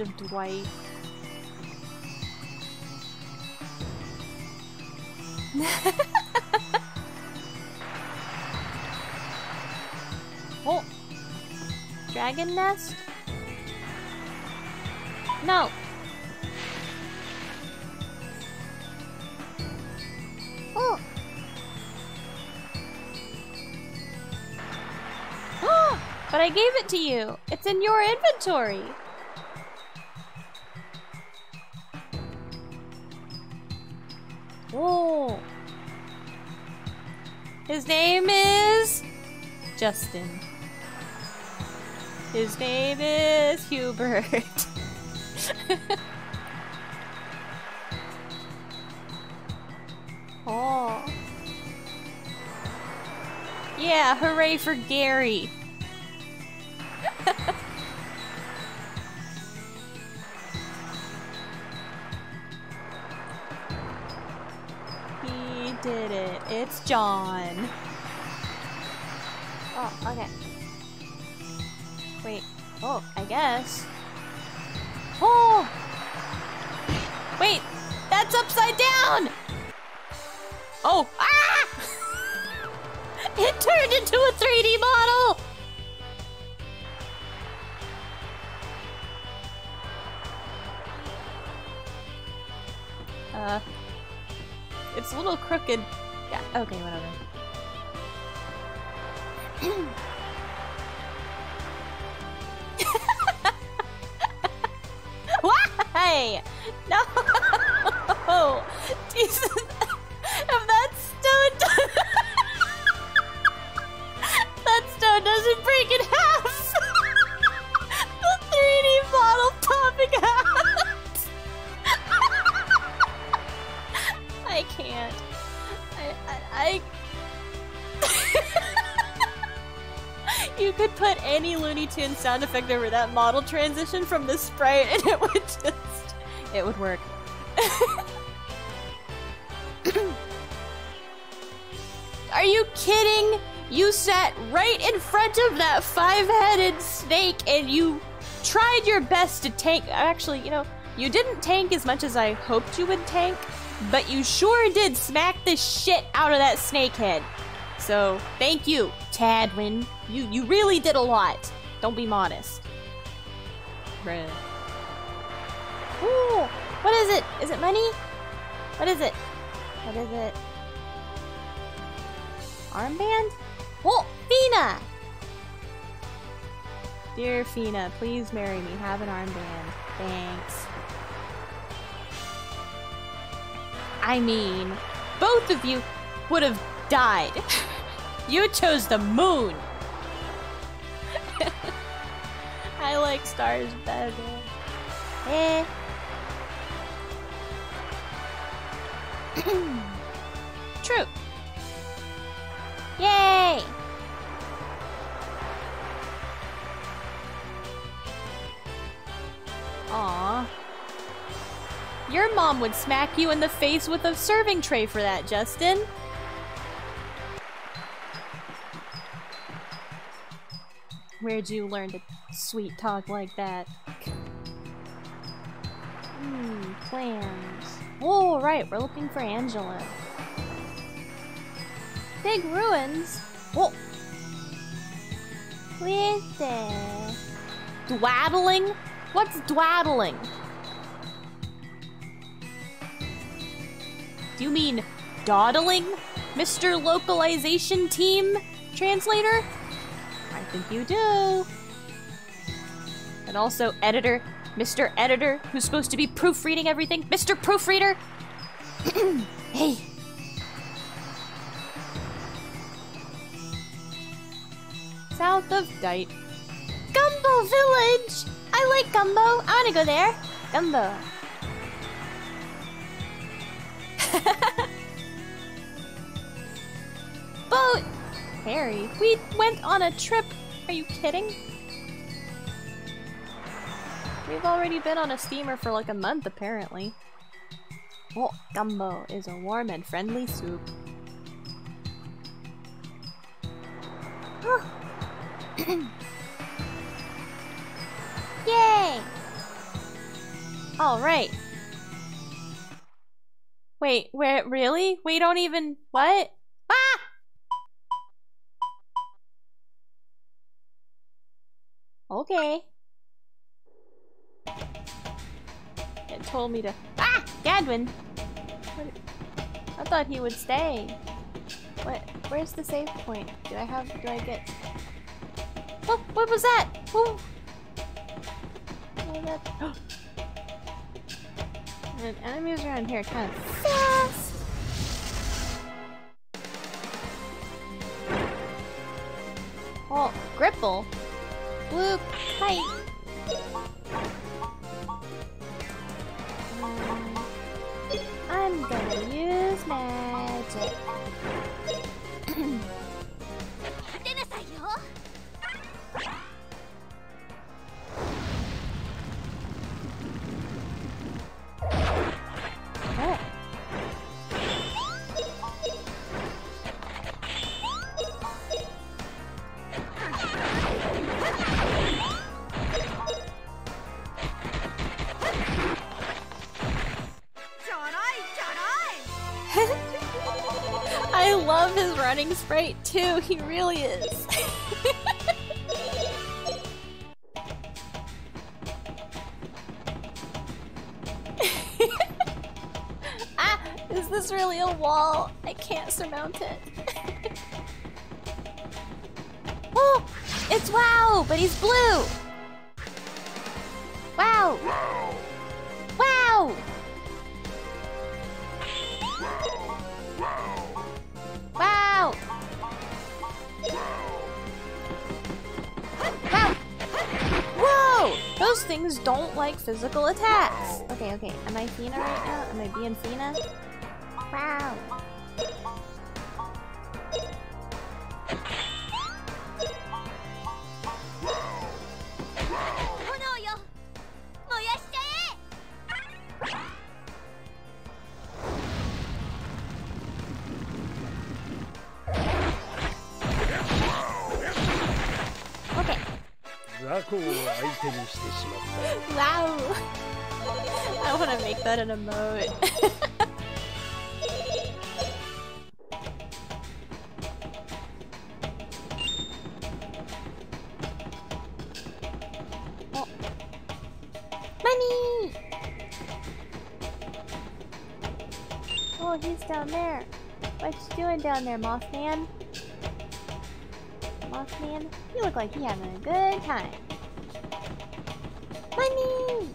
Of Dwight. *laughs* oh! Dragon nest? No! Oh! *gasps* but I gave it to you! It's in your inventory! Justin. His name is Hubert. *laughs* oh. Yeah, hooray for Gary. *laughs* he did it. It's John. I guess. Oh! Wait! That's upside down! Oh! Ah! *laughs* it turned into a 3D model! Uh... It's a little crooked. Yeah, okay, whatever. Sound effect over that model transition from the sprite and it would just... It would work. *coughs* Are you kidding? You sat right in front of that five-headed snake and you tried your best to tank. Actually, you know, you didn't tank as much as I hoped you would tank, but you sure did smack the shit out of that snake head. So, thank you, Gadwin. You you really did a lot. Don't be modest. Bruh. Ooh, what is it? Is it money? What is it? What is it? Armband? Oh, Feena! Dear Feena, please marry me. Have an armband. Thanks. I mean, both of you would have died. *laughs* you chose the moon. Like stars better. Eh. *clears throat* True. Yay! Aw. Your mom would smack you in the face with a serving tray for that, Justin. Where'd you learn to sweet talk like that? Hmm, plans. Oh, right, we're looking for Angela. Big ruins? Oh! With. Dwaddling? What's dwaddling? Do you mean dawdling, Mr. Localization Team Translator? I think you do. And also editor, Mr. Editor, who's supposed to be proofreading everything. Mr. Proofreader! *clears throat* hey. South of Dight. Gumbo Village! I like Gumbo. I want to go there. Gumbo. *laughs* Boat! Harry, we went on a trip. Are you kidding? We've already been on a steamer for like a month, apparently. Oh, gumbo is a warm and friendly soup. *clears throat* Yay! Alright. Wait, where- really? We don't even- what? Ah! Okay. Told me to- Ah! Gadwin! What? I thought he would stay. What? Where's the save point? Do I have- do I get- Oh! What was that? Oh! That- *gasps* And enemies around here kind of fast. Oh, Gripple. Blue kite. Magic. Sprite too. He really is. *laughs* ah, is this really a wall? I can't surmount it. *laughs* oh, it's wow, but he's blue. Wow. Wow. Things don't like physical attacks. Okay, okay. Am I Feena right now? Am I being Feena? Wow. There, Mothman? Mothman? You look like you're having a good time. Money!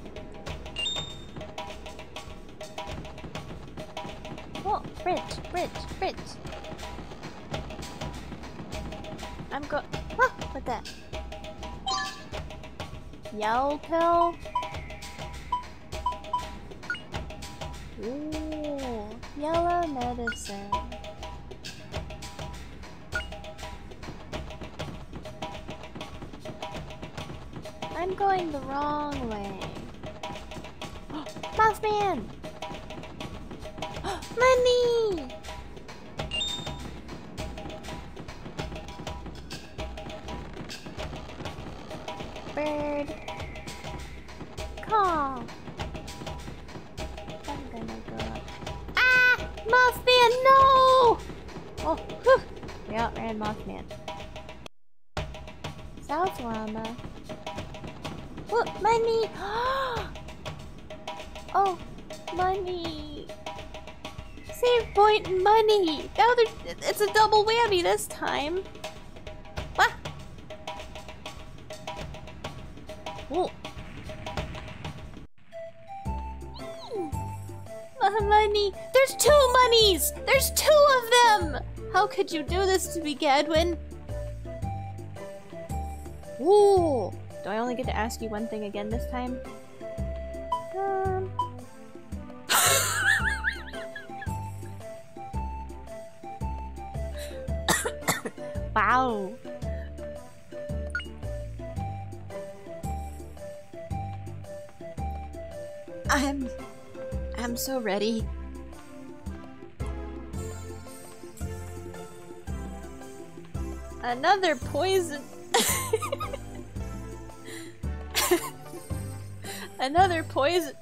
Oh, rich, rich, rich. I'm go- Ah, what that? Yell pill? Time. What? Oh. Uh, money! There's two monies! There's two of them! How could you do this to me, Gadwin? Ooh! Do I only get to ask you one thing again this time? Another poison... *laughs* Another poison...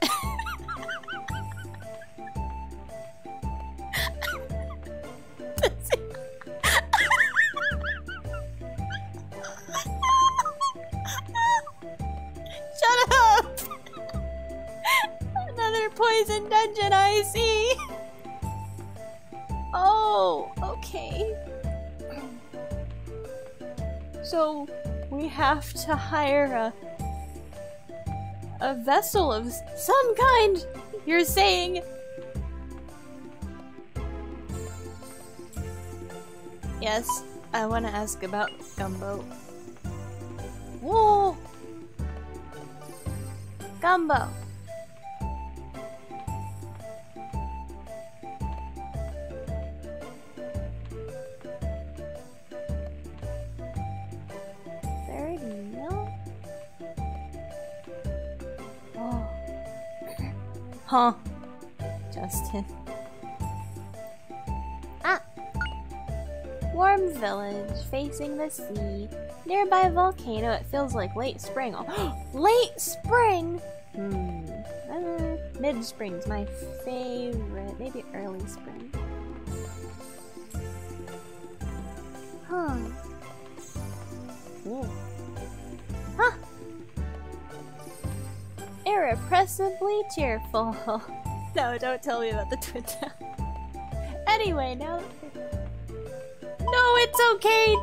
have to hire a... a vessel of some kind, you're saying? Yes, I want to ask about Gumbo. Whoa! Gumbo. Huh. Justin. Ah! Warm village, facing the sea. Nearby volcano, it feels like late spring. Oh, *gasps* late spring? Hmm. Uh, Mid spring's my favorite. Maybe early spring. Huh. Huh. Irrepressibly cheerful. *laughs* no, don't tell me about the twin town. *laughs* anyway, now. No, it's okay.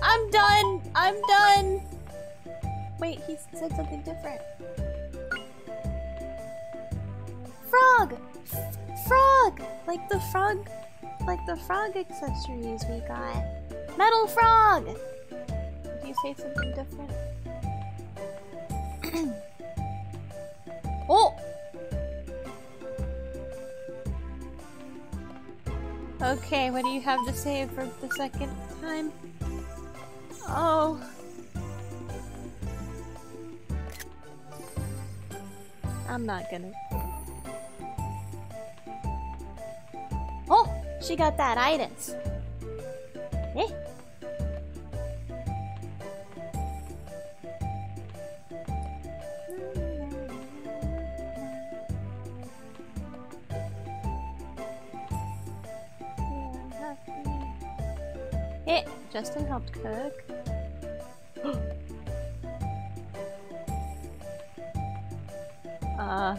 I'm done. I'm done. Wait, he said something different. Frog! F frog! Like the frog, like the frog accessories we got. Metal frog! Did you say something different? *clears throat* oh! Okay, what do you have to say for the second time? Oh. I'm not gonna. Oh! She got that itis. Eh? Eh, Justin helped cook. *gasps* uh.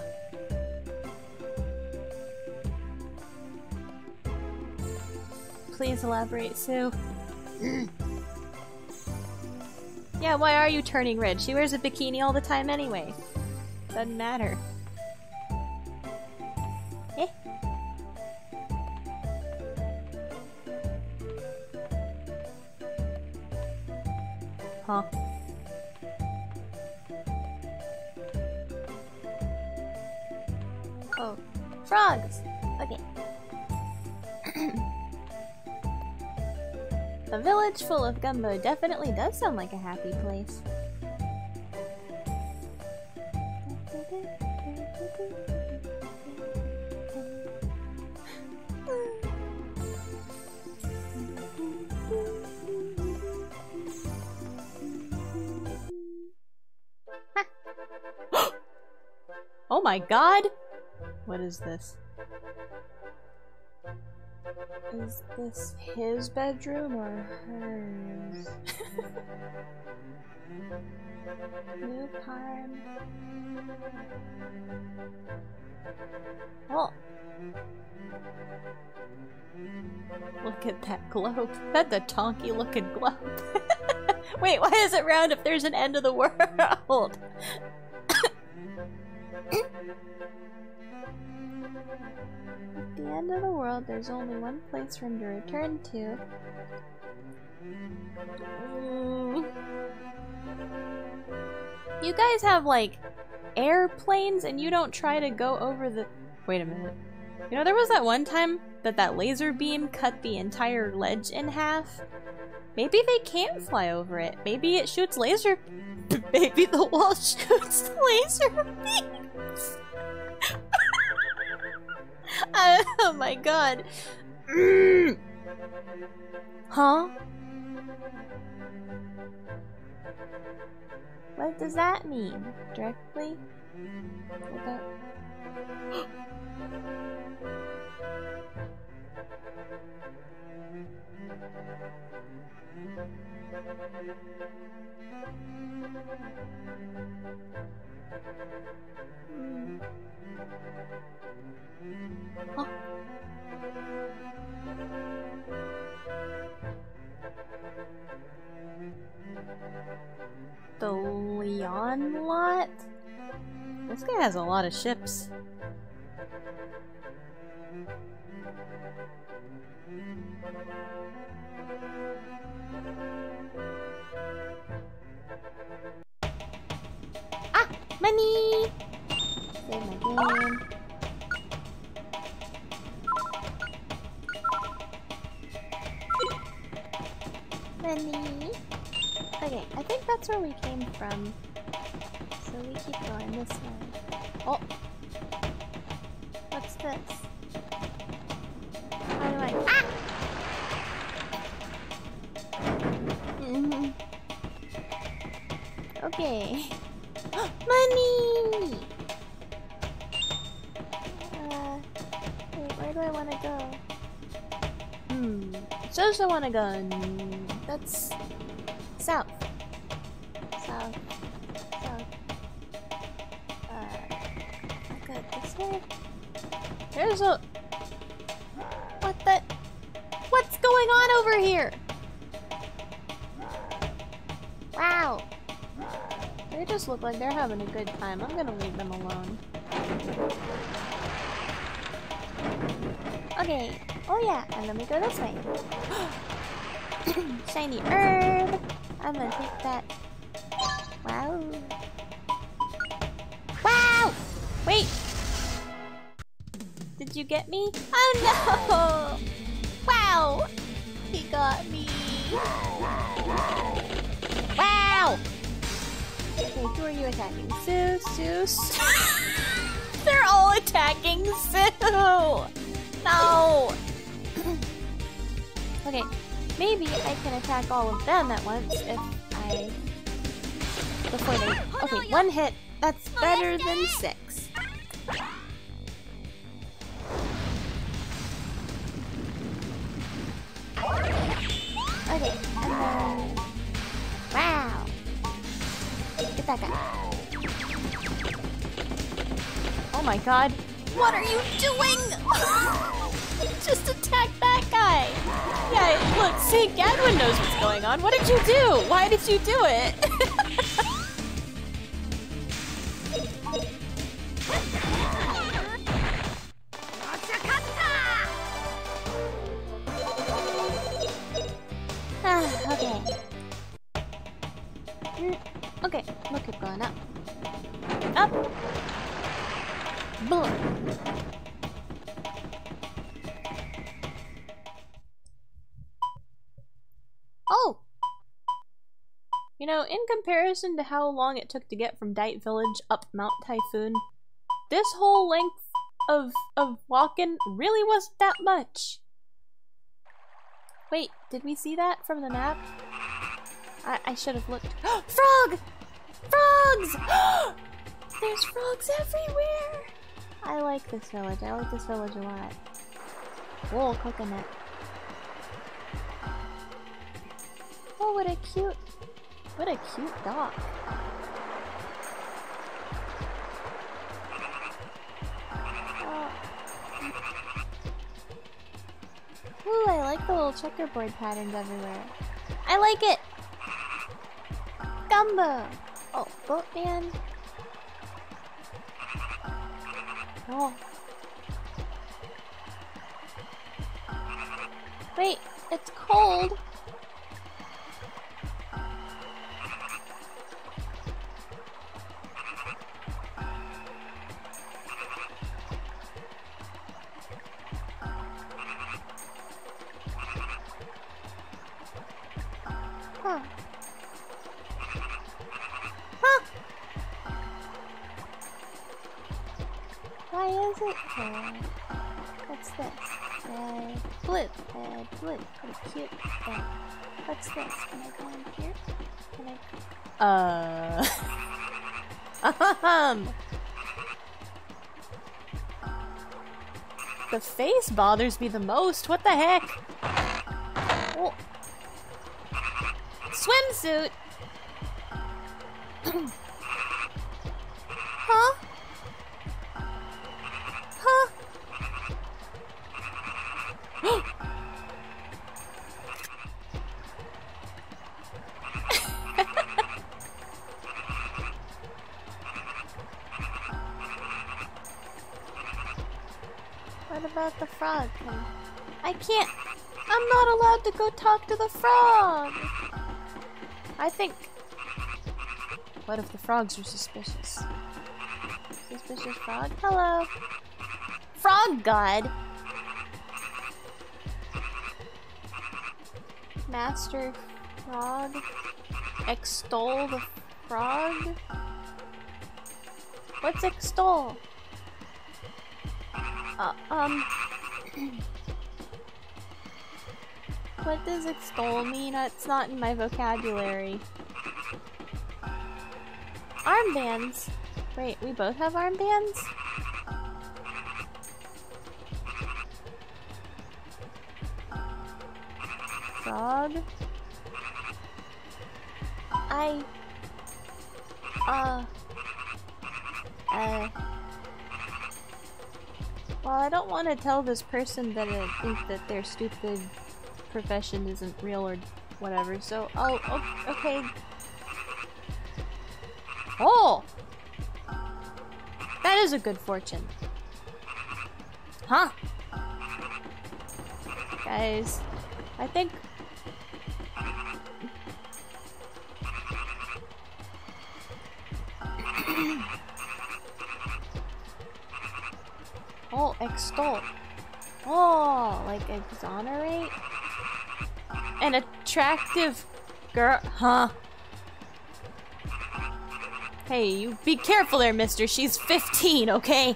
Please elaborate, Sue. *clears throat* yeah, why are you turning red? She wears a bikini all the time anyway. Doesn't matter. Fridge full of gumbo definitely does sound like a happy place. *gasps* oh my god! What is this? Is this his bedroom or hers? New time. Oh! Look at that globe. That's a tonky looking globe. *laughs* Wait, why is it round if there's an end of the world? End of the world, there's only one place for him to return to. You guys have, like, airplanes and you don't try to go over the- Wait a minute. You know, there was that one time that that laser beam cut the entire ledge in half? Maybe they can fly over it. Maybe it shoots laser- *laughs* Maybe the wall *laughs* shoots laser beams! Uh, oh my god. Mm. Huh? What does that mean? Directly? Lyonlot? This guy has a lot of ships. Ah! Money! Save my game. Money! Okay, I think that's where we came from. So we keep going this way. Oh! What's this? How do I- Ah! Mhm. Okay. *gasps* Money! Uh, wait, where do I want to go? Hmm. Just I want to go. mm, That's There's a. What the? What's going on over here? Wow. They just look like they're having a good time. I'm gonna leave them alone. Okay. Oh yeah, and then we go this way. *gasps* Shiny herb. I'm gonna take that. You get me? Oh no! *laughs* Wow! He got me. Wow! Okay, who are you attacking? Sue, Sue. *laughs* They're all attacking Sue! No! *clears throat* okay, maybe I can attack all of them at once if I... Before they... Okay, one hit. That's better than six. God. What are you doing? *laughs* Just attack that guy. Yeah, look, see, Gadwin knows what's going on. What did you do? Why did you do it? *laughs* comparison to how long it took to get from Dight Village up Mount Typhoon, this whole length of, of walking really wasn't that much. Wait, did we see that from the map? I, I should have looked. *gasps* Frog! Frogs! *gasps* There's frogs everywhere! I like this village. I like this village a lot. Cool coconut. Oh, what a cute, what a cute dog. Oh. Ooh, I like the little checkerboard patterns everywhere. I like it! Gumbo! Oh, boatman. Oh. Wait, it's cold. Huh. Huh. Why is it? What's this? Red, blue, red, blue. What a cute thing. What's this? Can I go in here? Can I? Uh. *laughs* Um. the face bothers me the most. What the heck? Oh. Swimsuit. *clears throat* huh? Huh? *laughs* what about the frog? I can't. I'm not allowed to go talk to the frog. I think. What if the frogs are suspicious? Suspicious frog? Hello. Frog god. Master frog. Extol the frog. What's extol? Uh, um. *clears throat* what does extol mean? It's not in my vocabulary. Armbands. Wait, we both have armbands? Frog. I. Uh. Uh. Well, I don't want to tell this person that I think that they're stupid profession isn't real or whatever, so I'll. Oh, okay. Oh! That is a good fortune. Huh? Guys, I think. *clears throat* oh, extol. Oh, like exonerate? Attractive girl. Huh? Hey, you be careful there, mister. She's 15, okay?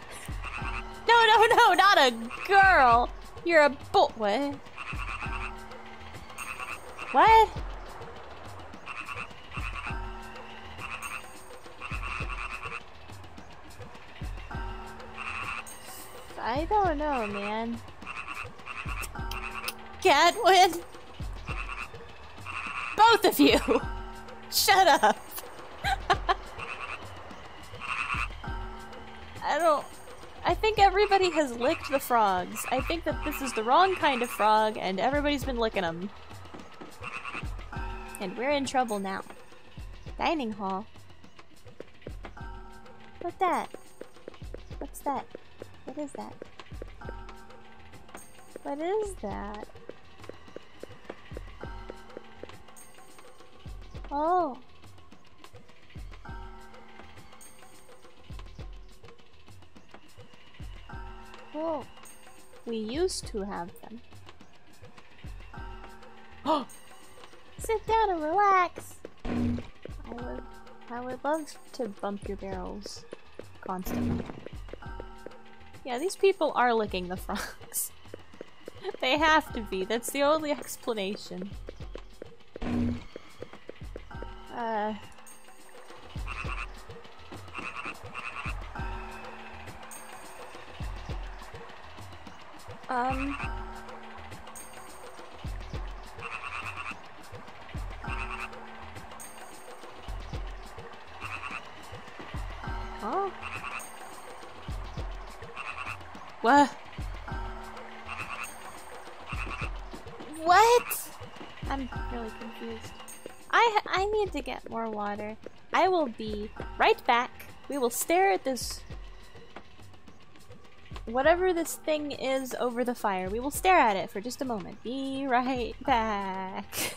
No, no, no, not a girl. You're a boy. What? What? I don't know, man. Catwin? Both of you! Shut up! I don't... I think everybody has licked the frogs. I think that this is the wrong kind of frog, and everybody's been licking them. And we're in trouble now. Dining hall. What's that? What's that? What is that? What is that? Oh. Oh. We used to have them. Oh! *gasps* Sit down and relax! I would, I would love to bump your barrels constantly. Yeah, these people are licking the frogs. *laughs* they have to be. That's the only explanation. Uh... Um... more water. I will be right back. We will stare at this whatever this thing is over the fire. We will stare at it for just a moment. Be right back. *laughs*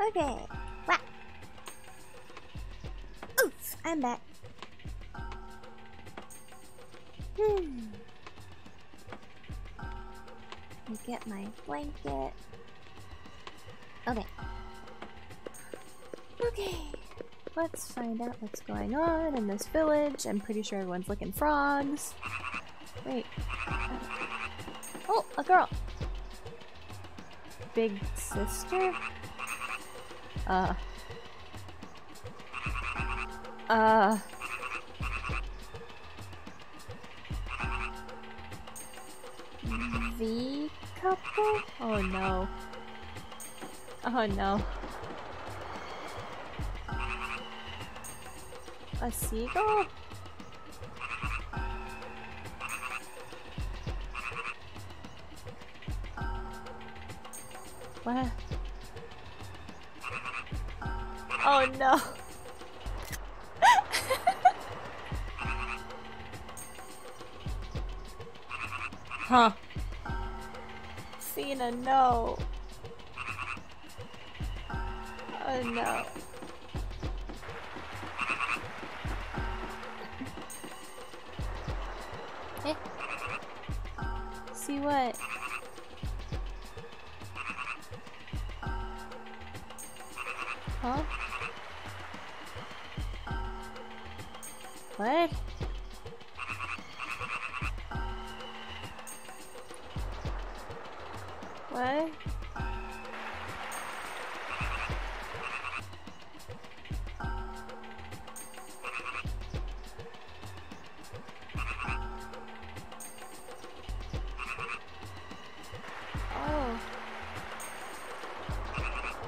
Okay. Wow. Oof, I'm back. Hmm. Get my blanket. Okay. Okay. Let's find out what's going on in this village. I'm pretty sure everyone's licking frogs. Wait. Oh, a girl. Big sister? Uh. Uh. The couple? Oh no. Oh no. A seagull? No.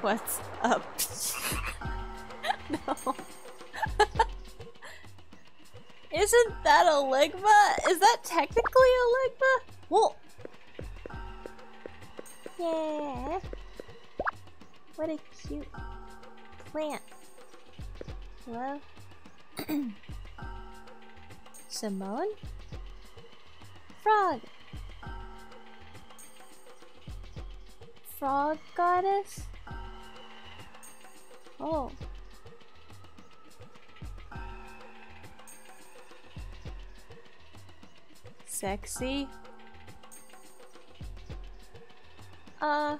What's up? *laughs* no. *laughs* Isn't that a ligma? Is that technically a ligma? Well. Yeah. What a cute plant. Hello? *clears throat* Simone? Frog. Frog goddess? Oh. Sexy? Uh...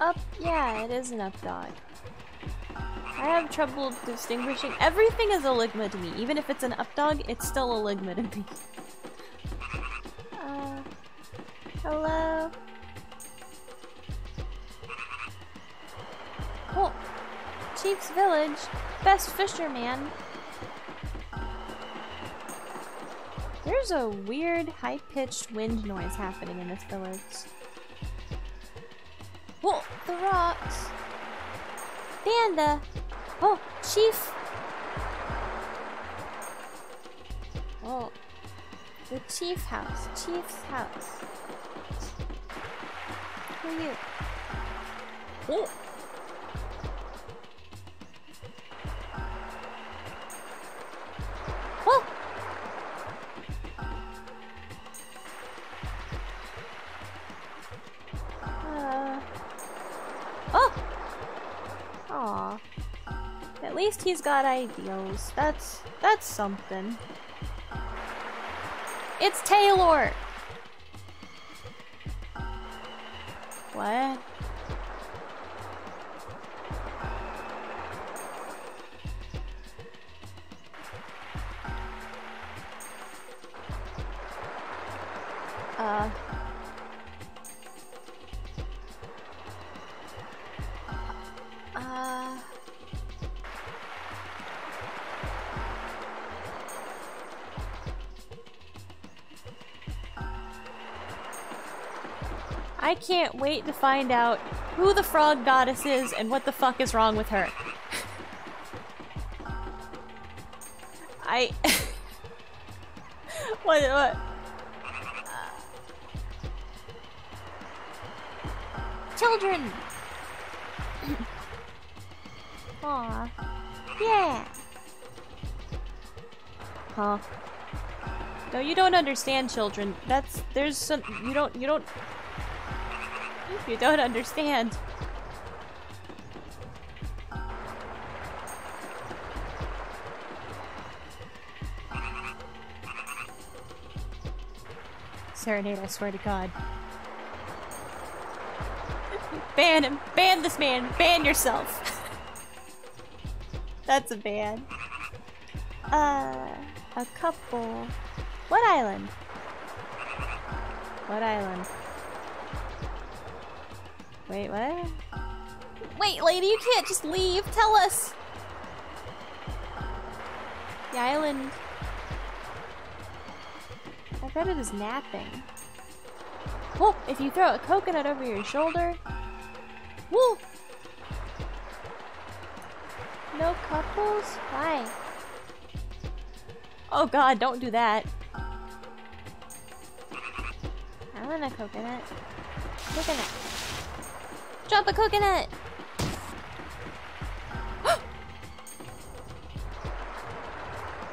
Up, yeah, it is an up dog. I have trouble distinguishing. Everything is a ligma to me. Even if it's an updog, it's still a ligma to me. Uh, hello? Oh, Chief's Village. Best fisherman. There's a weird, high-pitched wind noise happening in this village. Whoa, the rocks. Panda. Oh, Chief. Oh, the Chief house. Chief's house. Who are you? Oh. He's got ideals. That's that's something. It's Taylor! What? Can't wait to find out who the frog goddess is and what the fuck is wrong with her. I *laughs* what what Children *coughs* Aw. Yeah. Huh. No, you don't understand, children. That's there's some you don't you don't you don't understand. Serenade, I swear to God. *laughs* Ban him! Ban this man! Ban yourself! *laughs* That's a ban. Uh, a couple. What island? What island? Wait, what? Wait, lady, you can't just leave. Tell us. The island... I bet it is napping. Oh, if you throw a coconut over your shoulder... Woo! No couples? Why? Oh god, don't do that. I want a coconut. Coconut. Drop a coconut! *gasps*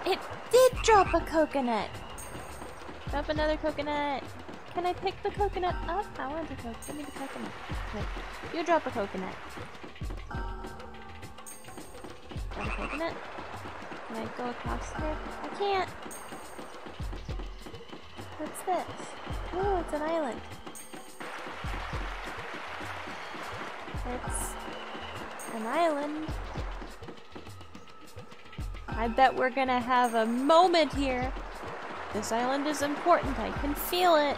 it did drop a coconut! Drop another coconut. Can I pick the coconut up? I want the coconut. Give me the coconut. You drop a coconut. Drop a coconut. Can I go across there? I can't. What's this? Oh, it's an island. An island. I bet we're gonna have a moment here. This island is important. I can feel it.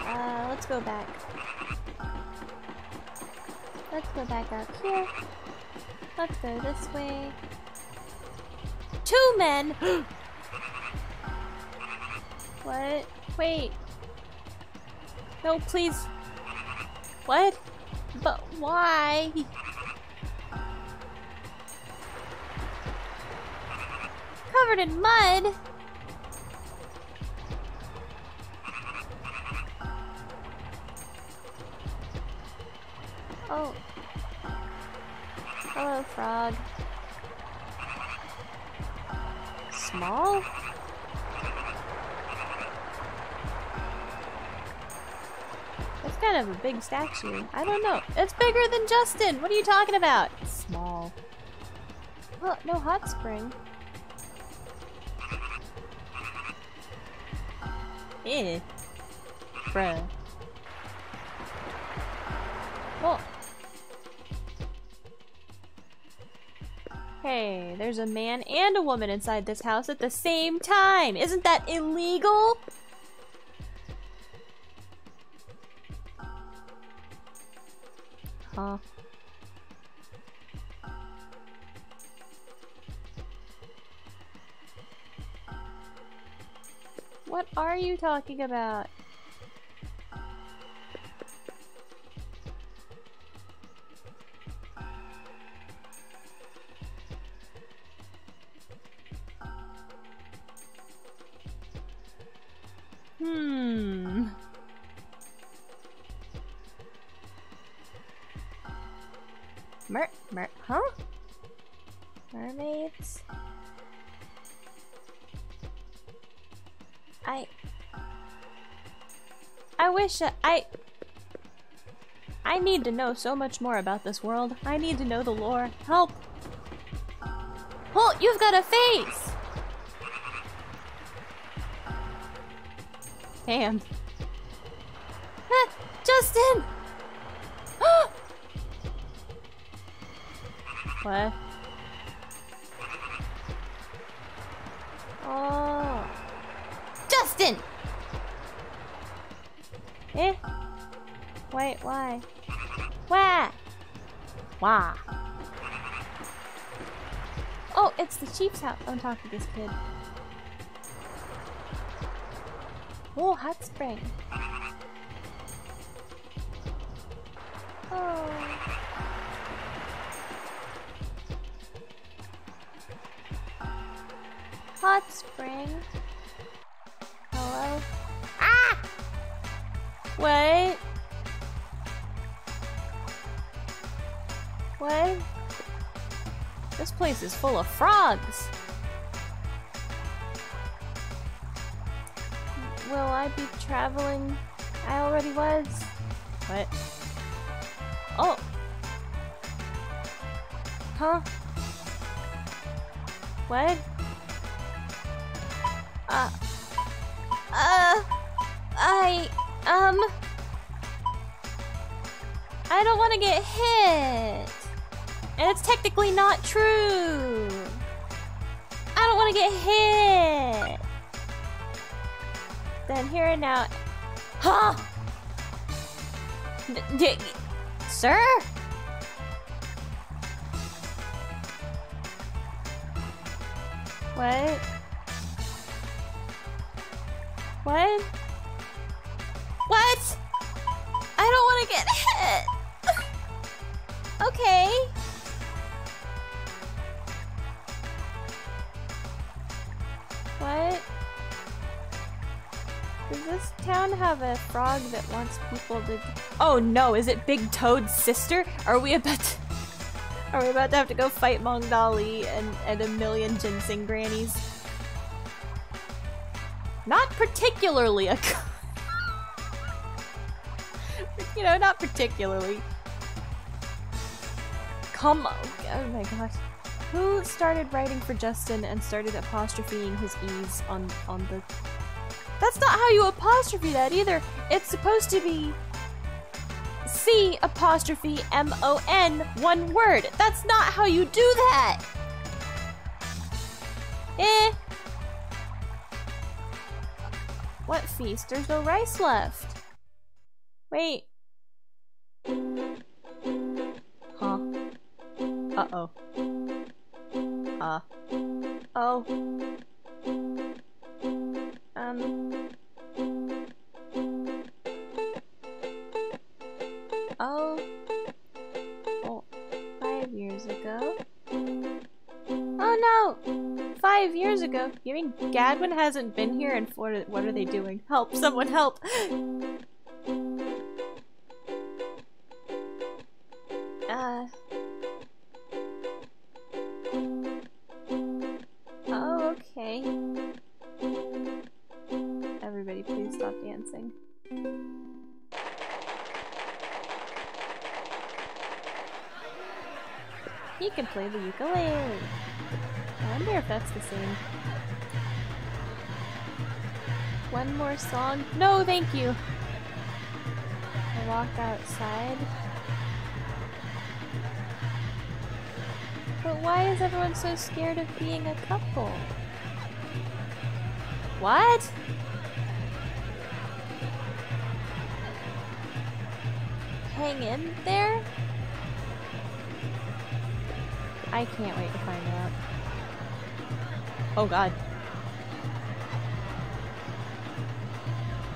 Uh, let's go back. Let's go back up here. Let's go this way. Two men! *gasps* what? Wait. No, please. Why? Covered in mud? Oh. Hello, frog. Big statue. I don't know. It's bigger than Justin! What are you talking about? It's small. Well, no hot spring. Eh. Bruh. Well, Hey, there's a man and a woman inside this house at the same time. Isn't that illegal? Talking about? Need to know so much more about this world. I need to know the lore. Help! Oh, you've got a face! hand. Don't talk to this kid. Oh, hot spring. Oh. Hot spring. Hello? Ah! Wait. What? This place is full of frogs. Was. What? Oh! Huh? What? Uh... Uh... I... Um... I don't want to get hit! And it's technically not true! I don't want to get hit! Then here and now. Huh? D, sir? What? What? What? I don't want to get hit. *laughs* okay. Town have a frog that wants people to... Oh no, is it Big Toad's sister? Are we about to... Are we about to have to go fight Mongdali and, and a million ginseng grannies? Not particularly a... *laughs* you know, not particularly. Come on. Oh my gosh. Who started writing for Justin and started apostropheing his E's on, on the... That's not how you apostrophe that either. It's supposed to be C apostrophe M-O-N, one word. That's not how you do that! Eh. What feast? There's no rice left. Wait. Huh. Uh-oh. Uh. Oh. Um. Oh. Oh. Five years ago. Oh no! Five years ago. You mean Gadwin hasn't been here and what are, what are they doing? Help! Someone help! Play the ukulele. I wonder if that's the same. One more song? No, thank you! I walk outside. But why is everyone so scared of being a couple? What? Hang in there? I can't wait to find out. Oh god.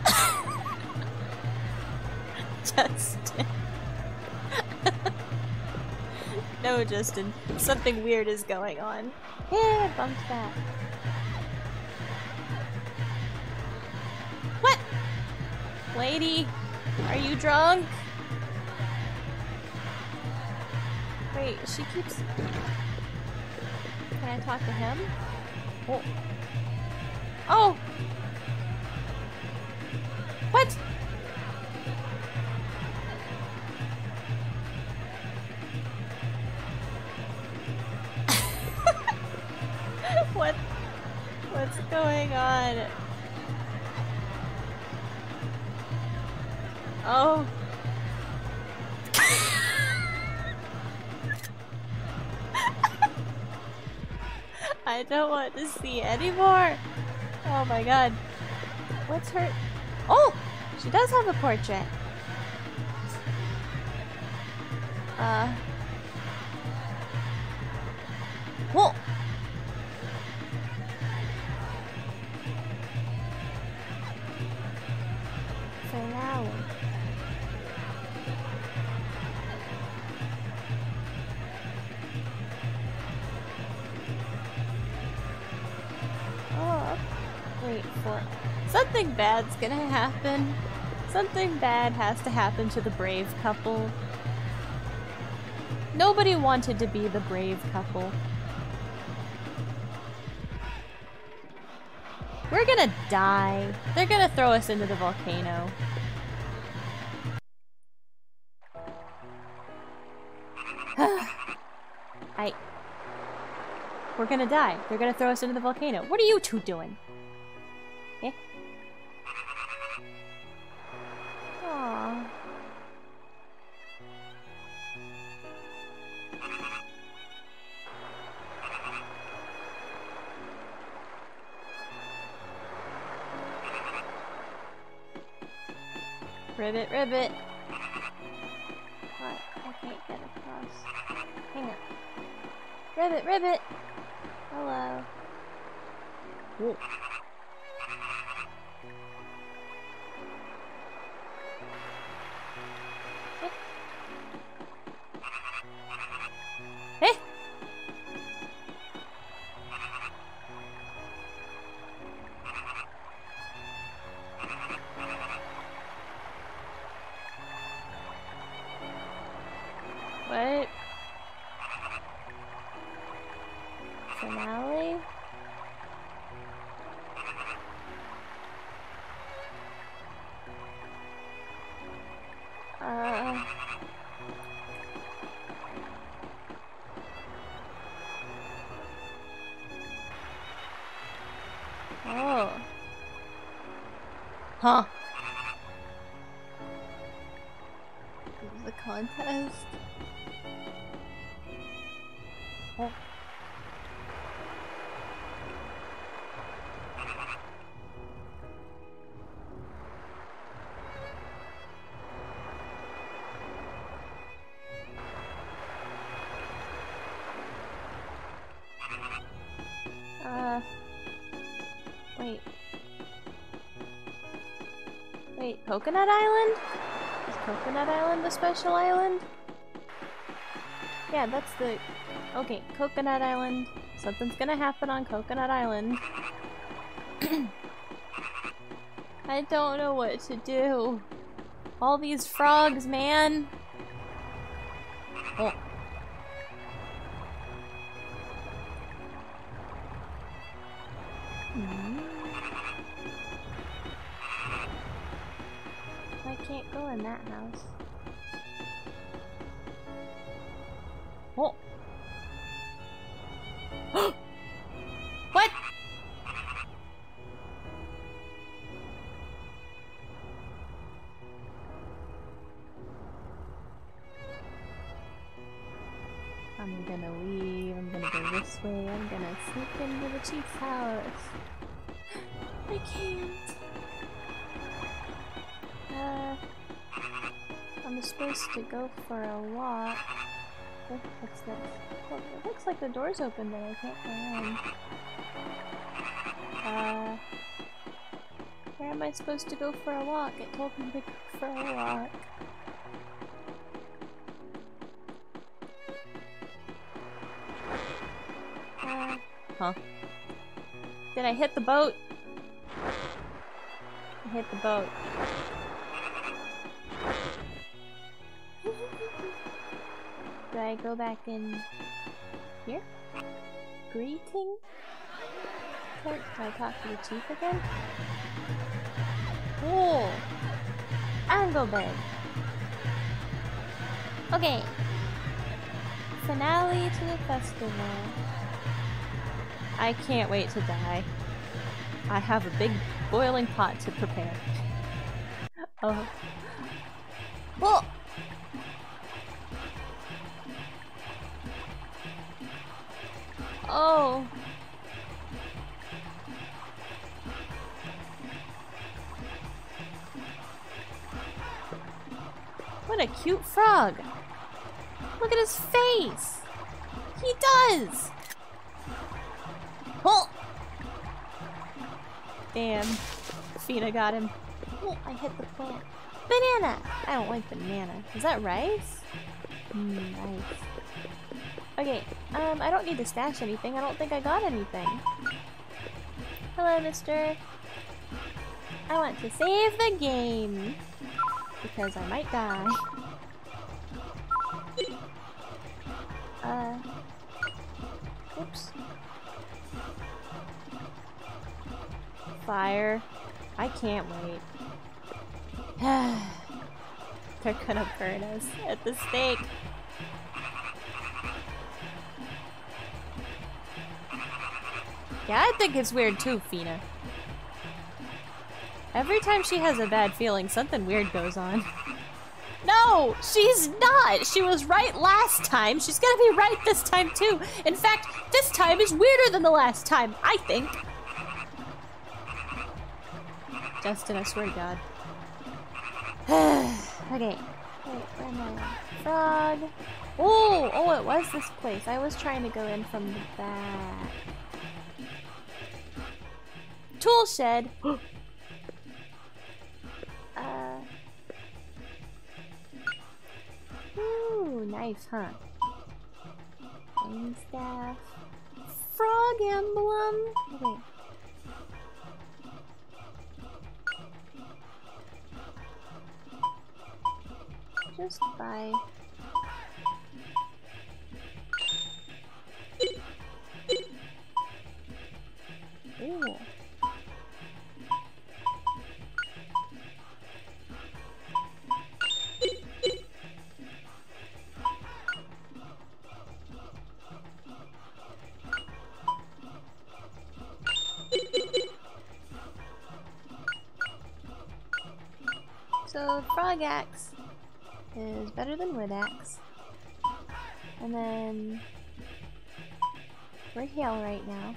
*laughs* Justin. *laughs* no, Justin. Something weird is going on. Yeah, bumped that. What? Lady, are you drunk? She keeps... Can I talk to him? Oh. Oh! To see anymore. Oh my god. What's her... Oh! She does have a portrait. Uh... gonna happen. Something bad has to happen to the brave couple. Nobody wanted to be the brave couple. We're gonna die. They're gonna throw us into the volcano. *sighs* I... We're gonna die. They're gonna throw us into the volcano. What are you two doing? Ribbit, Coconut Island? Is Coconut Island a special island? Yeah, that's the... Okay, Coconut Island. Something's gonna happen on Coconut Island. *clears throat* I don't know what to do. All these frogs, man! Go for a walk. What's this? It looks like the door's open, but I can't go in. Uh, where am I supposed to go for a walk? It told me to go for a walk. Uh, huh. Did I hit the boat? I hit the boat. Go back in here? Greeting? Can I talk to the chief again? Cool. Angle. Okay. Finale to the festival. I can't wait to die. I have a big boiling pot to prepare. *laughs* oh. Oh. What a cute frog. Look at his face. He does. Oh. Damn. Feena got him. Oh, I hit the plant. Banana! I don't like banana. Is that rice? Mm, rice. Okay, um, I don't need to stash anything. I don't think I got anything. Hello, mister. I want to save the game. Because I might die. Uh... Oops. Fire. I can't wait. *sighs* They're gonna burn us at the stake. Yeah, I think it's weird too, Feena. Every time she has a bad feeling, something weird goes on. No, she's not. She was right last time. She's gonna be right this time too. In fact, this time is weirder than the last time, I think. Justin, I swear to God. *sighs* okay. Wait, where am I? Frog. Oh, oh, it was this place. I was trying to go in from the back. Tool shed. *gasps* uh. Ooh, nice, huh? Staff. Frog emblem. Okay. Just buy Ooh. So frog axe is better than wood axe. And then we're hail right now.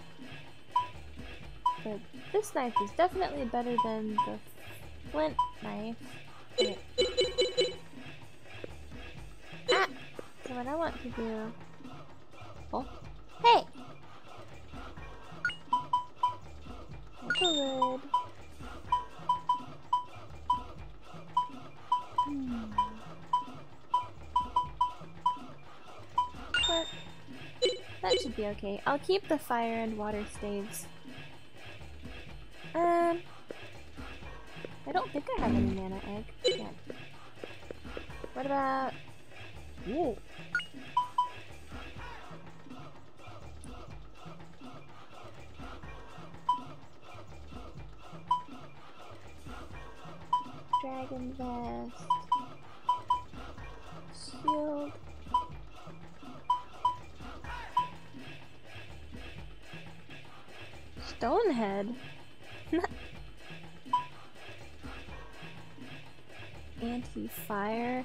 But this knife is definitely better than the flint knife. Okay. Ah! So what I want to do... Oh. Hey! That's a. Hmm. But that should be okay. I'll keep the fire and water staves. Um, I don't think I have any mana egg. Yeah. What about? Whoa. Dragon vest. Shield. Stonehead. Anti-fire?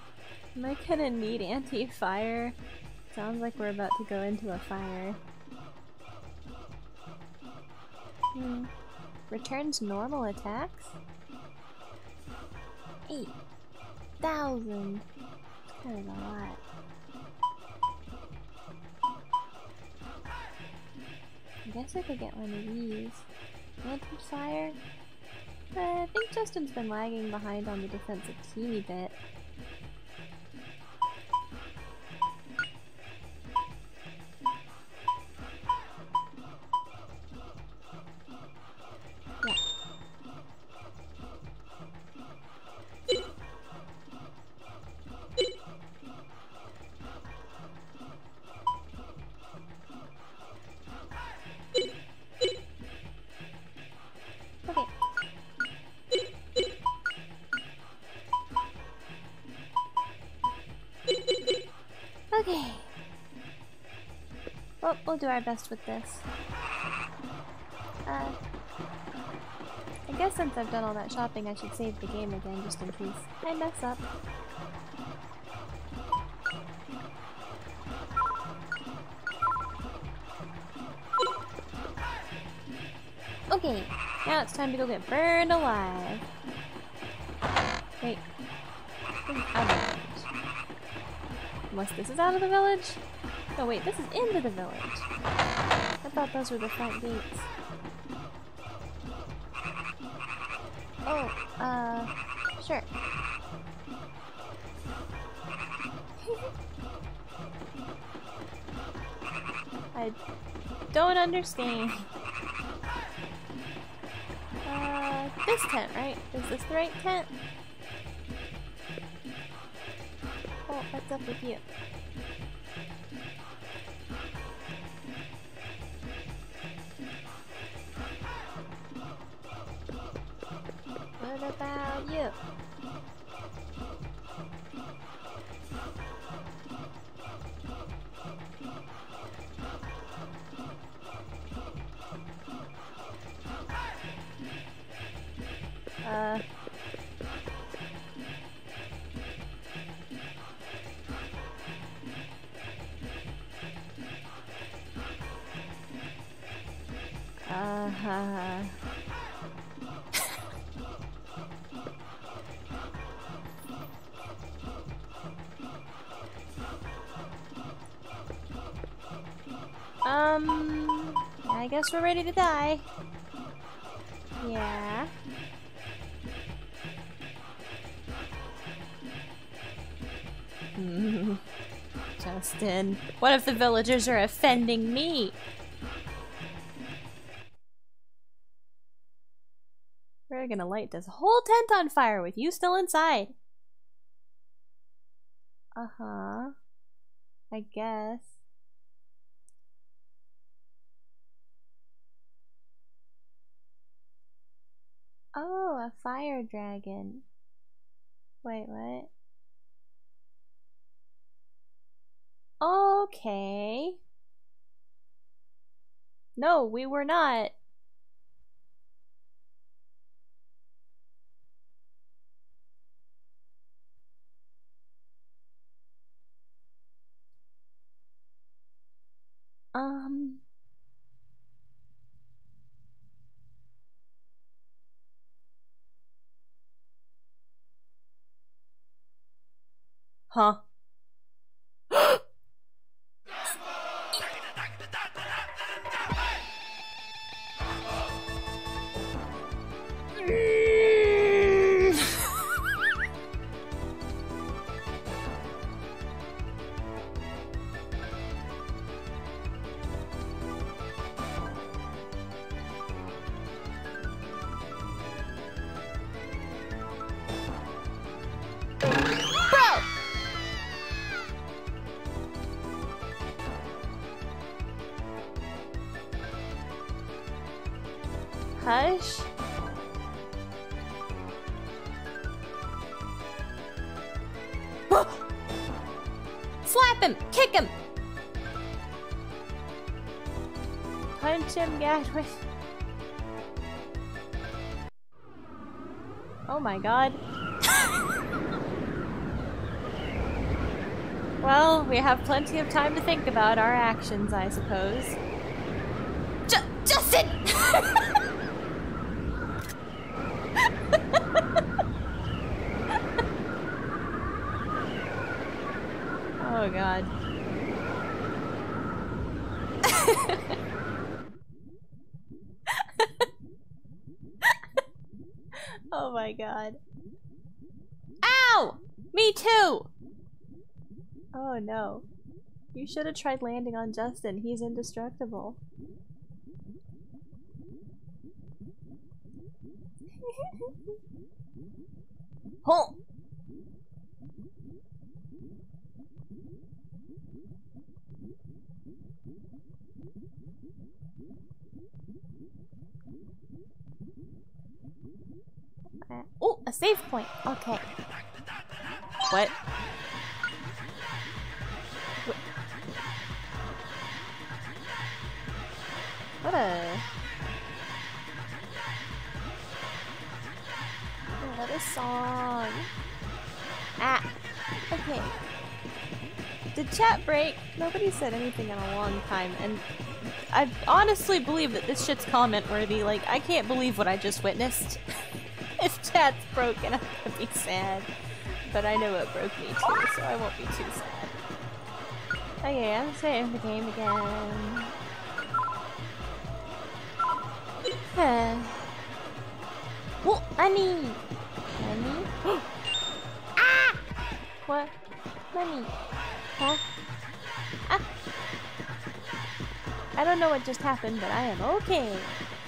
Am I gonna need anti-fire? Sounds like we're about to go into a fire. Hmm. Returns normal attacks? 8,000. That's kind of a lot. Guess I could get one of these. Anti-fire? Uh, I think Justin's been lagging behind on the defensive teeny bit. Our best with this. Uh, I guess since I've done all that shopping, I should save the game again just in case I mess up. Okay, now it's time to go get burned alive. Wait. Unless this is out of the village? Oh wait, this is into the village. Thought those were the front gates. Oh, uh, sure. *laughs* I don't understand. Uh, this tent, right? Is this the right tent? Oh, what's up with you? You? Guess we're ready to die. Yeah. *laughs* Justin, what if the villagers are offending me? We're gonna light this whole tent on fire with you still inside. Uh-huh. I guess. Oh, a fire dragon. Wait, what? Okay. No, we were not. Um... Huh? God. well, we have plenty of time to think about our actions, I suppose. J Justin! *laughs* oh god. oh my god. Ow! Me too! Oh no. You should have tried landing on Justin. He's indestructible. oh! Oh, a save point. Okay. What? What, a... Oh, what a song. Ah. Okay. Did chat break? Nobody said anything in a long time, and I honestly believe that this shit's comment worthy. Like, I can't believe what I just witnessed. *laughs* *laughs* if chat's broken, I'm gonna be sad. But I know it broke me too, so I won't be too sad. Okay, I'm saving the game again. oh, money! Money? ah! What? Money. Huh? Ah! I don't know what just happened, but I am okay.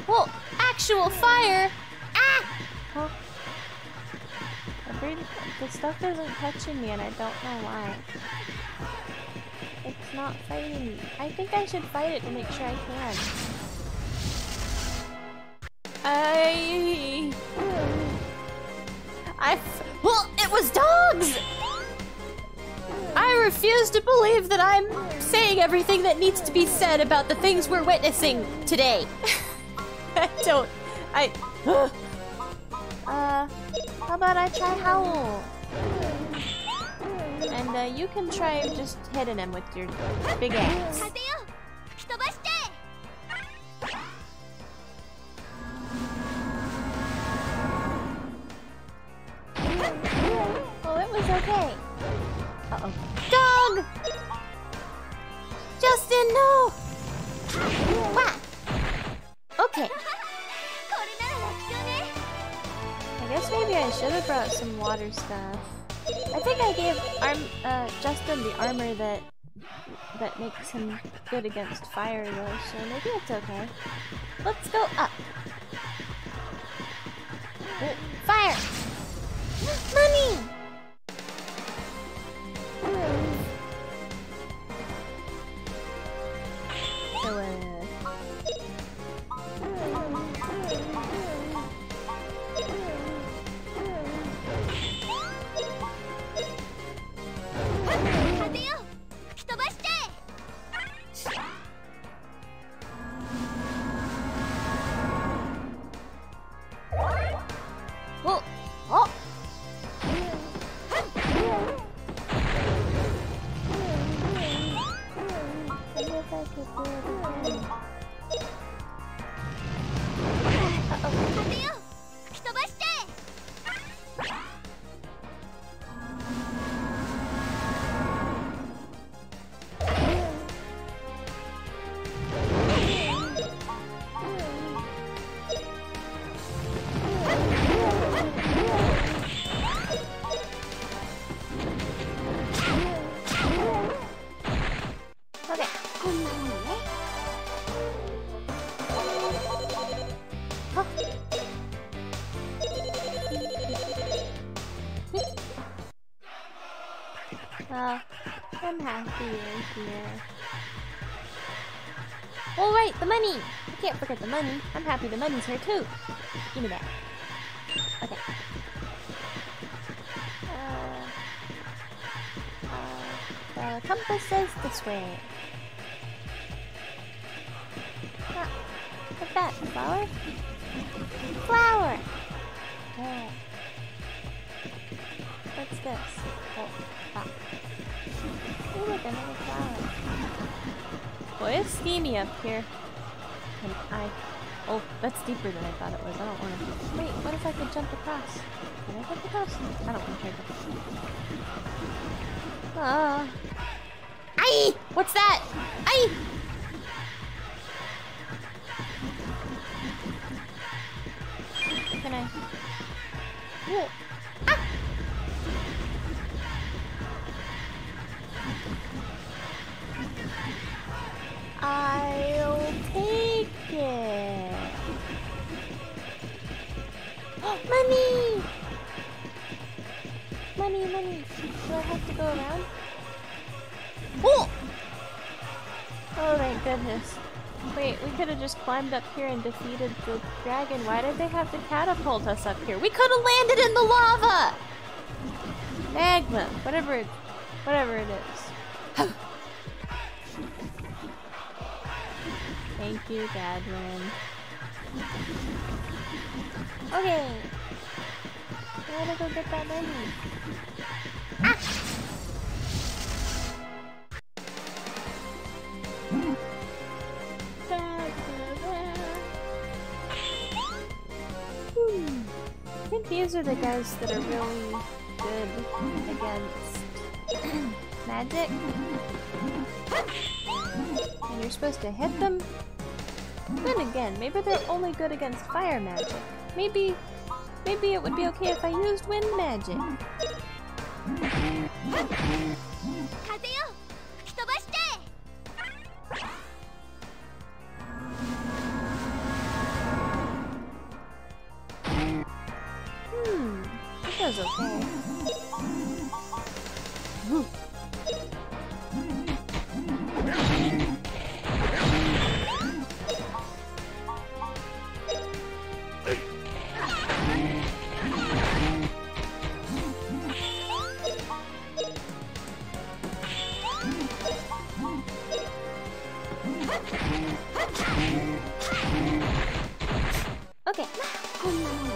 Well, actual fire! Ah! Huh? Every, the stuff isn't touching me and I don't know why. It's not fighting me. I think I should fight it to make sure I can. I... I... Well, it was dogs! I refuse to believe that I'm saying everything that needs to be said about the things we're witnessing today. *laughs* I don't... I... *gasps* uh... How about I try Howl? And uh, you can try just hitting him with your big axe. Oh, it was okay. Uh-oh. Dog! Justin, no! Okay. I guess maybe I should have brought some water stuff. I think I gave arm uh, Justin the armor that that makes him good against fire though, so maybe it's okay. Let's go up. Oh, fire! *gasps* Money! So, the money! I can't forget the money. I'm happy the money's here too. Give me that. Okay. Uh, uh, the compass says this way. Ah, what's that? Flower? Flower! What's this? Oh, Ooh, look, another. Boy, it's steamy up here. Can I... Oh, that's deeper than I thought it was. I don't want to... Wait, what if I could jump across? Can I jump across? I don't want to try to... Ah. Uh... Aye! What's that? Aye! Can I... Whoa. I'll take it. *gasps* money! Money, money. Do I have to go around? Oh! Oh my goodness. Wait, we could have just climbed up here and defeated the dragon. Why did they have to catapult us up here? We could have landed in the lava! Magma, whatever it, whatever it is. *sighs* Thank you, Gadwin. Okay. I gotta go get that money. Ah! I think these are the guys that are really good against magic. And you're supposed to hit them then again, maybe they're only good against fire magic. Maybe, maybe it would be okay if I used wind magic. Hmm, it does okay. でまあこんなもんね。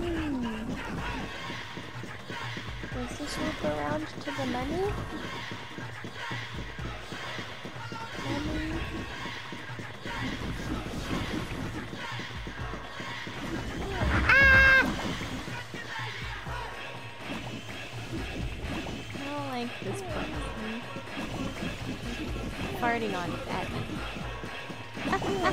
うん。Does this loop around to the money? Farting on it at me. Ah, ah.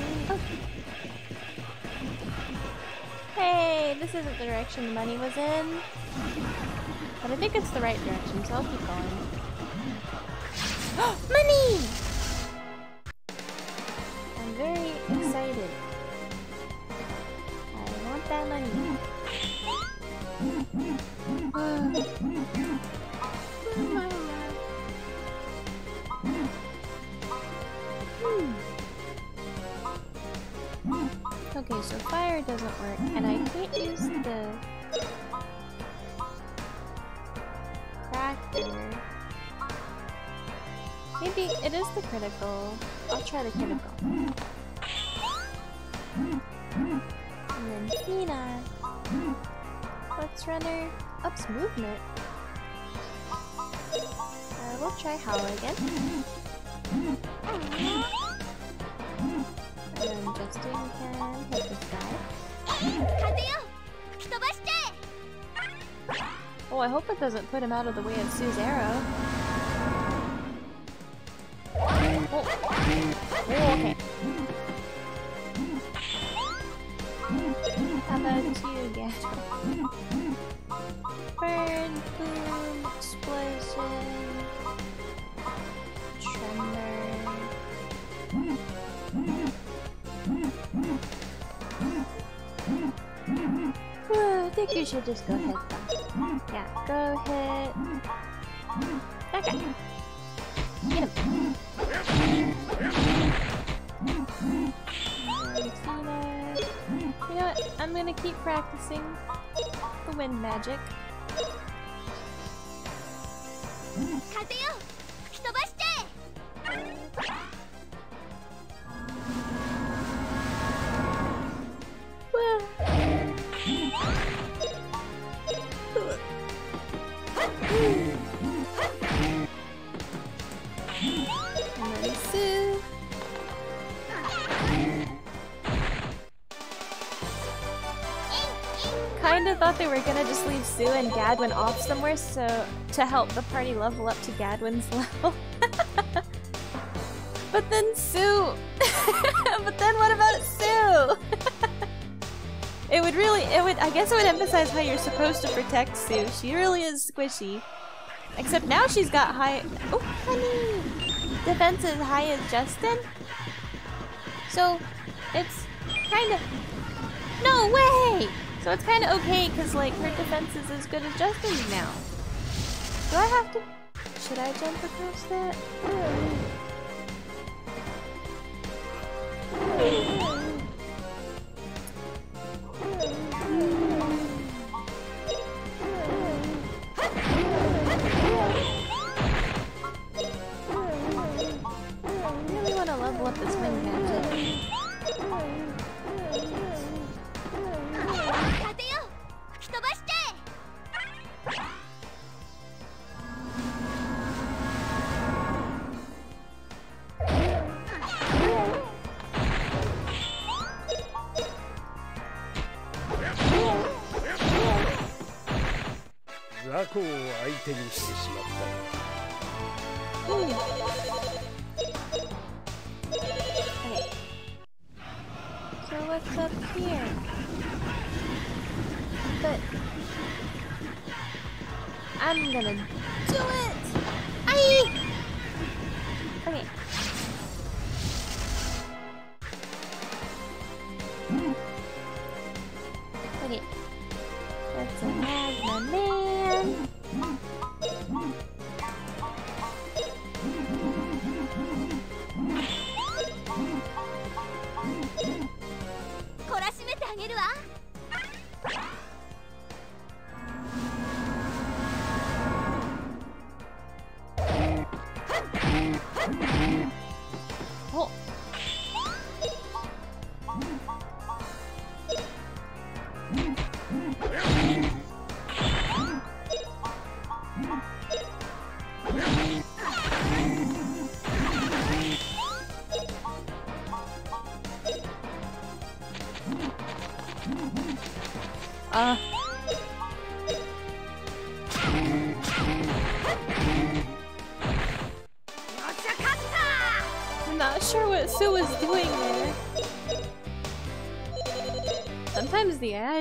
Hey, this isn't the direction the money was in. But I think it's the right direction, so I'll keep going. *gasps* money! I'm very excited. I want that money. Okay, so fire doesn't work, and I can't use the cracker. Maybe it is the critical. I'll try the critical. And then Hina. Let's runner ups movement. Uh, we'll try Howl again. Justin can hit this guy. Oh, I hope it doesn't put him out of the way of Sue's arrow. Oh, oh okay. How about you, Gato? Burn, boom, explosion, think you should just go them. Yeah, go hit that guy. Hit him. You know what? I'm gonna keep practicing the wind magic. Were gonna just leave Sue and Gadwin off somewhere so to help the party level up to Gadwin's *laughs* level. but then Sue *laughs* But then what about Sue? *laughs* it would really it would I guess it would emphasize how you're supposed to protect Sue. She really is squishy. Except now she's got high Oh honey defense as high as Justin. So it's kind of no way. So it's kind of okay because like her defense is as good as Justin's now. Do I have to? Should I jump across that? I really want to level up this wind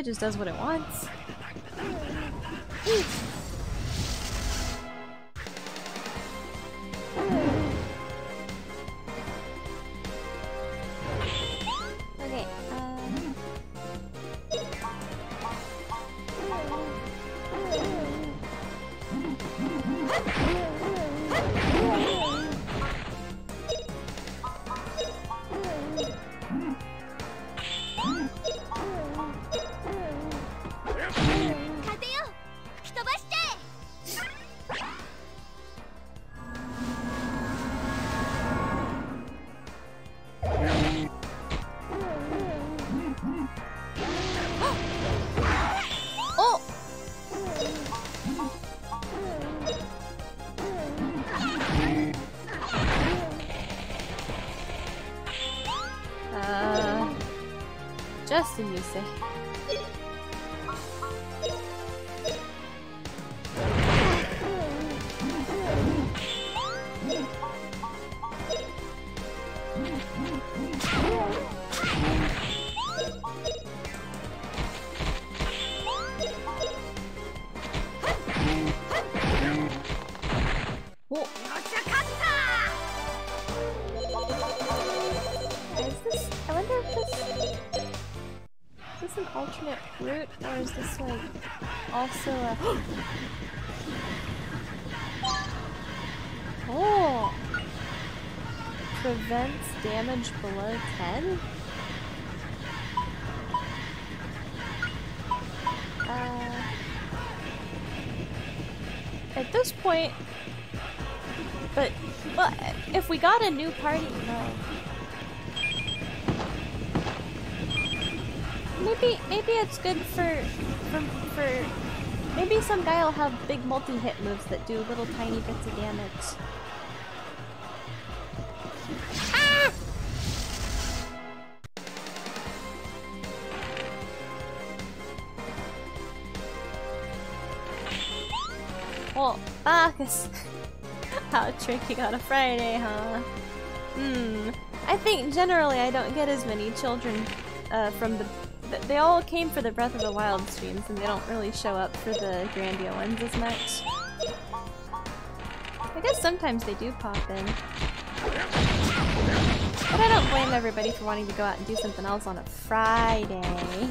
just does what it wants. Damage below 10? Uh, at this point, but, well, if we got a new party, no. Maybe, maybe it's good for, for, for, maybe some guy will have big multi-hit moves that do little tiny bits of damage. Marcus. *laughs* How tricky on a Friday, huh? Hmm. I think generally I don't get as many children uh, from the... They all came for the Breath of the Wild streams and they don't really show up for the Grandia ones as much. I guess sometimes they do pop in. But I don't blame everybody for wanting to go out and do something else on a Friday.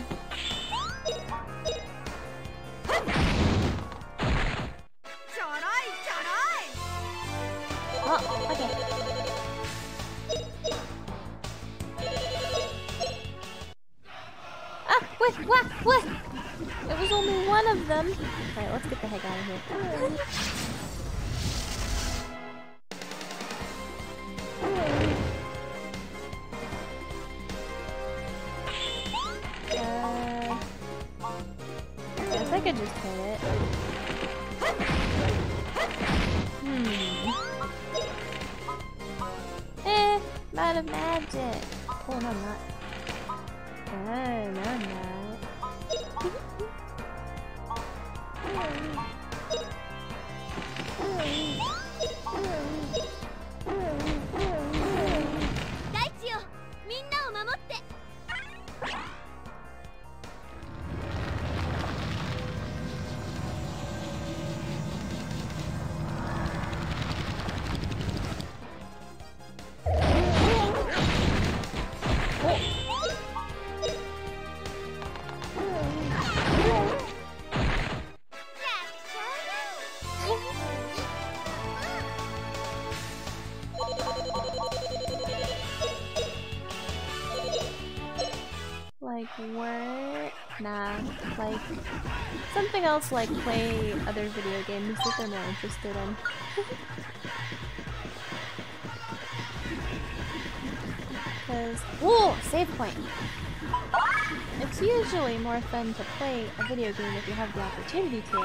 Something else like play other video games that they're not interested in. Because, whoa, save point! It's usually more fun to play a video game if you have the opportunity to.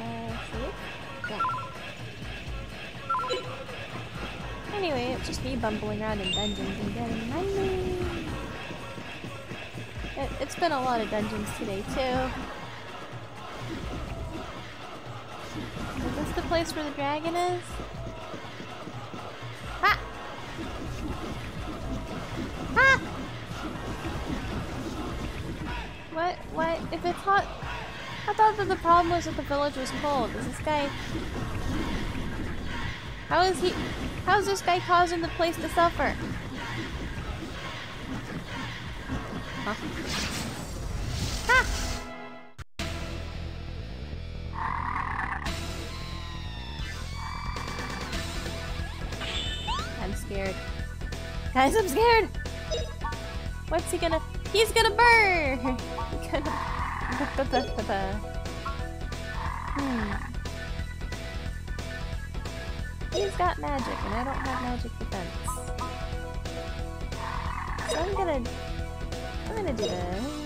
Uh? Yeah. Anyway, it's just me bumbling around in dungeons and getting money. It, it's been a lot of dungeons today, too. Is this the place where the dragon is? Ha! Ha! What? What? If it's hot... I thought that the problem was that the village was cold. Is this guy... How is he... How is this guy causing the place to suffer? *laughs* I'm scared. Guys, I'm scared! What's he gonna... He's gonna burn! He's *laughs* gonna... hmm. He's got magic, and I don't have magic defense. So I'm gonna... I'm gonna do this.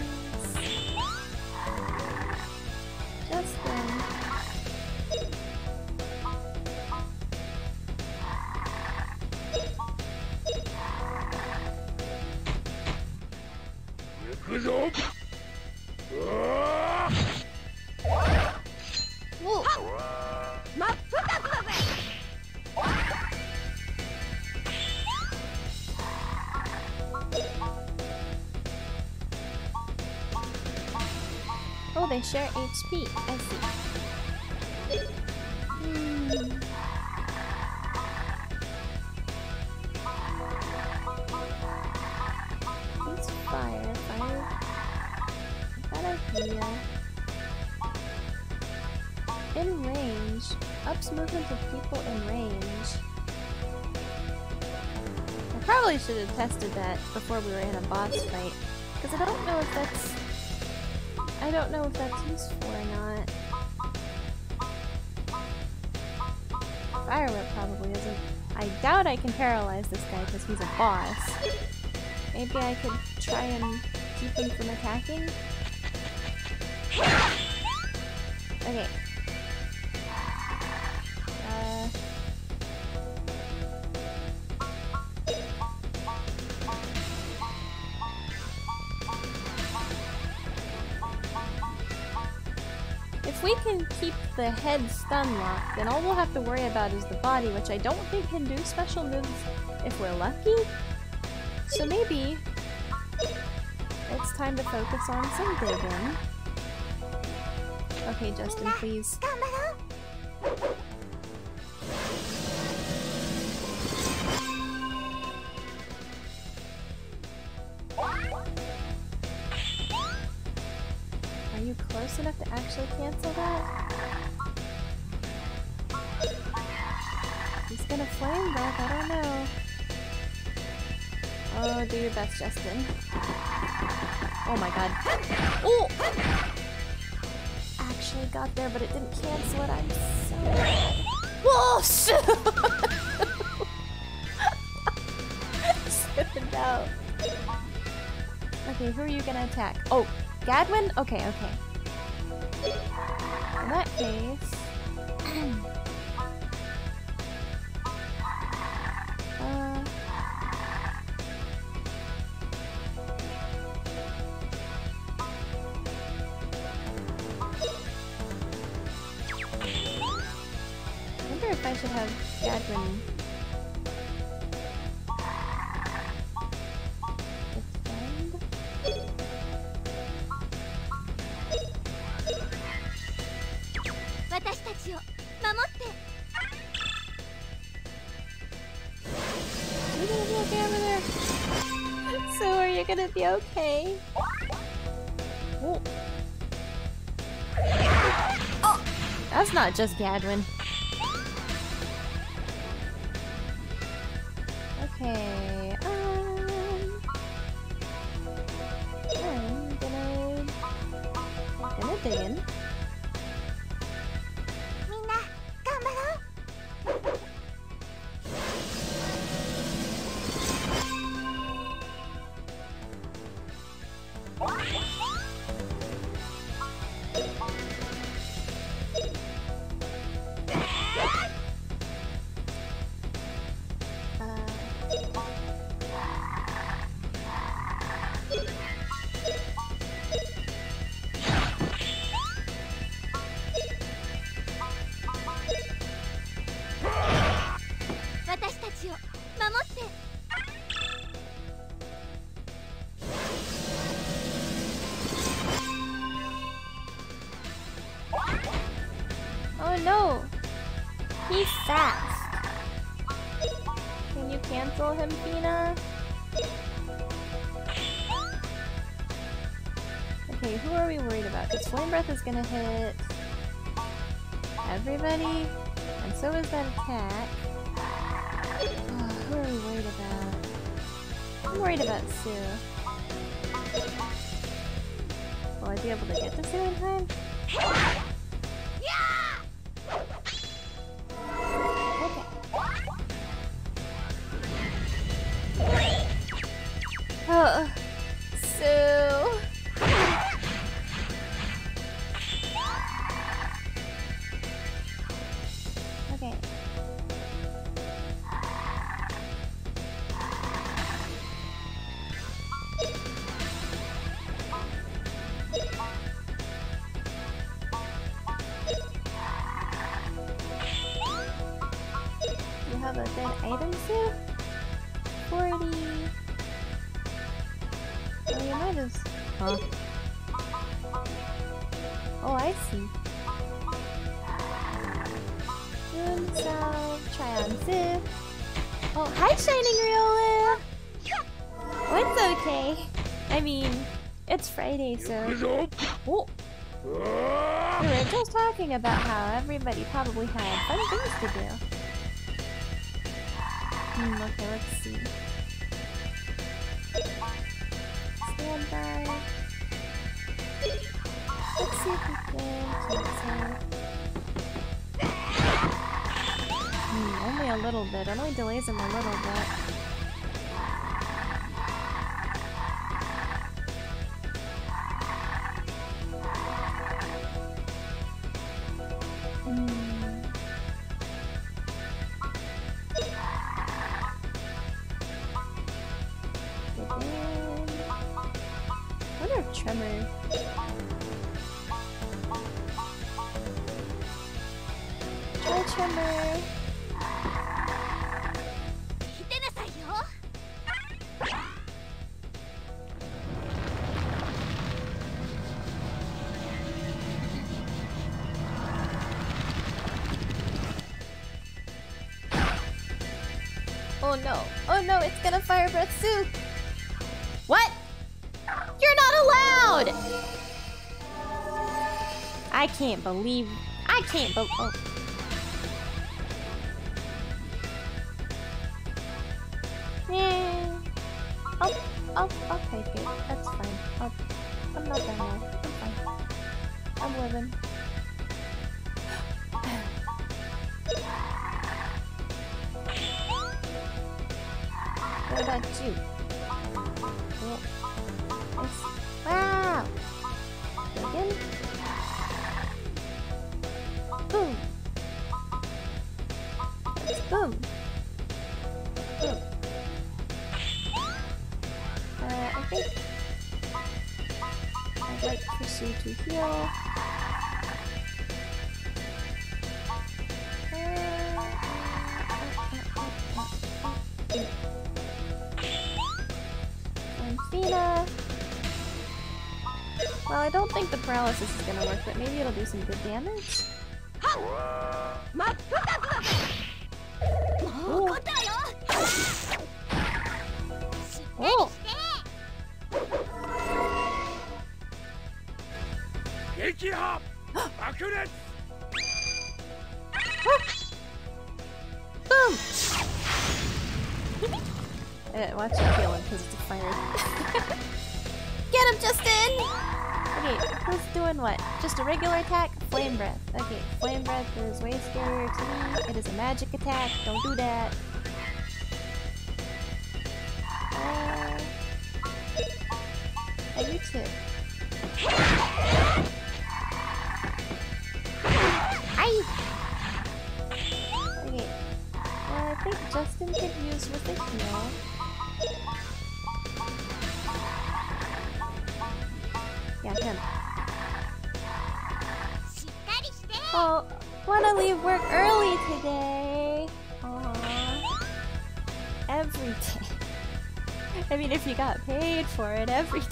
I see. Hmm. It's fire. Fire. Bad idea. In range. Ups movement of people in range. I probably should have tested that before we were in a boss fight. Because I don't know if that's I don't know if that's useful or not. Fire Whip probably isn't. I doubt I can paralyze this guy because he's a boss. Maybe I could try and keep him from attacking? Okay, the head stun lock, then all we'll have to worry about is the body, which I don't think can do special moves if we're lucky. So maybe it's time to focus on some digging. Okay, Justin, please. Justin. Oh my god. Oh! Actually got there, but it didn't cancel it. I'm so... *laughs* Whoa! no. Okay, who are you gonna attack? Oh, Gadwin? Okay, okay. Okay? Oh. That's not just Gadwin. need to... Oh! Ah. The Rachel's talking about how everybody probably had fun things to do. Hmm, okay, let's see. Stand by. Let's see if we can hmm, only a little bit. It only delays him a little bit. What? You're not allowed! I can't believe... I can't believe... Oh. What about you? Wow! Again? Boom! It's boom! Boom! Uh, I think... I'd like to to heal. paralysis is gonna work, but maybe it'll do some good damage?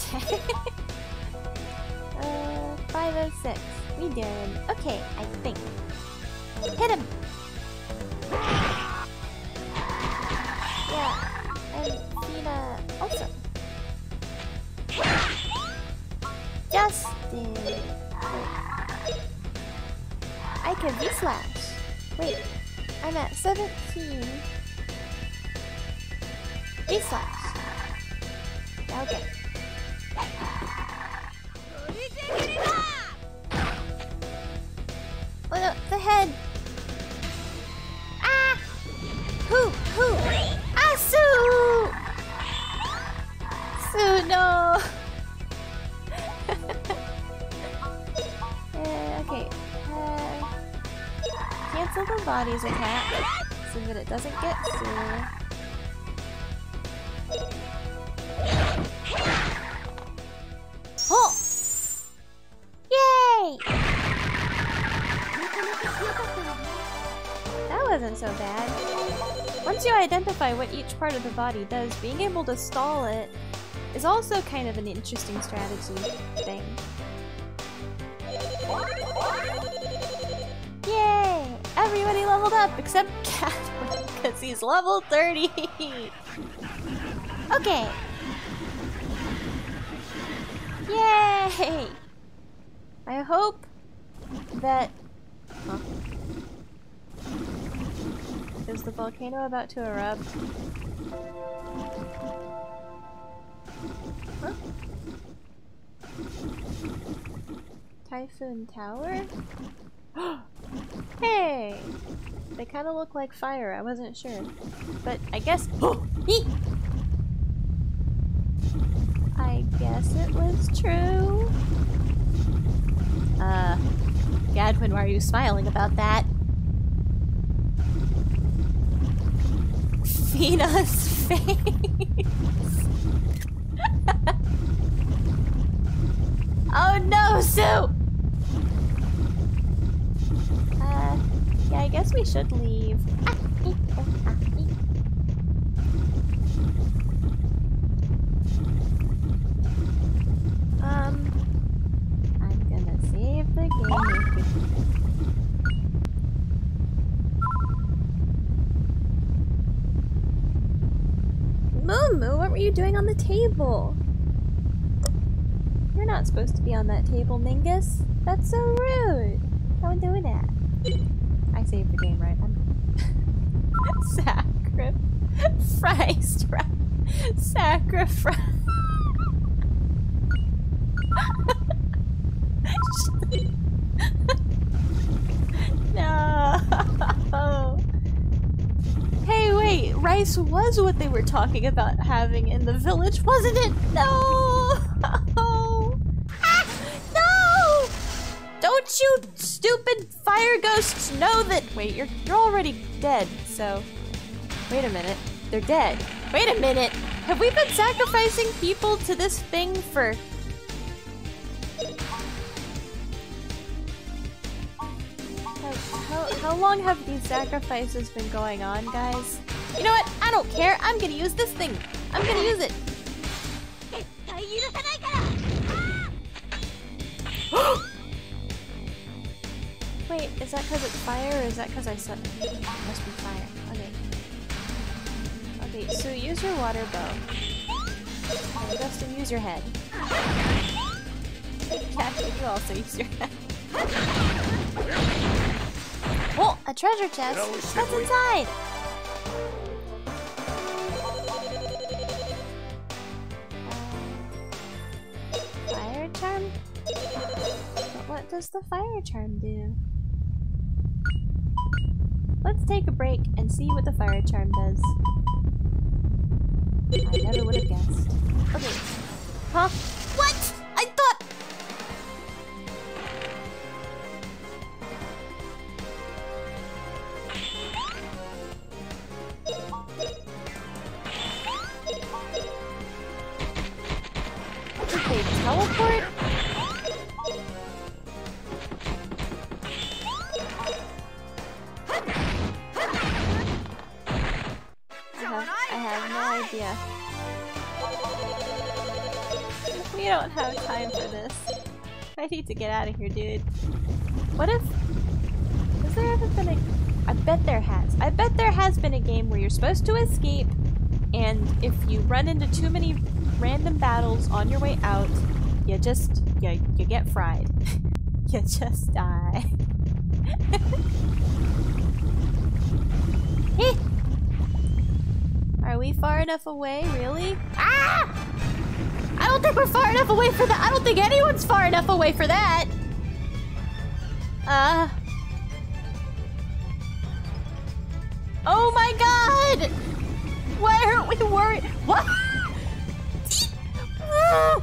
谢。*laughs* body's attack so that it doesn't get Sue. Oh! Yay! That wasn't so bad. Once you identify what each part of the body does, being able to stall it is also kind of an interesting strategy thing. Except *laughs* because he's level 30! *laughs* okay. Yay! I hope that... Huh? Is the volcano about to erupt? Huh? Typhoon Tower? *gasps* hey! They kind of look like fire, I wasn't sure. But I guess- *gasps* I guess it was true. Uh, Gadwin, why are you smiling about that? Feena's *laughs* face. *laughs* oh no, Sue! Uh, yeah, I guess we should leave. um, I'm gonna save the game. Moo what were you doing on the table? You're not supposed to be on that table, Mingus. That's so rude. Don't do that. I saved the game, right? *laughs* Sacrifice. Sacrifice. *laughs* no. Hey, wait. Rice was what they were talking about having in the village, wasn't it? No. Don't you stupid fire ghosts know that- Wait, you're, you're already dead, so... Wait a minute. They're dead. Wait a minute! Have we been sacrificing people to this thing for... How, how, how long have these sacrifices been going on, guys? You know what? I don't care. I'm gonna use this thing. I'm gonna use it. *gasps* *gasps* *gasps* Wait, is that because it's fire or is that because I said it must be fire? Okay. Okay, so use your water bow. Oh, and Justin, use your head. Captain, you also use your head. Oh, a treasure chest! What's inside? Fire charm? But what does the fire charm do? Let's take a break and see what the fire charm does. I never would have guessed. Okay. Huh? What? To get out of here, dude. What if... Is there have been a... I bet there has. I bet there has been a game where you're supposed to escape, and if you run into too many random battles on your way out, you just... you, you get fried. *laughs* you just die. *laughs* Are we far enough away? Really? Ah! Think we're far enough away for that. I don't think anyone's far enough away for that. Uh. Oh my god! Why aren't we worried? What? *laughs*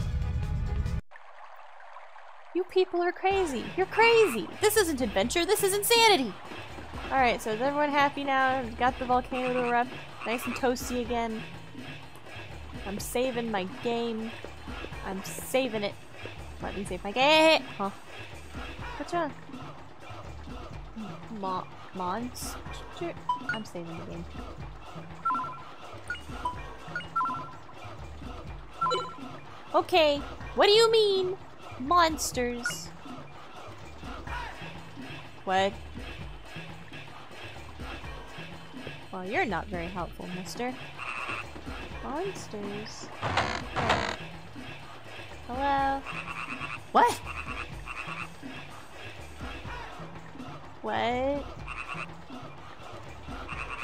you people are crazy. You're crazy. This isn't adventure. This is insanity. Alright, so is everyone happy now? We've Got the volcano to erupt. Nice and toasty again. I'm saving my game. I'm saving it. Let me see save my game. Huh. What's wrong? Mo? I'm saving the game. Okay, what do you mean? Monsters. What? Well, you're not very helpful, mister. Monsters. Hello? What? What?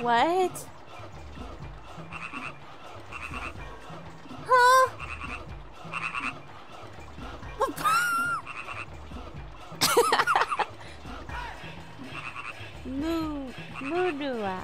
What? Huh? *laughs* Moo, Mudua.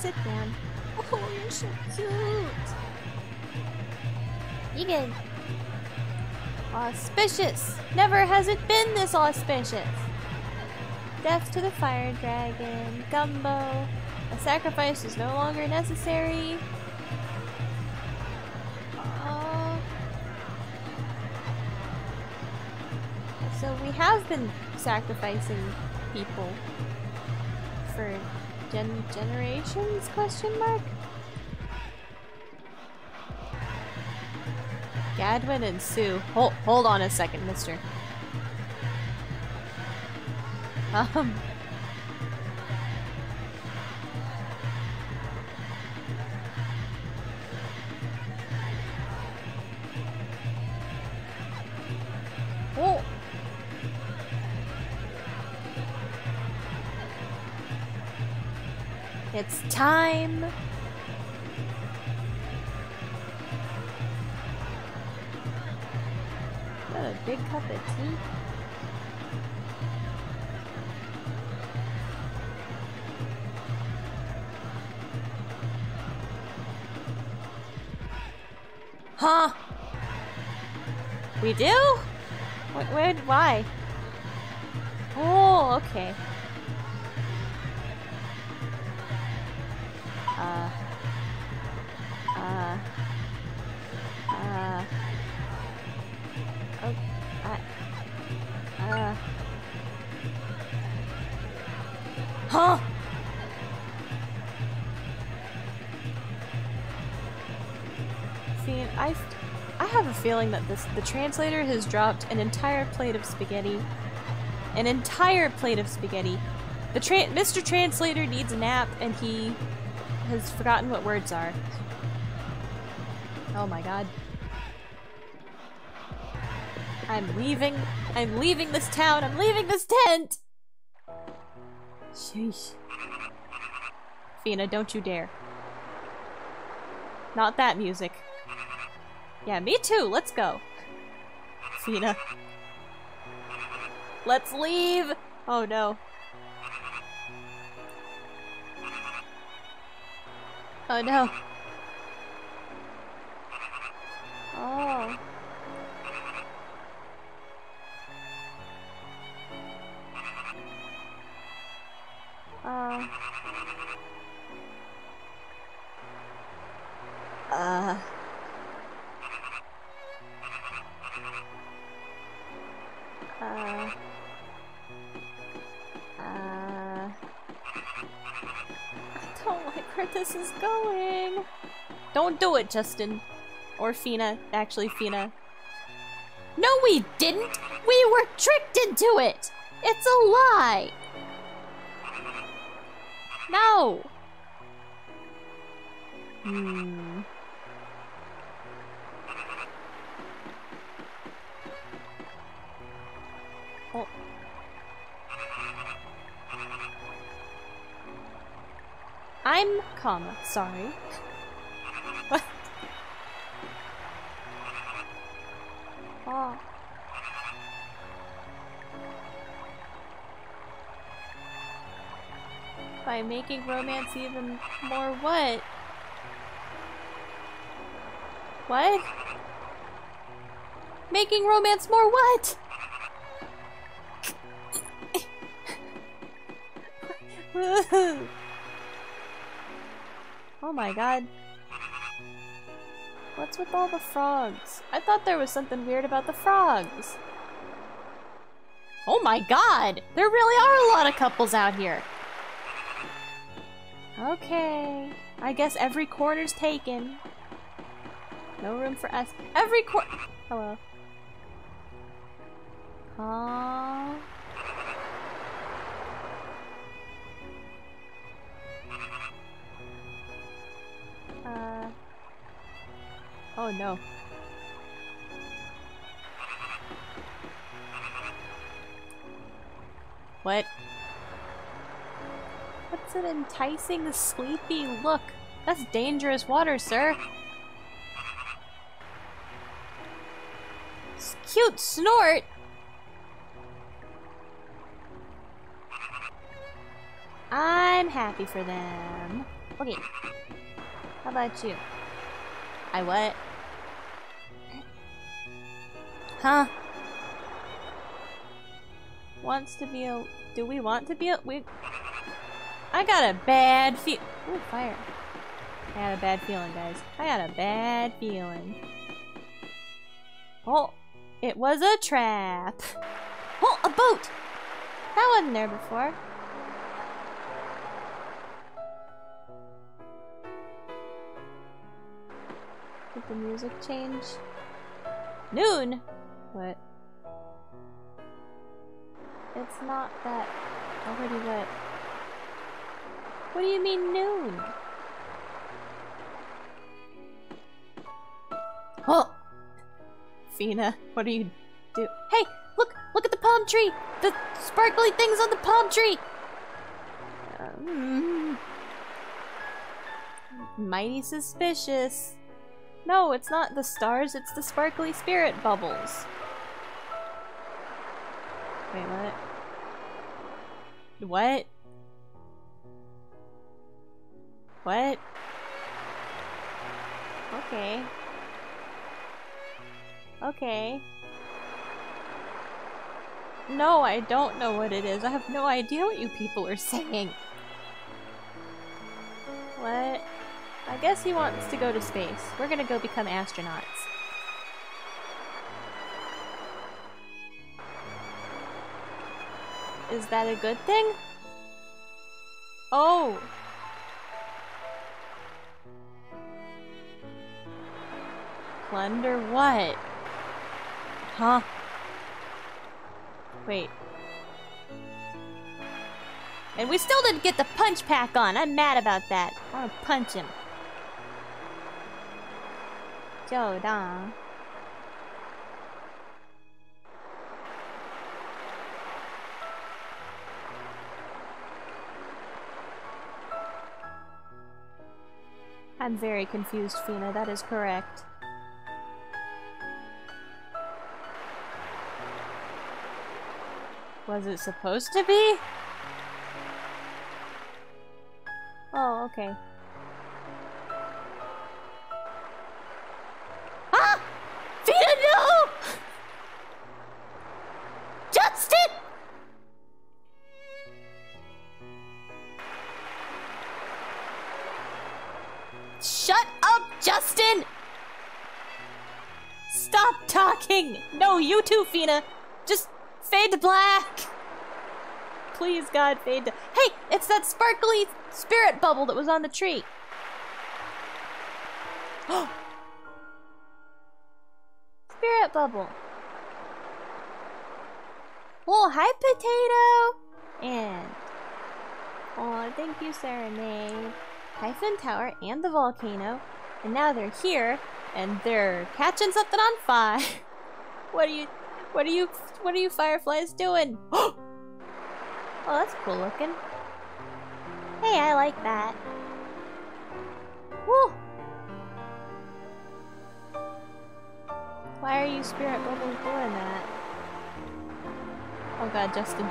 Sit down. Oh, you're so cute. Good. Auspicious. Never has it been this auspicious. Death to the fire dragon. Gumbo. A sacrifice is no longer necessary. So we have been sacrificing people for gen generations question mark? Gadwin and Sue. Hold hold on a second mister. Um that this the translator has dropped an entire plate of spaghetti. An entire plate of spaghetti. The tra Mr. Translator needs a nap, and he has forgotten what words are. Oh my god. I'm leaving. I'm leaving this town. I'm leaving this tent! Sheesh. Feena, don't you dare. Not that music. Yeah, me too. Let's go. Cena. Let's leave! Oh no. Oh no. Oh. Uh. Uh. Uh. Uh. I don't like where this is going. Don't do it, Justin. Or Feena. Actually, Feena. No, we didn't! We were tricked into it! It's a lie! No! Hmm. I'm comma, sorry. what? Oh. By making romance even more what? What? Making romance more what? *laughs* oh my god. What's with all the frogs? I thought there was something weird about the frogs. Oh my god! There really are a lot of couples out here. Okay. I guess every corner's taken. No room for us. Every corner- Hello. Huh? Uh. Oh no. What? What's an enticing, sleepy look? That's dangerous water, sir. Cute snort! I'm happy for them. Okay. How about you? I what? Huh? Wants to be a... Do we want to be a... We... I got a bad feel... Ooh, fire. I had a bad feeling, guys. I got a bad feeling. Oh, it was a trap. Oh, a boat! That wasn't there before. Did the music change? Noon? What? It's not that already what? What do you mean noon? Oh! Feena, what are you do? Hey, look! Look at the palm tree! The sparkly things on the palm tree! Um, mighty suspicious. No, it's not the stars, it's the sparkly spirit bubbles. Wait, what? What? What? Okay. Okay. No, I don't know what it is. I have no idea what you people are *laughs* saying. What? I guess he wants to go to space. We're gonna go become astronauts. Is that a good thing? Oh! Plunder what? Huh? Wait. And we still didn't get the punch pack on. I'm mad about that. I want to punch him. I'm very confused, Feena. That is correct. Was it supposed to be? Oh, okay. Talking! No, you too, Feena! Just fade to black! Please, God, fade to- Hey! It's that sparkly spirit bubble that was on the tree! *gasps* spirit bubble! Oh, hi, Potato! And... Oh, thank you, Serenade. Typhoon Tower and the volcano. And now they're here, and they're catching something on fire. *laughs* what are you, what are you, what are you fireflies doing? *gasps* oh, that's cool looking. Hey, I like that. Woo! Why are you spirit bubbles doing that? Oh god, Justin.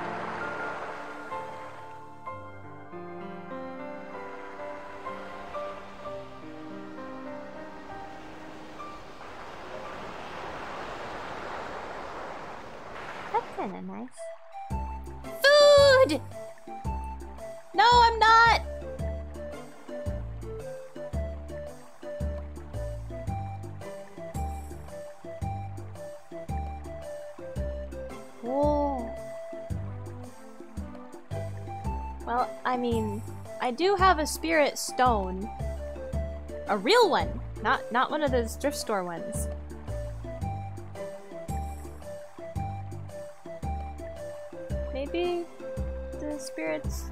Food! No, I'm not! Whoa. Well, I mean, I do have a spirit stone. A real one, not not one of those thrift store ones. Spirits.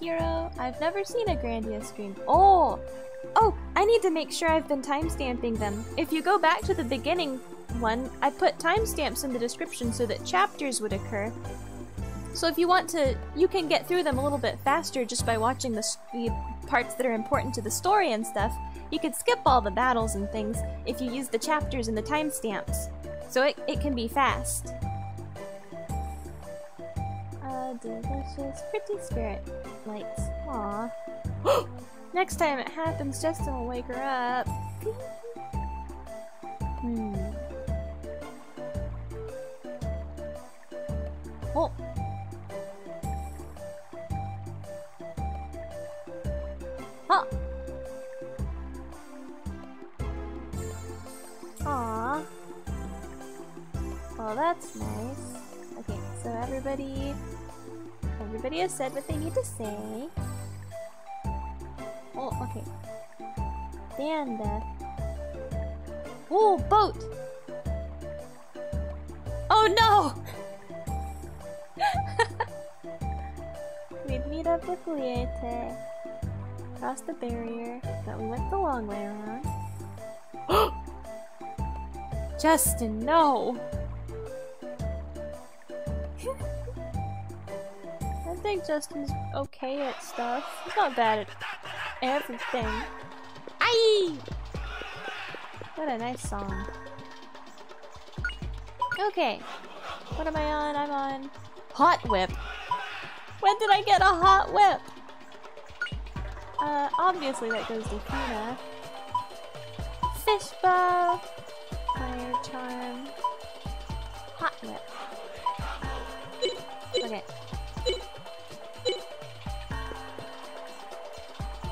Hero. I've never seen a Grandia stream. Oh! Oh, I need to make sure I've been timestamping them. If you go back to the beginning one, I put timestamps in the description so that chapters would occur. So if you want to, you can get through them a little bit faster just by watching the, the parts that are important to the story and stuff. You could skip all the battles and things if you use the chapters and the timestamps. So it, it can be fast. Uh, delicious, pretty spirit lights. Aww. *gasps* Next time it happens, Justin will wake her up. hmm. Oh. Aww. Well, that's nice. Okay, so everybody Everybody has said what they need to say. Oh, okay. Panda. Oh, boat! Oh no! *laughs* We'd meet up with Liete. Cross the barrier, but we went the long way around. *gasps* Justin, no! *laughs* think Justin's okay at stuff. He's not bad at everything. Aye! What a nice song. Okay. What am I on? I'm on Hot Whip. When did I get a Hot Whip? Uh, obviously that goes to Feena. Fish Bow. Fire Charm. Hot Whip. Okay.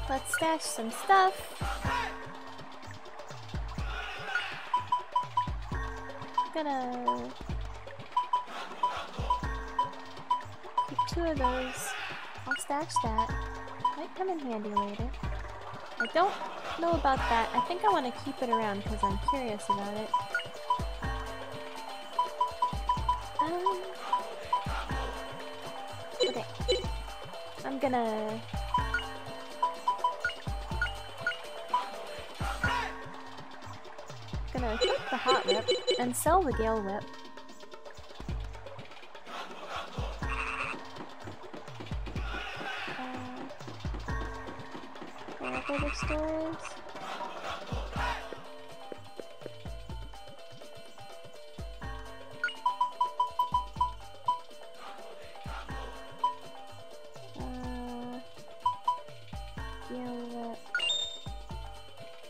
Let's stash some stuff. I'm gonna keep two of those. I'll stash that. Might come in handy later. I don't know about that. I think I want to keep it around because I'm curious about it. Um, okay. I'm gonna equip the Hot Whip and sell the Gale Whip. Uh?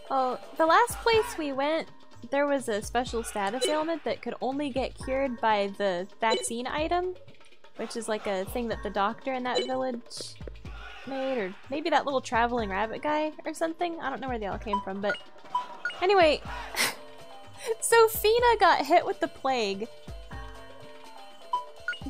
Oh, the last place we went, there was a special status ailment that could only get cured by the vaccine item, which is like a thing that the doctor in that village made, or maybe that little traveling rabbit guy or something. I don't know where they all came from, but anyway, *laughs* so Feena got hit with the plague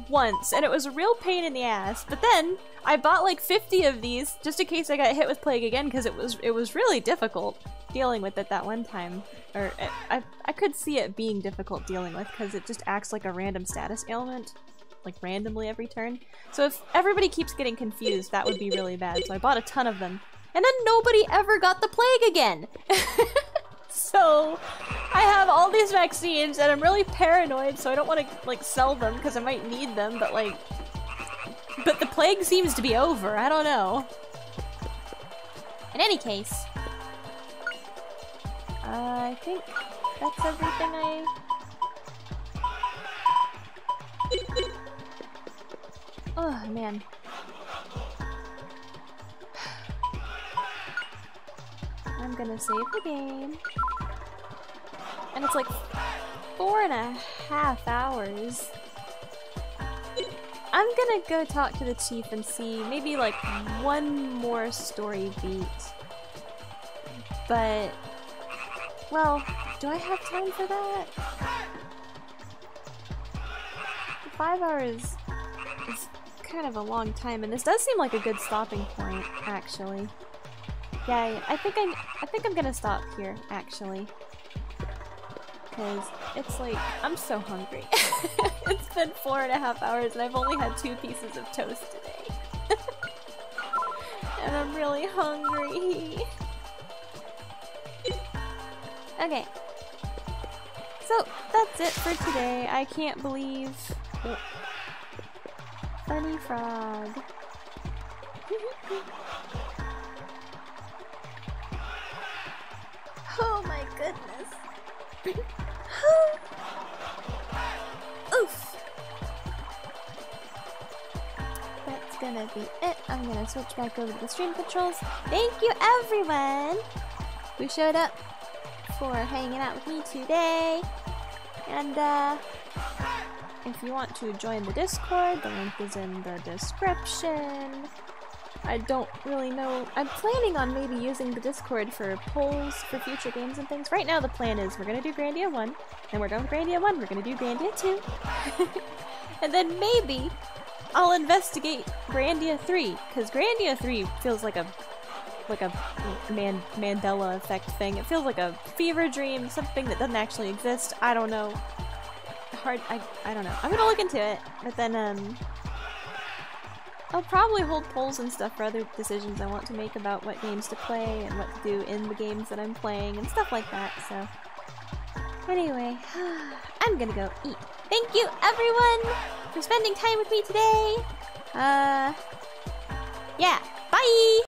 once, and it was a real pain in the ass. But then I bought like 50 of these just in case I got hit with plague again because it was it was really difficult dealing with it that one time. Or it, I, I could see it being difficult dealing with because it just acts like a random status ailment. Like randomly every turn. So if everybody keeps getting confused, that would be really bad. So I bought a ton of them. And then nobody ever got the plague again! *laughs* so I have all these vaccines and I'm really paranoid so I don't want to like sell them because I might need them but like but the plague seems to be over I don't know in any case uh, I think that's everything I... Oh, man. I'm gonna save the game. And it's like four and a half hours. I'm gonna go talk to the chief and see maybe like one more story beat. But well, do I have time for that? Five hours is kind of a long time, and this does seem like a good stopping point, actually. Yeah, I think I'm. I think I'm gonna stop here, actually, because it's like I'm so hungry. *laughs* it's been four and a half hours, and I've only had two pieces of toast today, *laughs* and I'm really hungry. *laughs* Okay. So, that's it for today. I can't believe... Oh. Funny frog. Oh my goodness. *laughs* Oof. That's gonna be it. I'm gonna switch back over to the stream controls. Thank you everyone who showed up for hanging out with me today. And uh, if you want to join the Discord, the link is in the description. I don't really know. I'm planning on maybe using the Discord for polls for future games and things. Right now the plan is we're gonna do Grandia 1, and we're done with Grandia 1, we're gonna do Grandia 2. *laughs* and then maybe I'll investigate Grandia 3, because Grandia 3 feels like a like a Man Mandela effect thing. It feels like a fever dream, something that doesn't actually exist. I don't know. Hard. I. I don't know. I'm gonna look into it, but then um. I'll probably hold polls and stuff for other decisions I want to make about what games to play and what to do in the games that I'm playing and stuff like that, so... Anyway, *sighs* I'm gonna go eat. Thank you, everyone, for spending time with me today! Uh... Yeah, bye!